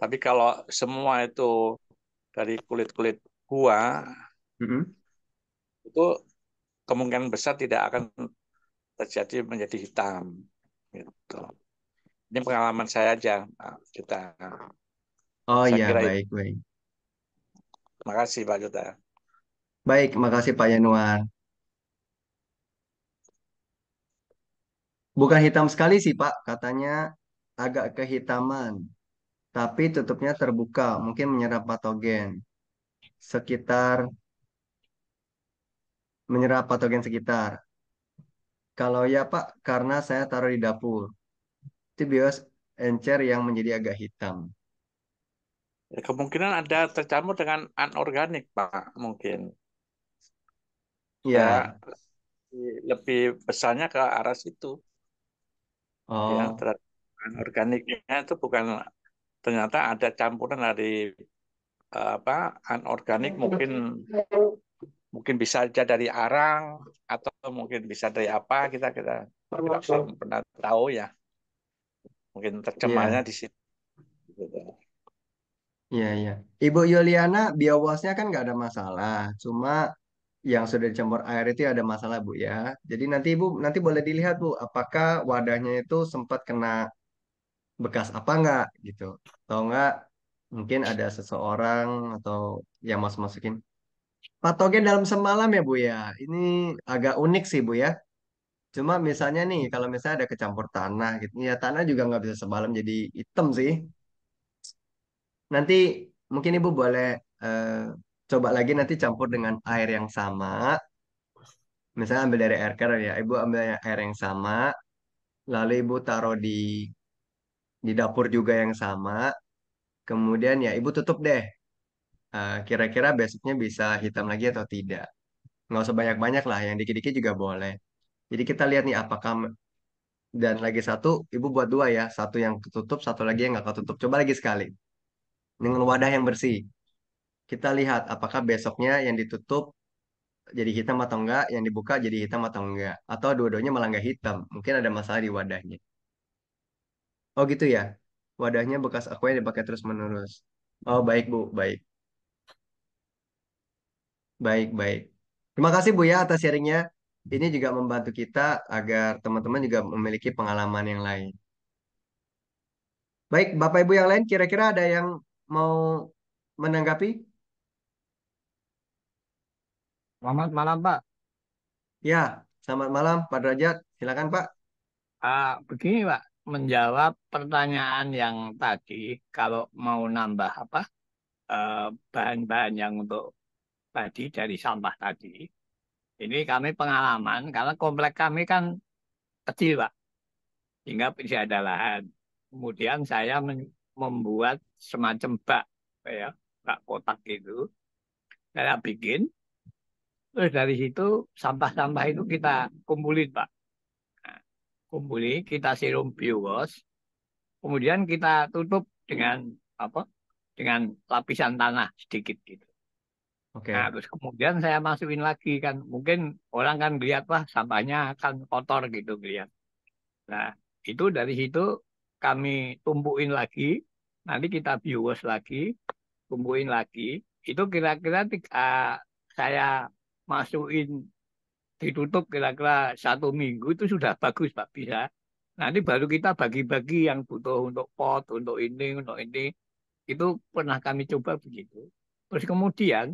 Tapi kalau semua itu dari kulit-kulit buah Mm-mm. itu kemungkinan besar tidak akan terjadi menjadi hitam gitu. Ini pengalaman saya aja kita Oh iya, itu baik baik. terima kasih Pak Juta Baik, makasih Pak Yanuar. Bukan hitam sekali sih Pak, katanya agak kehitaman, tapi tutupnya terbuka, mungkin menyerap patogen sekitar menyerap patogen sekitar. Kalau ya Pak, karena saya taruh di dapur, itu bios encer yang menjadi agak hitam. Kemungkinan ada tercampur dengan anorganik Pak mungkin Iya. Saya lebih besarnya ke arah situ. Ya, Oh, terhadap organiknya itu bukan ternyata ada campuran dari eh, apa anorganik mungkin mungkin bisa aja dari arang atau mungkin bisa dari apa kita kita tidak belum pernah tahu ya. Mungkin tercemarnya iya, di situ. Gitu. iya, iya. Ibu Yuliana, biowasnya kan nggak ada masalah. Cuma yang sudah dicampur air itu ada masalah, Bu ya. Jadi nanti Ibu nanti boleh dilihat, Bu, apakah wadahnya itu sempat kena bekas apa nggak gitu. Atau nggak mungkin ada seseorang atau yang masuk-masukin patogen dalam semalam ya, Bu ya. Ini agak unik sih, Bu ya. Cuma misalnya nih, kalau misalnya ada kecampur tanah gitu, ya tanah juga nggak bisa semalam jadi hitam sih. Nanti mungkin Ibu boleh eh, coba lagi nanti campur dengan air yang sama. Misalnya ambil dari air keran ya, Ibu ambil air yang sama, lalu Ibu taruh di di dapur juga yang sama. Kemudian ya Ibu tutup deh. Eh, kira-kira besoknya bisa hitam lagi atau tidak. Nggak usah banyak-banyak lah, yang dikit-dikit juga boleh. Jadi kita lihat nih apakah dan lagi satu, Ibu buat dua ya, satu yang ketutup, satu lagi yang nggak ketutup. Coba lagi sekali dengan wadah yang bersih. Kita lihat apakah besoknya yang ditutup jadi hitam atau enggak, yang dibuka jadi hitam atau enggak, atau dua-duanya malah nggak hitam. Mungkin ada masalah di wadahnya. Oh gitu ya, wadahnya bekas aqua yang dipakai terus-menerus. Oh baik Bu, baik, baik, baik. Terima kasih Bu ya atas sharingnya. Ini juga membantu kita agar teman-teman juga memiliki pengalaman yang lain. Baik, Bapak Ibu yang lain, kira-kira ada yang mau menanggapi? Selamat malam, Pak. Ya, selamat malam Pak Derajat. Silakan Pak. Ah, begini, Pak. Menjawab pertanyaan yang tadi, kalau mau nambah apa eh, bahan-bahan yang untuk tadi dari sampah tadi, ini kami pengalaman karena komplek kami kan kecil, Pak, sehingga tidak ada lahan. Kemudian saya membuat semacam bak, ya, bak kotak gitu. Saya bikin, terus dari situ sampah-sampah itu kita kumpulin, Pak. Nah, kumpulin, kita sirum biogas, kemudian kita tutup dengan apa? Dengan lapisan tanah sedikit gitu. Oke. Nah, terus kemudian saya masukin lagi kan, mungkin orang kan lihat wah sampahnya kan kotor gitu lihat. Nah, itu dari situ kami tumpuin lagi, nanti kita bios lagi, tumpuin lagi. Itu kira-kira tiga, saya masukin ditutup kira-kira satu minggu itu sudah bagus Pak bisa. Nanti baru kita bagi-bagi yang butuh untuk pot, untuk ini, untuk ini. Itu pernah kami coba begitu. Terus kemudian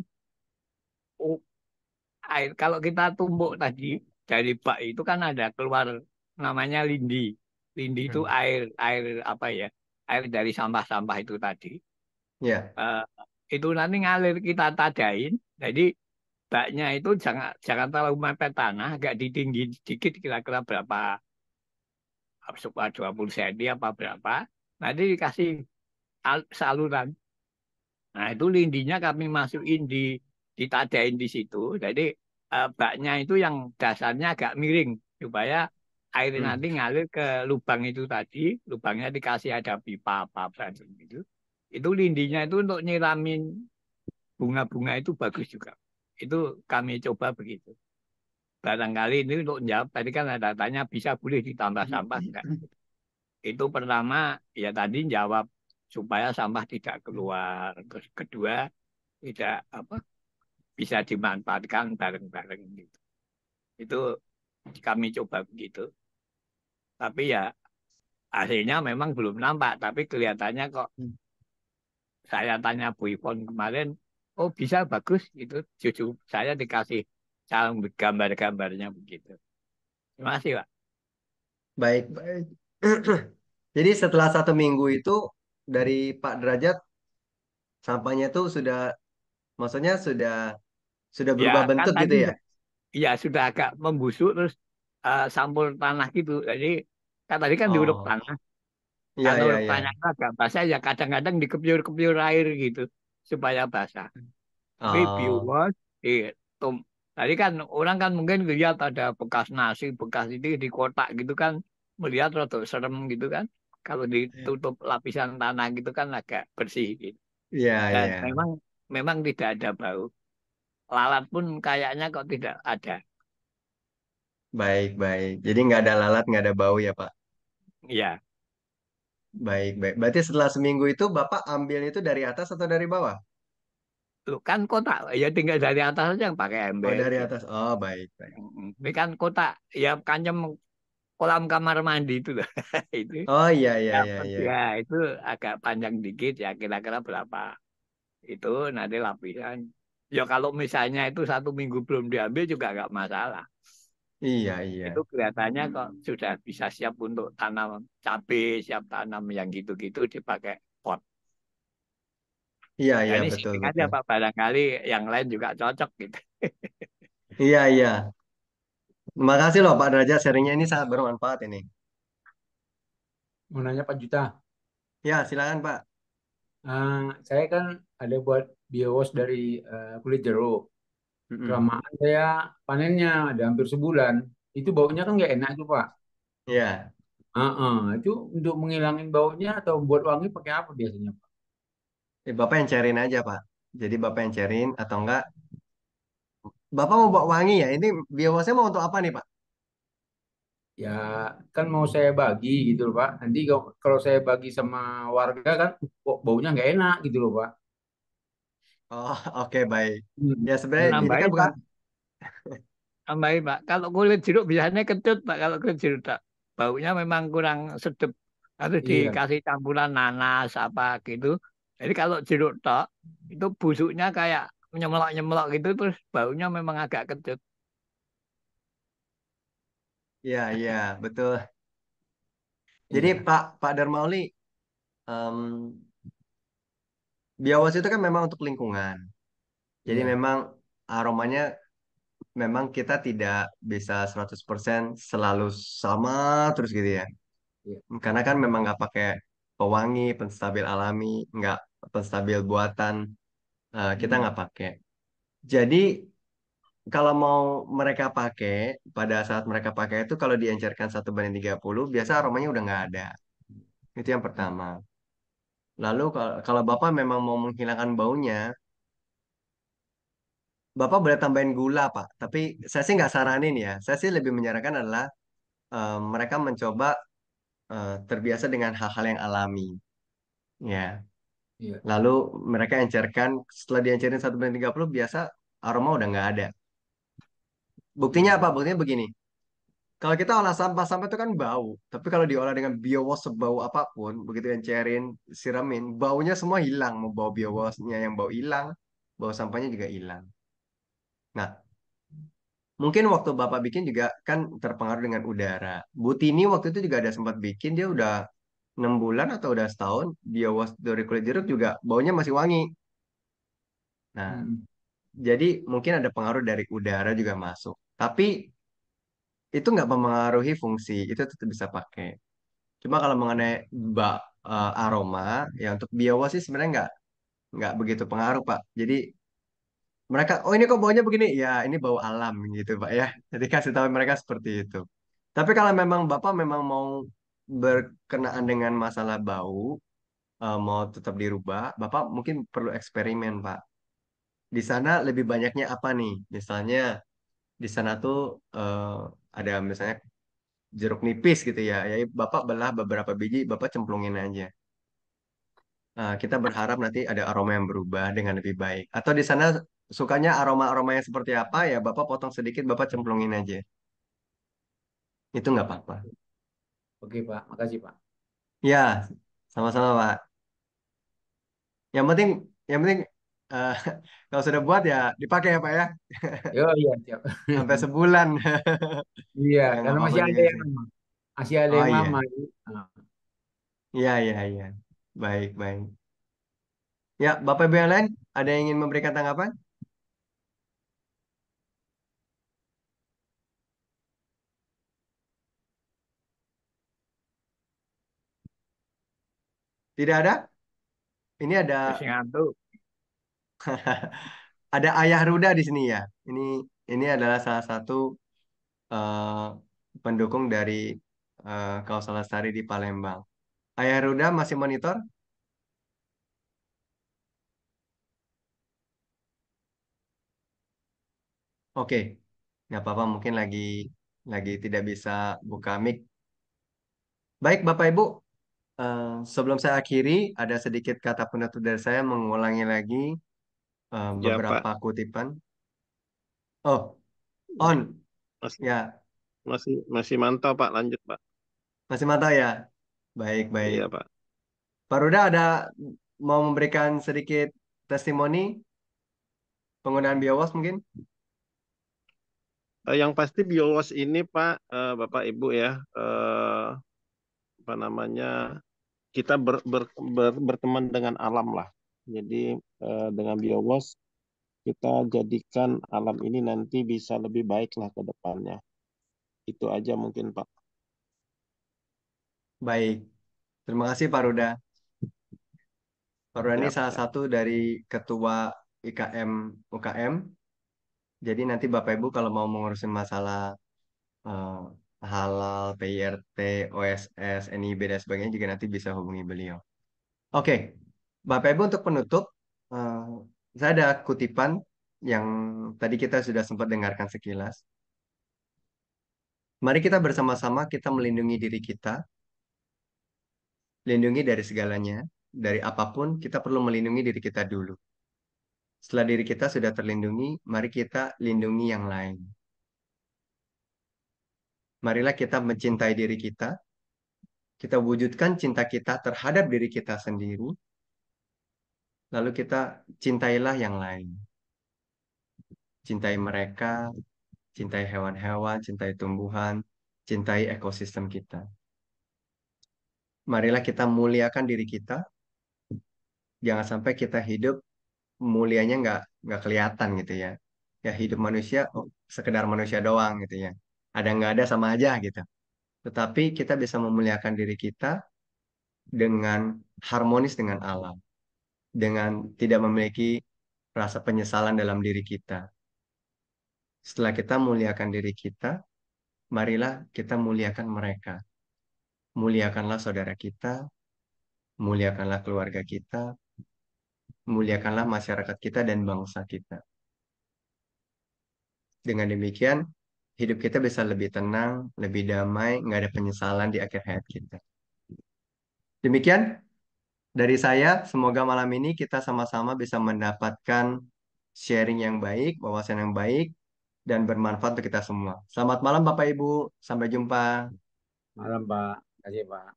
oh, air kalau kita tumbuk tadi dari bak itu kan ada keluar namanya lindi. Lindi itu Hmm. air air apa ya? Air dari sampah-sampah itu tadi. Ya, Eh, itu nanti ngalir kita tadain. Jadi baknya itu jangan jangan terlalu mepet tanah, agak ditinggi sedikit kira-kira berapa suka 20 cm apa berapa. Nanti dikasih al- saluran. Nah, itu lindinya kami masukin di ditadain di situ. Jadi eh, baknya itu yang dasarnya agak miring supaya air Hmm. nanti ngalir ke lubang itu tadi. Lubangnya dikasih ada pipa apa apa gitu. Itu lindinya itu untuk nyiramin bunga-bunga itu bagus juga. Itu kami coba begitu. Barangkali ini untuk menjawab tadi kan ada tanya bisa boleh ditambah sampah enggak? Itu pertama ya tadi jawab supaya sampah tidak keluar. Terus kedua tidak apa bisa dimanfaatkan bareng-bareng gitu. Itu kami coba begitu. Tapi ya hasilnya memang belum nampak, tapi kelihatannya kok saya tanya Bu Ivon kemarin, oh bisa bagus gitu. Jujur saya dikasih cara gambar-gambarnya begitu. Terima kasih Pak. baik, baik. Jadi setelah satu minggu itu dari Pak Derajat sampahnya itu sudah, maksudnya sudah sudah Ya berubah kan bentuk tadi gitu ya? ya sudah agak membusuk terus eh, sampul tanah gitu. Jadi kan tadi kan diuruk Oh, tanah. iya Kalau iya iya. tanah itu agak basah ya kadang-kadang dikepiur-kepiur air gitu supaya basah. Tapi Oh, biogas ditum Tadi kan orang kan mungkin lihat ada bekas nasi, bekas itu di kotak gitu kan, melihat rada serem gitu kan. Kalau ditutup lapisan tanah gitu kan agak bersih gitu. Iya, Dan iya. memang memang tidak ada bau. Lalat pun kayaknya kok tidak ada. Baik, baik. Jadi nggak ada lalat, nggak ada bau ya, Pak? Iya, Baik, baik. Berarti setelah seminggu itu Bapak ambil itu dari atas atau dari bawah? lu kan kotak ya tinggal dari atas aja yang pakai Oh, ember dari gitu. atas. Oh, baik, baik. Ini kan kotak ya kancam kolam kamar mandi itu loh. itu Oh, iya, iya, iya, iya. ya itu agak panjang dikit ya kira-kira berapa itu nanti lapisan ya kalau misalnya itu satu minggu belum diambil juga nggak masalah Iya, iya. itu kelihatannya kok sudah bisa siap untuk tanam cabai siap tanam yang gitu-gitu dipakai pot Iya, ya iya, ini betul, pak barangkali yang lain juga cocok gitu Iya, iya. Terima kasih loh Pak Derajat, sharingnya ini sangat bermanfaat ini. Mau nanya Pak Juta. Ya, silakan Pak. Eh, saya kan ada buat bios dari eh, kulit jeruk. Mm-mm. Kelamaan saya panennya ada hampir sebulan. Itu baunya kan nggak enak tuh Pak. Iya. Heeh, itu untuk menghilangin baunya atau buat wangi pakai apa biasanya Pak? Eh, Bapak yang cairin aja Pak. Jadi Bapak yang cairin atau enggak? Bapak mau bawa wangi ya? Ini biowasnya mau untuk apa nih Pak? Ya kan mau saya bagi gitu loh Pak. Nanti kalau kalau saya bagi sama warga kan kok baunya nggak enak gitu loh Pak. Oh, oke baik. Hmm. Ya sebenarnya ini kan bukan. tambahin pak kalau kulit jeruk biasanya kecut pak kalau kulit jeruk tak baunya memang kurang sedap harus Iya. dikasih campuran nanas apa gitu jadi kalau jeruk tok itu busuknya kayak nyemelok-nyemelok gitu terus baunya memang agak kecut Ya, ya, betul. Jadi Iya. Pak Pak Darmauli, em, biowas itu kan memang untuk lingkungan. Jadi Iya. memang aromanya memang kita tidak bisa 100% selalu sama terus gitu ya. Iya. Karena kan memang nggak pakai pewangi, penstabil alami, nggak penstabil buatan, eh, kita Hmm. nggak pakai. Jadi kalau mau mereka pakai, pada saat mereka pakai itu kalau diencerkan satu banding 30, biasa aromanya udah nggak ada. Itu yang pertama. Lalu kalau, kalau Bapak memang mau menghilangkan baunya, Bapak boleh tambahin gula, Pak. Tapi saya sih nggak saranin ya. Saya sih lebih menyarankan adalah eh, mereka mencoba eh, terbiasa dengan hal-hal yang alami. Ya. Iya. Lalu mereka encerkan, setelah diencerin satu banding 30, biasa aroma udah nggak ada. Buktinya apa? Buktinya begini. Kalau kita olah sampah, sampah itu kan bau. Tapi kalau diolah dengan biowas sebau apa pun, begitu encerin, siramin, baunya semua hilang. Mau bau biowasnya yang bau hilang, bau sampahnya juga hilang. Nah, mungkin waktu Bapak bikin juga kan terpengaruh dengan udara. Bu Tini waktu itu juga ada sempat bikin, dia udah enam bulan atau udah setahun, biowas dari kulit jeruk juga baunya masih wangi. Nah, Hmm. jadi mungkin ada pengaruh dari udara juga masuk. Tapi itu nggak mempengaruhi fungsi, itu tetap bisa pakai. Cuma kalau mengenai ba- eh, aroma, ya untuk biowas sih sebenarnya nggak nggak begitu pengaruh, Pak. Jadi mereka, oh ini kok baunya begini? Ya ini bau alam gitu, Pak ya. Jadi kasih tahu mereka seperti itu. Tapi kalau memang Bapak memang mau berkenaan dengan masalah bau, eh, mau tetap dirubah, Bapak mungkin perlu eksperimen, Pak. Di sana lebih banyaknya apa nih? Misalnya di sana tuh eh, ada misalnya jeruk nipis gitu ya. Ya Bapak belah beberapa biji, Bapak cemplungin aja. Nah, kita berharap nanti ada aroma yang berubah dengan lebih baik. Atau di sana sukanya aroma-aroma yang seperti apa ya, Bapak potong sedikit, Bapak cemplungin aja. Itu nggak apa-apa. Oke Pak, makasih Pak. Ya, sama-sama Pak. Yang penting, yang penting eh, kalau sudah buat ya dipakai ya Pak ya, Yo iya siap. sampai sebulan. Iya, Ya nggak karena masih ada juga yang. Masih ada Oh yang iya, lama. Nah, iya, iya, iya. Baik, baik. Ya, Bapak Ibu yang lain, ada yang ingin memberikan tanggapan? Tidak ada? Ini ada Terus ngantuk ada Ayah Ruda di sini ya. Ini ini adalah salah satu eh, pendukung dari eh, Kausal Lestari di Palembang. Ayah Ruda masih monitor? Oke, nggak apa-apa. Mungkin lagi lagi tidak bisa buka mic. Baik, Bapak Ibu. eh, sebelum saya akhiri, ada sedikit kata penutup dari saya mengulangi lagi eh, Ya, Pak. beberapa kutipan. Oh, on. Mas, Ya, masih masih mantau, Pak. Lanjut, Pak. masih mantap ya. Baik, baik. Iya, Pak. Pak Ruda ada mau memberikan sedikit testimoni penggunaan BioWash mungkin? Eh, yang pasti BioWash ini, Pak, eh, Bapak Ibu ya, eh, apa namanya, kita ber, ber, ber- berteman dengan alam lah. Jadi eh, dengan BioWash kita jadikan alam ini nanti bisa lebih baik lah ke depannya. Itu aja mungkin, Pak. Baik. Terima kasih Pak Ruda. Pak Ruda ini salah satu dari ketua IKM UKM. Jadi nanti Bapak Ibu kalau mau mengurusin masalah eh, halal, PIRT, OSS, NIB dan sebagainya juga nanti bisa hubungi beliau. Oke, Bapak Ibu untuk penutup, eh, saya ada kutipan yang tadi kita sudah sempat dengarkan sekilas. Mari kita bersama-sama kita melindungi diri kita, lindungi dari segalanya, dari apa pun kita perlu melindungi diri kita dulu. Setelah diri kita sudah terlindungi, mari kita lindungi yang lain. Marilah kita mencintai diri kita, kita wujudkan cinta kita terhadap diri kita sendiri, lalu kita cintailah yang lain. Cintai mereka, cintai hewan-hewan, cintai tumbuhan, cintai ekosistem kita. Marilah kita muliakan diri kita, jangan sampai kita hidup mulianya nggak nggak kelihatan gitu ya. Ya hidup manusia oh, sekedar manusia doang gitu ya. Ada nggak ada sama aja gitu. Tetapi kita bisa memuliakan diri kita dengan harmonis dengan alam, dengan tidak memiliki rasa penyesalan dalam diri kita. Setelah kita muliakan diri kita, marilah kita muliakan mereka. Muliakanlah saudara kita, muliakanlah keluarga kita, muliakanlah masyarakat kita dan bangsa kita. Dengan demikian, hidup kita bisa lebih tenang, lebih damai, nggak ada penyesalan di akhir hayat kita. Demikian dari saya, semoga malam ini kita sama-sama bisa mendapatkan sharing yang baik, wawasan yang baik, dan bermanfaat untuk kita semua. Selamat malam Bapak Ibu, sampai jumpa. Malam, Pak. Terima kasih, Pak.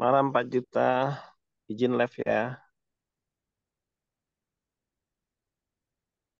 Malam, Pak Juta. Izin live ya.